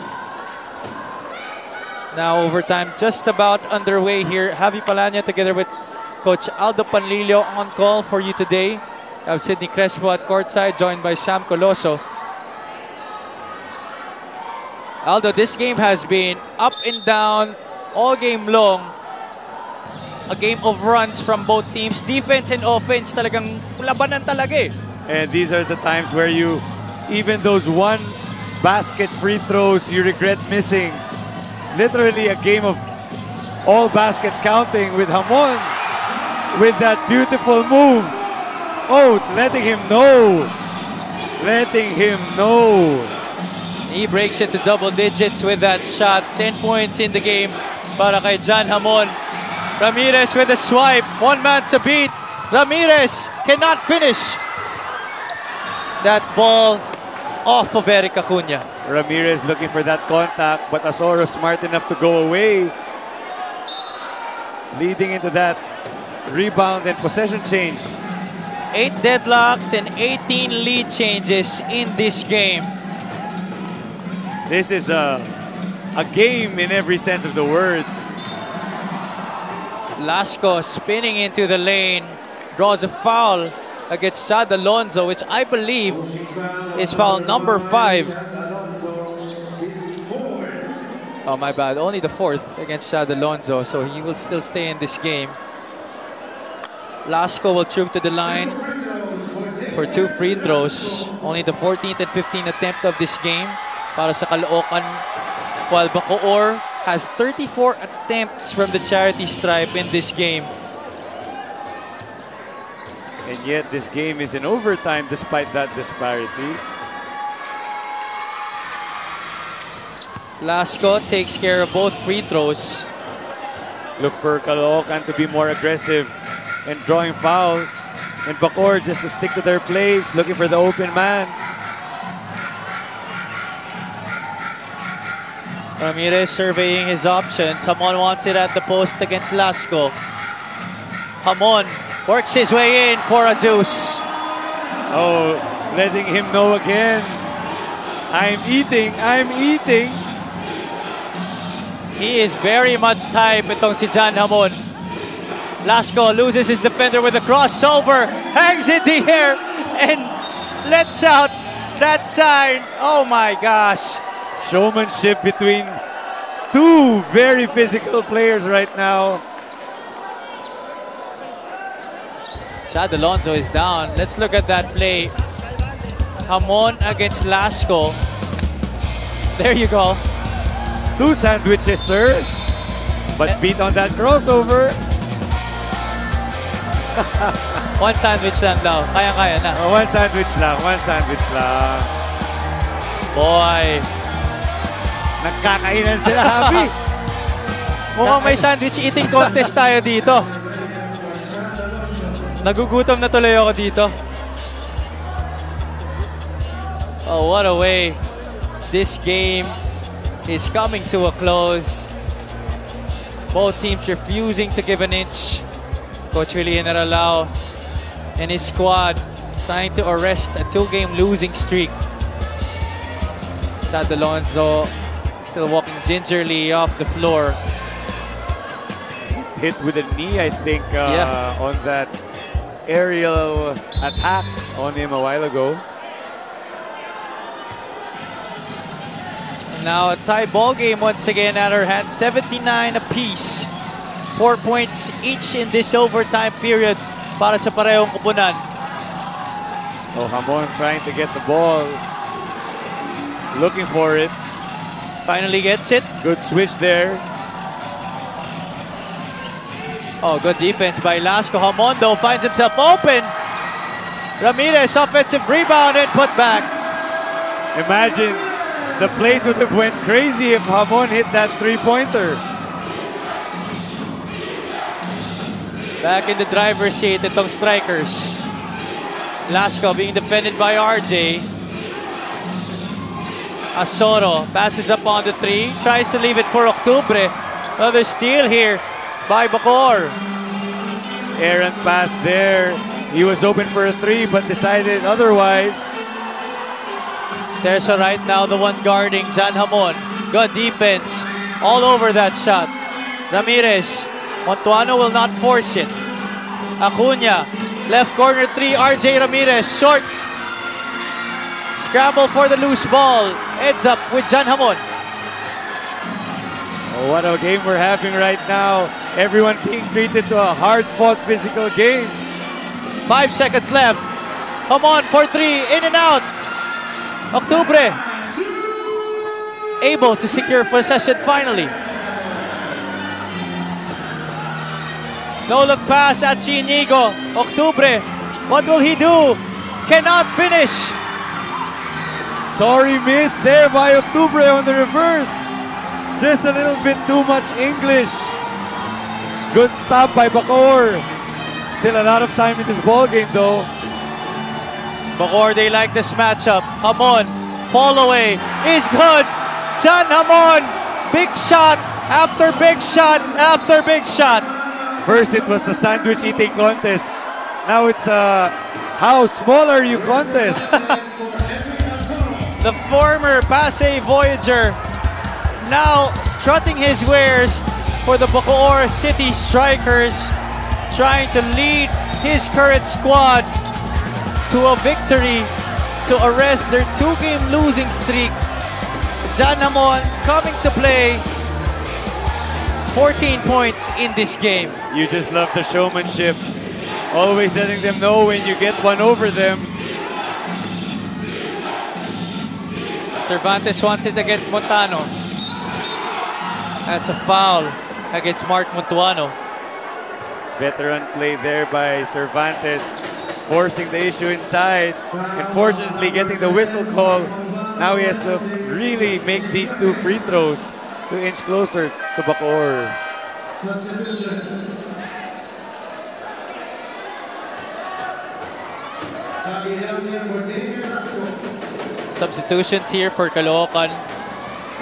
Now overtime just about underway here. Javi Palanya together with Coach Aldo Panlilio on call for you today. I have Sidney Crespo at courtside joined by Sam Coloso. Aldo, this game has been up and down all game long. A game of runs from both teams. Defense and offense talagang labanan talaga eh. And these are the times where you, even those one basket free throws you regret missing. Literally a game of all baskets counting with Hamon with that beautiful move. Oh, letting him know. Letting him know. He breaks it to double digits with that shot. 10 points in the game para kay John Hamon. Ramirez with a swipe. One man to beat. Ramirez cannot finish. That ball off of Eric Acuna. Ramirez looking for that contact, but Asoro smart enough to go away. Leading into that rebound and possession change. Eight deadlocks and 18 lead changes in this game. This is a, a game in every sense of the word. Lasco spinning into the lane. draws a foul against Chad Alonso, which I believe is foul number five. Oh, my bad. Only the fourth against Chad Alonso, so he will still stay in this game. Lasco will troop to the line for two free throws. Only the 14th and 15th attempt of this game para sa Caloocan. While Bacoor has 34 attempts from the charity stripe in this game. And yet this game is in overtime despite that disparity. Lasco takes care of both free throws. Look for Caloocan to be more aggressive and drawing fouls. And Bacoor just to stick to their plays, looking for the open man. Ramirez surveying his options. Hamon wants it at the post against Lasco. Hamon works his way in for a deuce. Oh, letting him know again. I'm eating, I'm eating. He is very much type itong si John Hamon. Lasco loses his defender with a crossover, hangs in the air, and lets out that sign. Oh my gosh. Showmanship between two very physical players right now. Chad Alonso is down. Let's look at that play. Hamon against Lasco. There you go. Two sandwiches, sir. But beat on that crossover. [laughs] One sandwich lang daw. Kaya-kaya na. Oh, one sandwich lang, one sandwich lang. Boy. Nagkakainan sila, [laughs] Happy. Mukhang may sandwich eating contest tayo dito. Nagugutom na tuloy ako dito. Oh, what a way. This game is coming to a close. Both teams refusing to give an inch. Coach Willie Naralao and his squad trying to arrest a two-game losing streak. Chad Alonso still walking gingerly off the floor. Hit with a knee, I think, uh, Yeah. on that aerial attack on him a while ago. Now a tie ball game once again at our hands, 79 apiece. Four points each in this overtime period para sa parehong kupunan. Oh, Hamon trying to get the ball. Looking for it. Finally gets it. Good switch there. Oh, good defense by Lasco. Hamondo finds himself open. Ramirez offensive rebound and put back. Imagine the place would have went crazy if Hamon hit that three-pointer. Back in the driver's seat itong strikers. Lasco being defended by RJ. Asoro passes up on the three, tries to leave it for Octubre. Another steal here by Bacoor. Errant pass there. He was open for a three, but decided otherwise. There's a right now, the one guarding Jan Hamon. Good defense all over that shot. Ramirez. Montuano will not force it. Acuna. Left corner three, RJ Ramirez. Short. Scramble for the loose ball. Heads up with Jan Hamon. Oh, what a game we're having right now. Everyone being treated to a hard-fought physical game. Five seconds left. Hamon for three. In and out. Octubre. Able to secure possession finally. No look pass at Sinigo. Octubre. What will he do? Cannot finish. Sorry miss there by Octubre on the reverse. Just a little bit too much English. Good stop by Bacoor. Still a lot of time in this ball game though. Bacoor, they like this matchup. Hamon, fall away, is good. Jan Hamon, big shot after big shot after big shot. First it was a sandwich eating contest. Now it's a how small are you contest. [laughs] the former Pasay Voyager now strutting his wares for the Bacoor City Strikers. trying to lead his current squad to a victory to arrest their two-game losing streak. Jan Hamon coming to play 14 points in this game. You just love the showmanship. Always letting them know when you get one over them. Cervantes wants it against Montuano. That's a foul against Mark Montuano. Veteran play there by Cervantes, forcing the issue inside. Unfortunately, getting the whistle call. Now he has to really make these two free throws to inch closer to Bacoor. Substitutions here for Caloocan.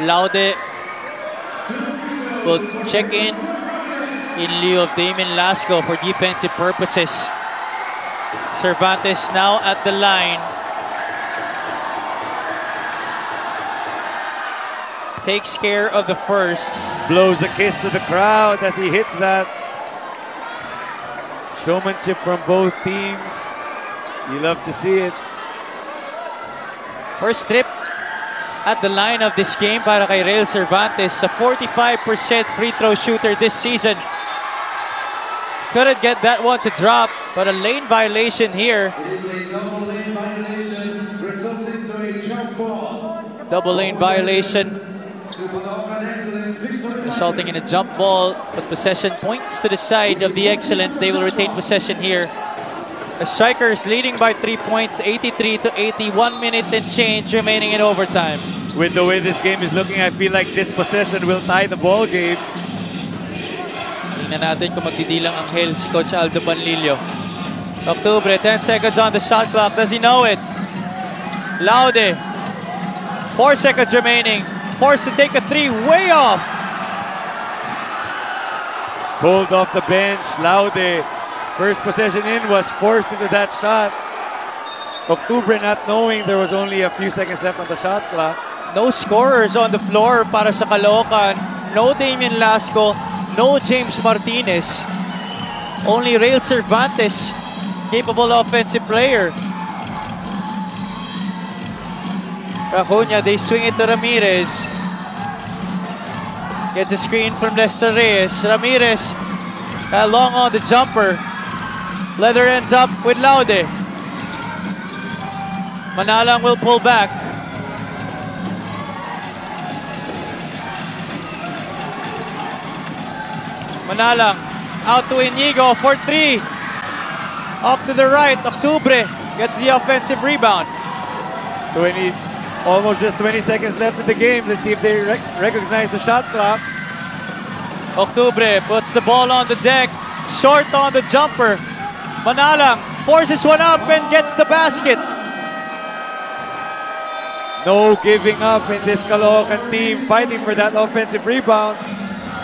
Laude will check in in lieu of Damien Lasco for defensive purposes. Cervantes now at the line. Takes care of the first. Blows a kiss to the crowd as he hits that. Showmanship from both teams. You love to see it. First trip at the line of this game para kay Rael Cervantes, a 45% free throw shooter this season. Couldn't get that one to drop, but a lane violation here. Double lane violation, resulting to a jump ball. Double lane violation. Resulting in a jump ball, but possession points to the side of the excellence. They will retain possession here. The Strikers leading by three points, 83 to 81 minute and change remaining in overtime. With the way this game is looking, I feel like this possession will tie the ball game. Tingnan natin kung magdidilang anghel si Coach Aldo Panlilio. Octubre, 10 seconds on the shot clock. Does he know it? Laude, 4 seconds remaining. Forced to take a three, way off. Pulled off the bench. Laude, first possession in, was forced into that shot. Octubre not knowing there was only a few seconds left on the shot clock. No scorers on the floor para sa Caloocan. No Damien Lasco, no James Martinez. Only Rael Cervantes, capable offensive player. Rajunya, they swing it to Ramirez. Gets a screen from Lester Reyes. Ramirez, uh, long on the jumper. Leather ends up with Laude. Manalang will pull back. Manalang out to Inigo for three. Off to the right, Octubre gets the offensive rebound. 20, almost just 20 seconds left in the game. Let's see if they rec- recognize the shot clock. Octubre puts the ball on the deck, short on the jumper. Manalang forces one up and gets the basket. No giving up in this Caloocan team, fighting for that offensive rebound,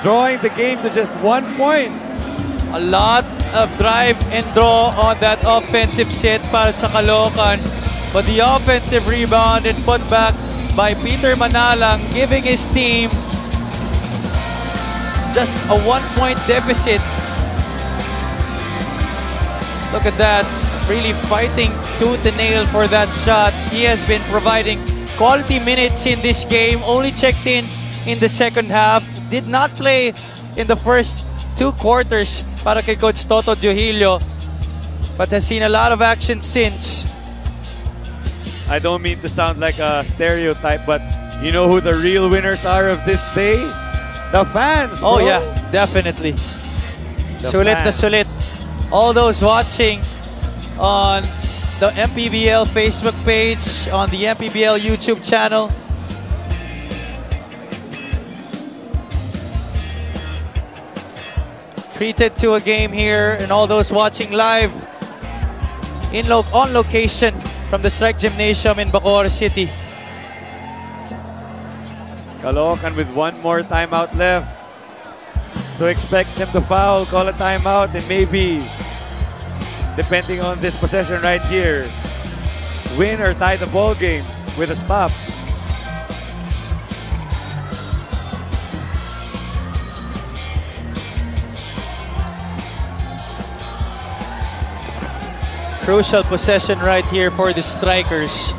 drawing the game to just one point. A lot of drive and draw on that offensive set para sa Caloocan. But the offensive rebound and put back by Peter Manalang, giving his team just a one-point deficit. Look at that. Really fighting tooth and nail for that shot. He has been providing quality minutes in this game. Only checked in in the second half. Did not play in the first two quarters para kay Coach Toto Duhilo. But has seen a lot of action since. I don't mean to sound like a stereotype, but you know who the real winners are of this day? The fans. Oh yeah, definitely. The sulit na sulit. All those watching on the MPBL Facebook page, on the MPBL YouTube channel. Treated to a game here, and all those watching live in lo- on location from the Strike Gymnasium in Bacoor City. Caloocan with one more timeout left. So expect them to foul, call a timeout, and maybe, depending on this possession right here, win or tie the ball game with a stop. Crucial possession right here for the strikers.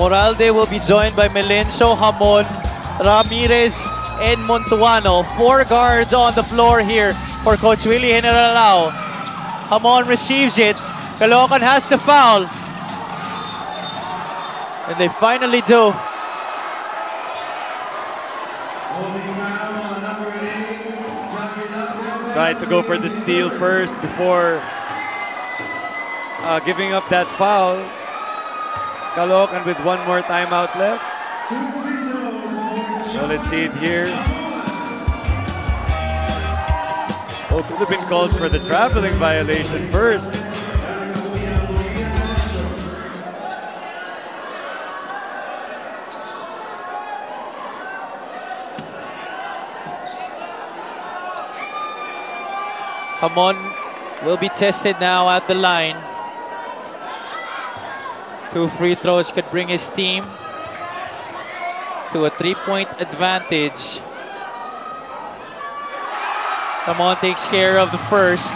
Moralde will be joined by Melencio, Hamon, Ramirez, and Montuano. Four guards on the floor here for Coach Willie Generalao. Hamon receives it. Caloocan has the foul. And they finally do. Tried to go for the steal first before uh, giving up that foul. Caloocan with one more timeout left. Let's see it here. Oh, could have been called for the traveling violation first. Hamon will be tested now at the line. Two free throws could bring his team to a three-point advantage. Hamon takes care of the first.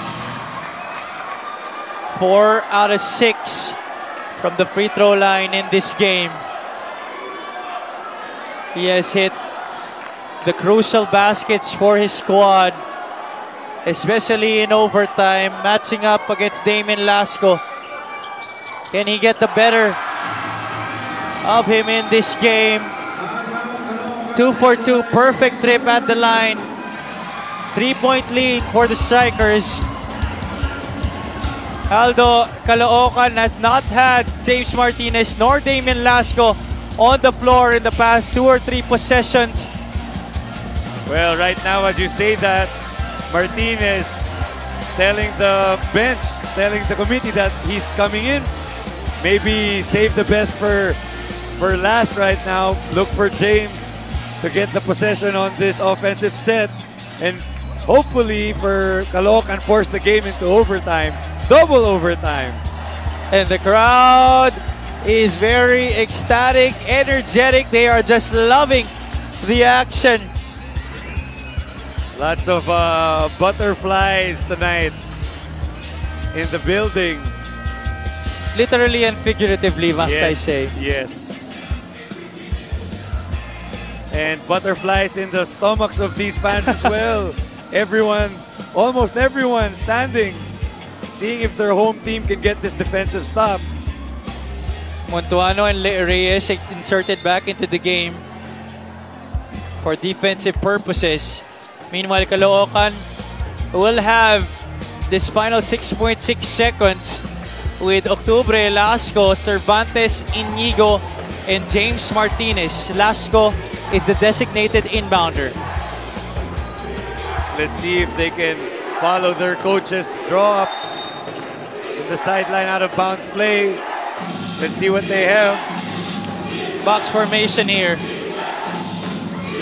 Four out of six from the free throw line in this game. He has hit the crucial baskets for his squad especially in overtime, matching up against Damien Lasco. Can he get the better of him in this game? Two for two, perfect trip at the line. Three point lead for the strikers. Aldo Caloocan has not had James Martinez nor Damien Lasco on the floor in the past two or three possessions. Well, right now, as you say that, Martinez telling the bench, telling the committee that he's coming in. Maybe save the best for for last right now. Look for James to get the possession on this offensive set and hopefully for Caloocan force the game into overtime. Double overtime. And the crowd is very ecstatic, energetic. They are just loving the action. Lots of uh, butterflies tonight in the building. Literally and figuratively, must I say. Yes. And butterflies in the stomachs of these fans as well. [laughs] everyone, almost everyone standing, seeing if their home team can get this defensive stop. Montuano and Le- Reyes inserted back into the game for defensive purposes. Meanwhile, Caloocan will have this final 6.6 seconds with Octubre, Lasco, Cervantes, Inigo, and James Martinez. Lasco is the designated inbounder. Let's see if they can follow their coaches. draw up in the sideline out of bounds play. Let's see what they have. Box formation here.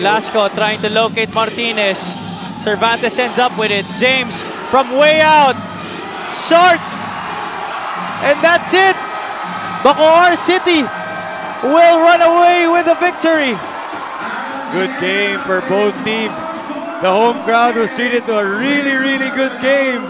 Lasco trying to locate Martinez. Cervantes ends up with it. James from way out. Short. And that's it. Bacoor City will run away with the victory. Good game for both teams. The home crowd was treated to a really, really good game.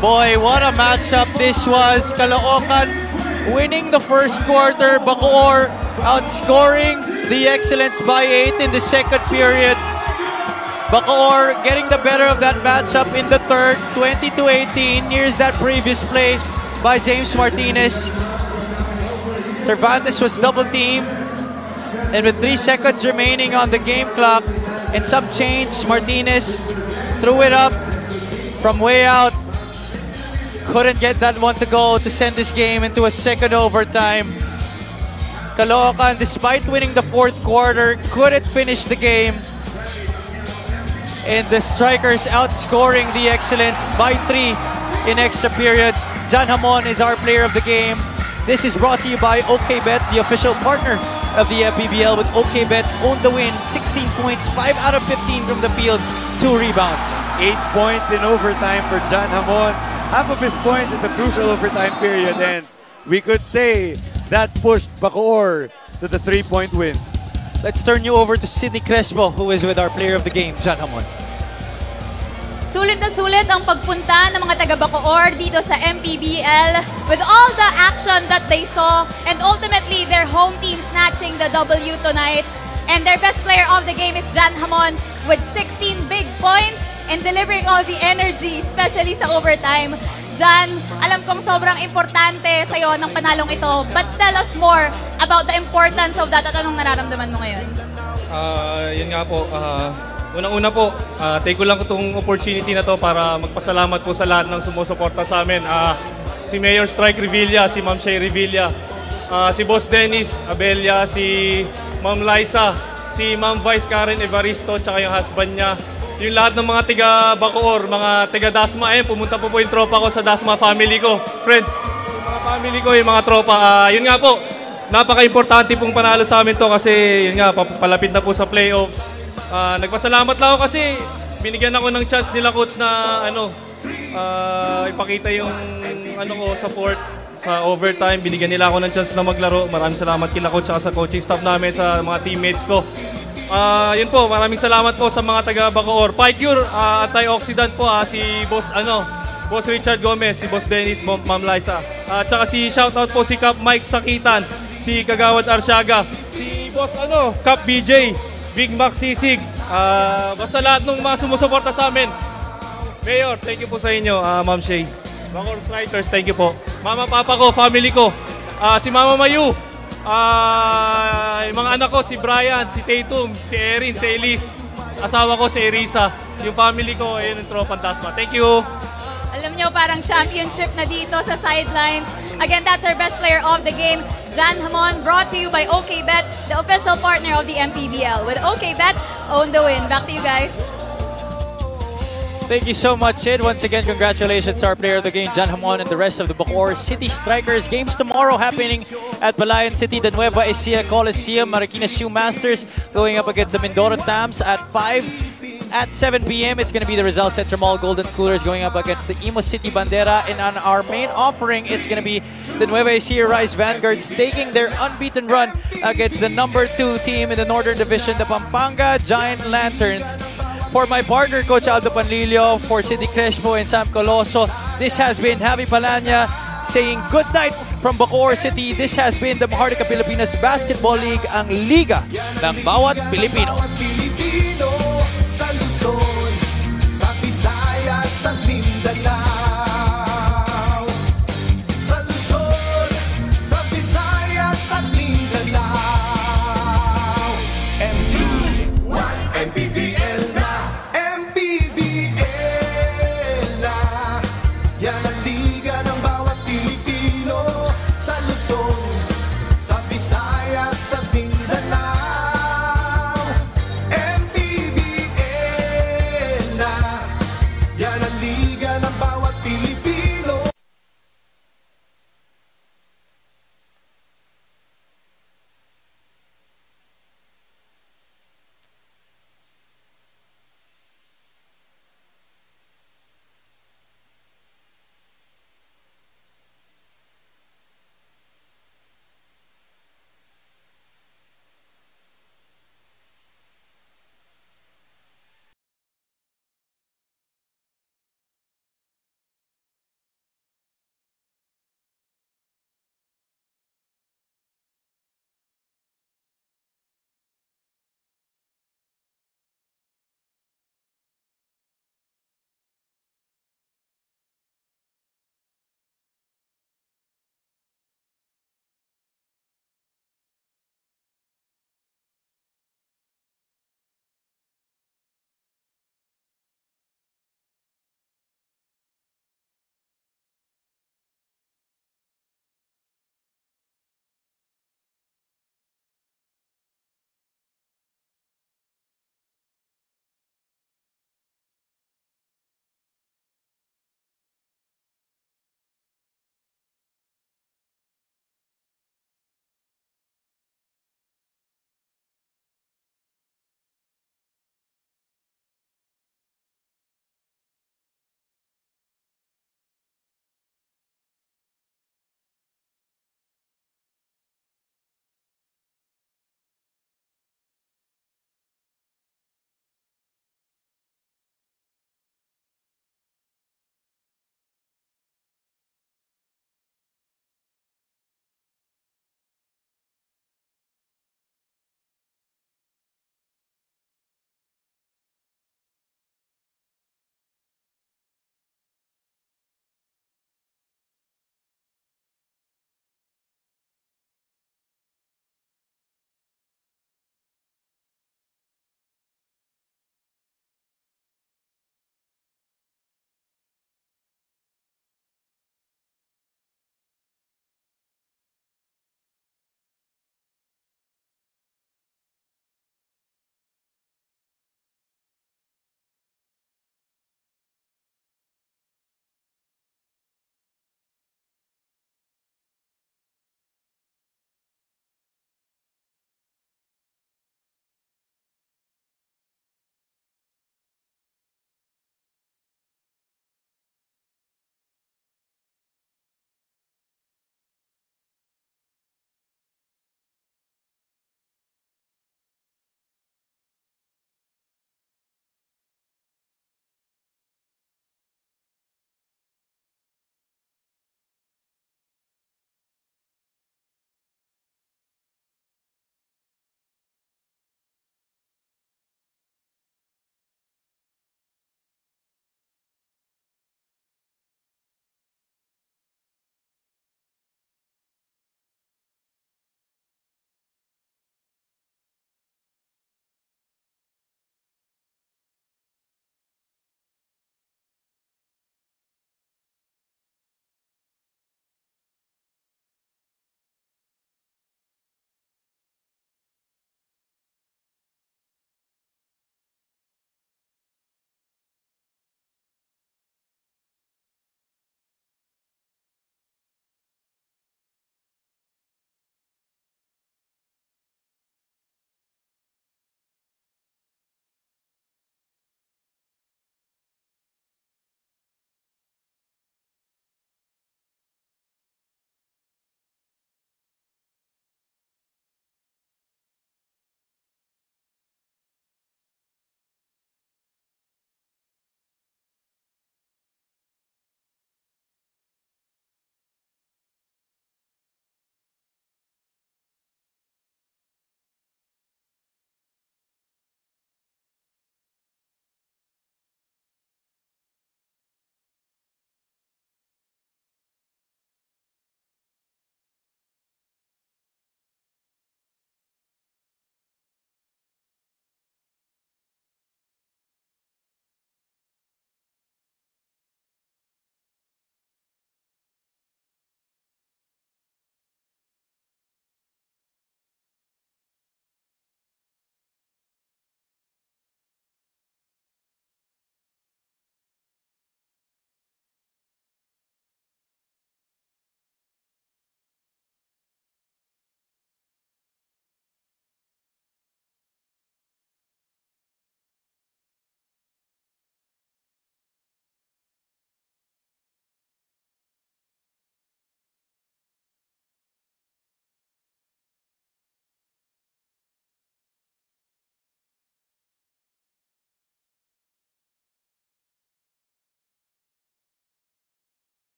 Boy, what a matchup this was. Caloocan winning the first quarter. Bacoor outscoring the Excellence by 8 in the second period. Bacoor getting the better of that matchup in the third, 20 to 18. Here's that previous play by James Martinez. Cervantes was double teamed. And with three seconds remaining on the game clock and some change, Martinez threw it up from way out. Couldn't get that one to go to send this game into a second overtime. Caloocan, despite winning the fourth quarter, couldn't finish the game. And the strikers outscoring the Excellence by three in extra period. John Hamon is our player of the game. This is brought to you by OKBet, the official partner of the MPBL with OKBet. Own the win, 16 points, 5 out of 15 from the field, 2 rebounds. Eight points in overtime for John Hamon. Half of his points in the crucial overtime period. And we could say that pushed Bacoor to the three-point win. Let's turn you over to Sidney Crespo, who is with our player of the game, John Hamon. Sulit na sulit ang pagpunta ng mga taga Bacoor dito sa MPBL with all the action that they saw and ultimately their home team snatching the W tonight. And their best player of the game is Jan Hamon with 16 big points and delivering all the energy, especially sa overtime. Jan, alam kong sobrang importante sa'yo ng panalong ito, but tell us more about the importance of that at anong nararamdaman mo ngayon. Ah, yun nga po. ah, Unang-una po, ah, take ko lang itong opportunity na to para magpasalamat po sa lahat ng sumusuporta sa amin. Ah, si Mayor Strike Revilla, si Ma'am Shay Revilla, ah, si Boss Dennis Abella, si Ma'am Liza, si Ma'am Vice Karen Evaristo, tsaka yung husband niya. Yung lahat ng mga tiga Bacoor, mga tiga Dasma, eh, pumunta po po yung tropa ko sa Dasma family ko. Friends, yung mga family ko, yung mga tropa. Ah, yun nga po, napaka-importante pong panalo sa amin to kasi yun nga, papalapit na po sa playoffs. Ah, nagpasalamat lang ako kasi binigyan ako ng chance nila coach na ano, ah, ipakita yung ano ko support sa overtime. Binigyan nila ako ng chance na maglaro. Maraming salamat kila coach at sa coaching staff namin, sa mga teammates ko. Ah, yun po, maraming salamat po sa mga taga Bacoor. Picure, uh, antioxidant po ah, si Boss ano, Boss Richard Gomez, si Boss Dennis, Ma'am Ma'am Liza. At saka si shoutout po si Cap Mike Sakitan, si Kagawad Arsiaga, si Boss ano, Cap BJ, Big Mac Sisig. Ah, basta lahat ng mga sumusuporta sa amin. Mayor, thank you po sa inyo, ah, Ma'am Shay. Bacoor Strikers, thank you po. Mama, papa ko, family ko. Ah, si Mama Mayu. Yung mga anak ko, si Brian, si Tatum, si Erin, si Elise. Asawa ko, si Erisa. Yung family ko, ayun yung Tropang Tasma. Thank you. Alam nyo, parang championship na dito sa sidelines. Again, that's our best player of the game, Jan Hamon, brought to you by OKBet, the official partner of the MPBL. With OKBet, own the win. Back to you guys. Thank you so much, Sid. Once again, congratulations to our player of the game, John Hamon, and the rest of the Bacoor City Strikers. Games tomorrow happening at Palayan City, the Nueva Ecija Coliseum, Marikina Shoe Masters going up against the Mindoro Tams at 5. At 7 p.m., it's going to be the Rizal Xentromall Golden Coolers going up against the Imus City Bandera. And on our main offering, it's going to be the Nueva Ecija Rice Vanguards taking their unbeaten run against the number two team in the Northern Division, the Pampanga Giant Lanterns. For my partner, Coach Aldo Panlilio, for Cindy Crespo and Sam Coloso, this has been Javi Palanya saying good night from Bacoor City. This has been the Maharlika Pilipinas Basketball League, ang liga ng bawat Pilipino. Sa Luzon, sa Visayas, sa Mindanao.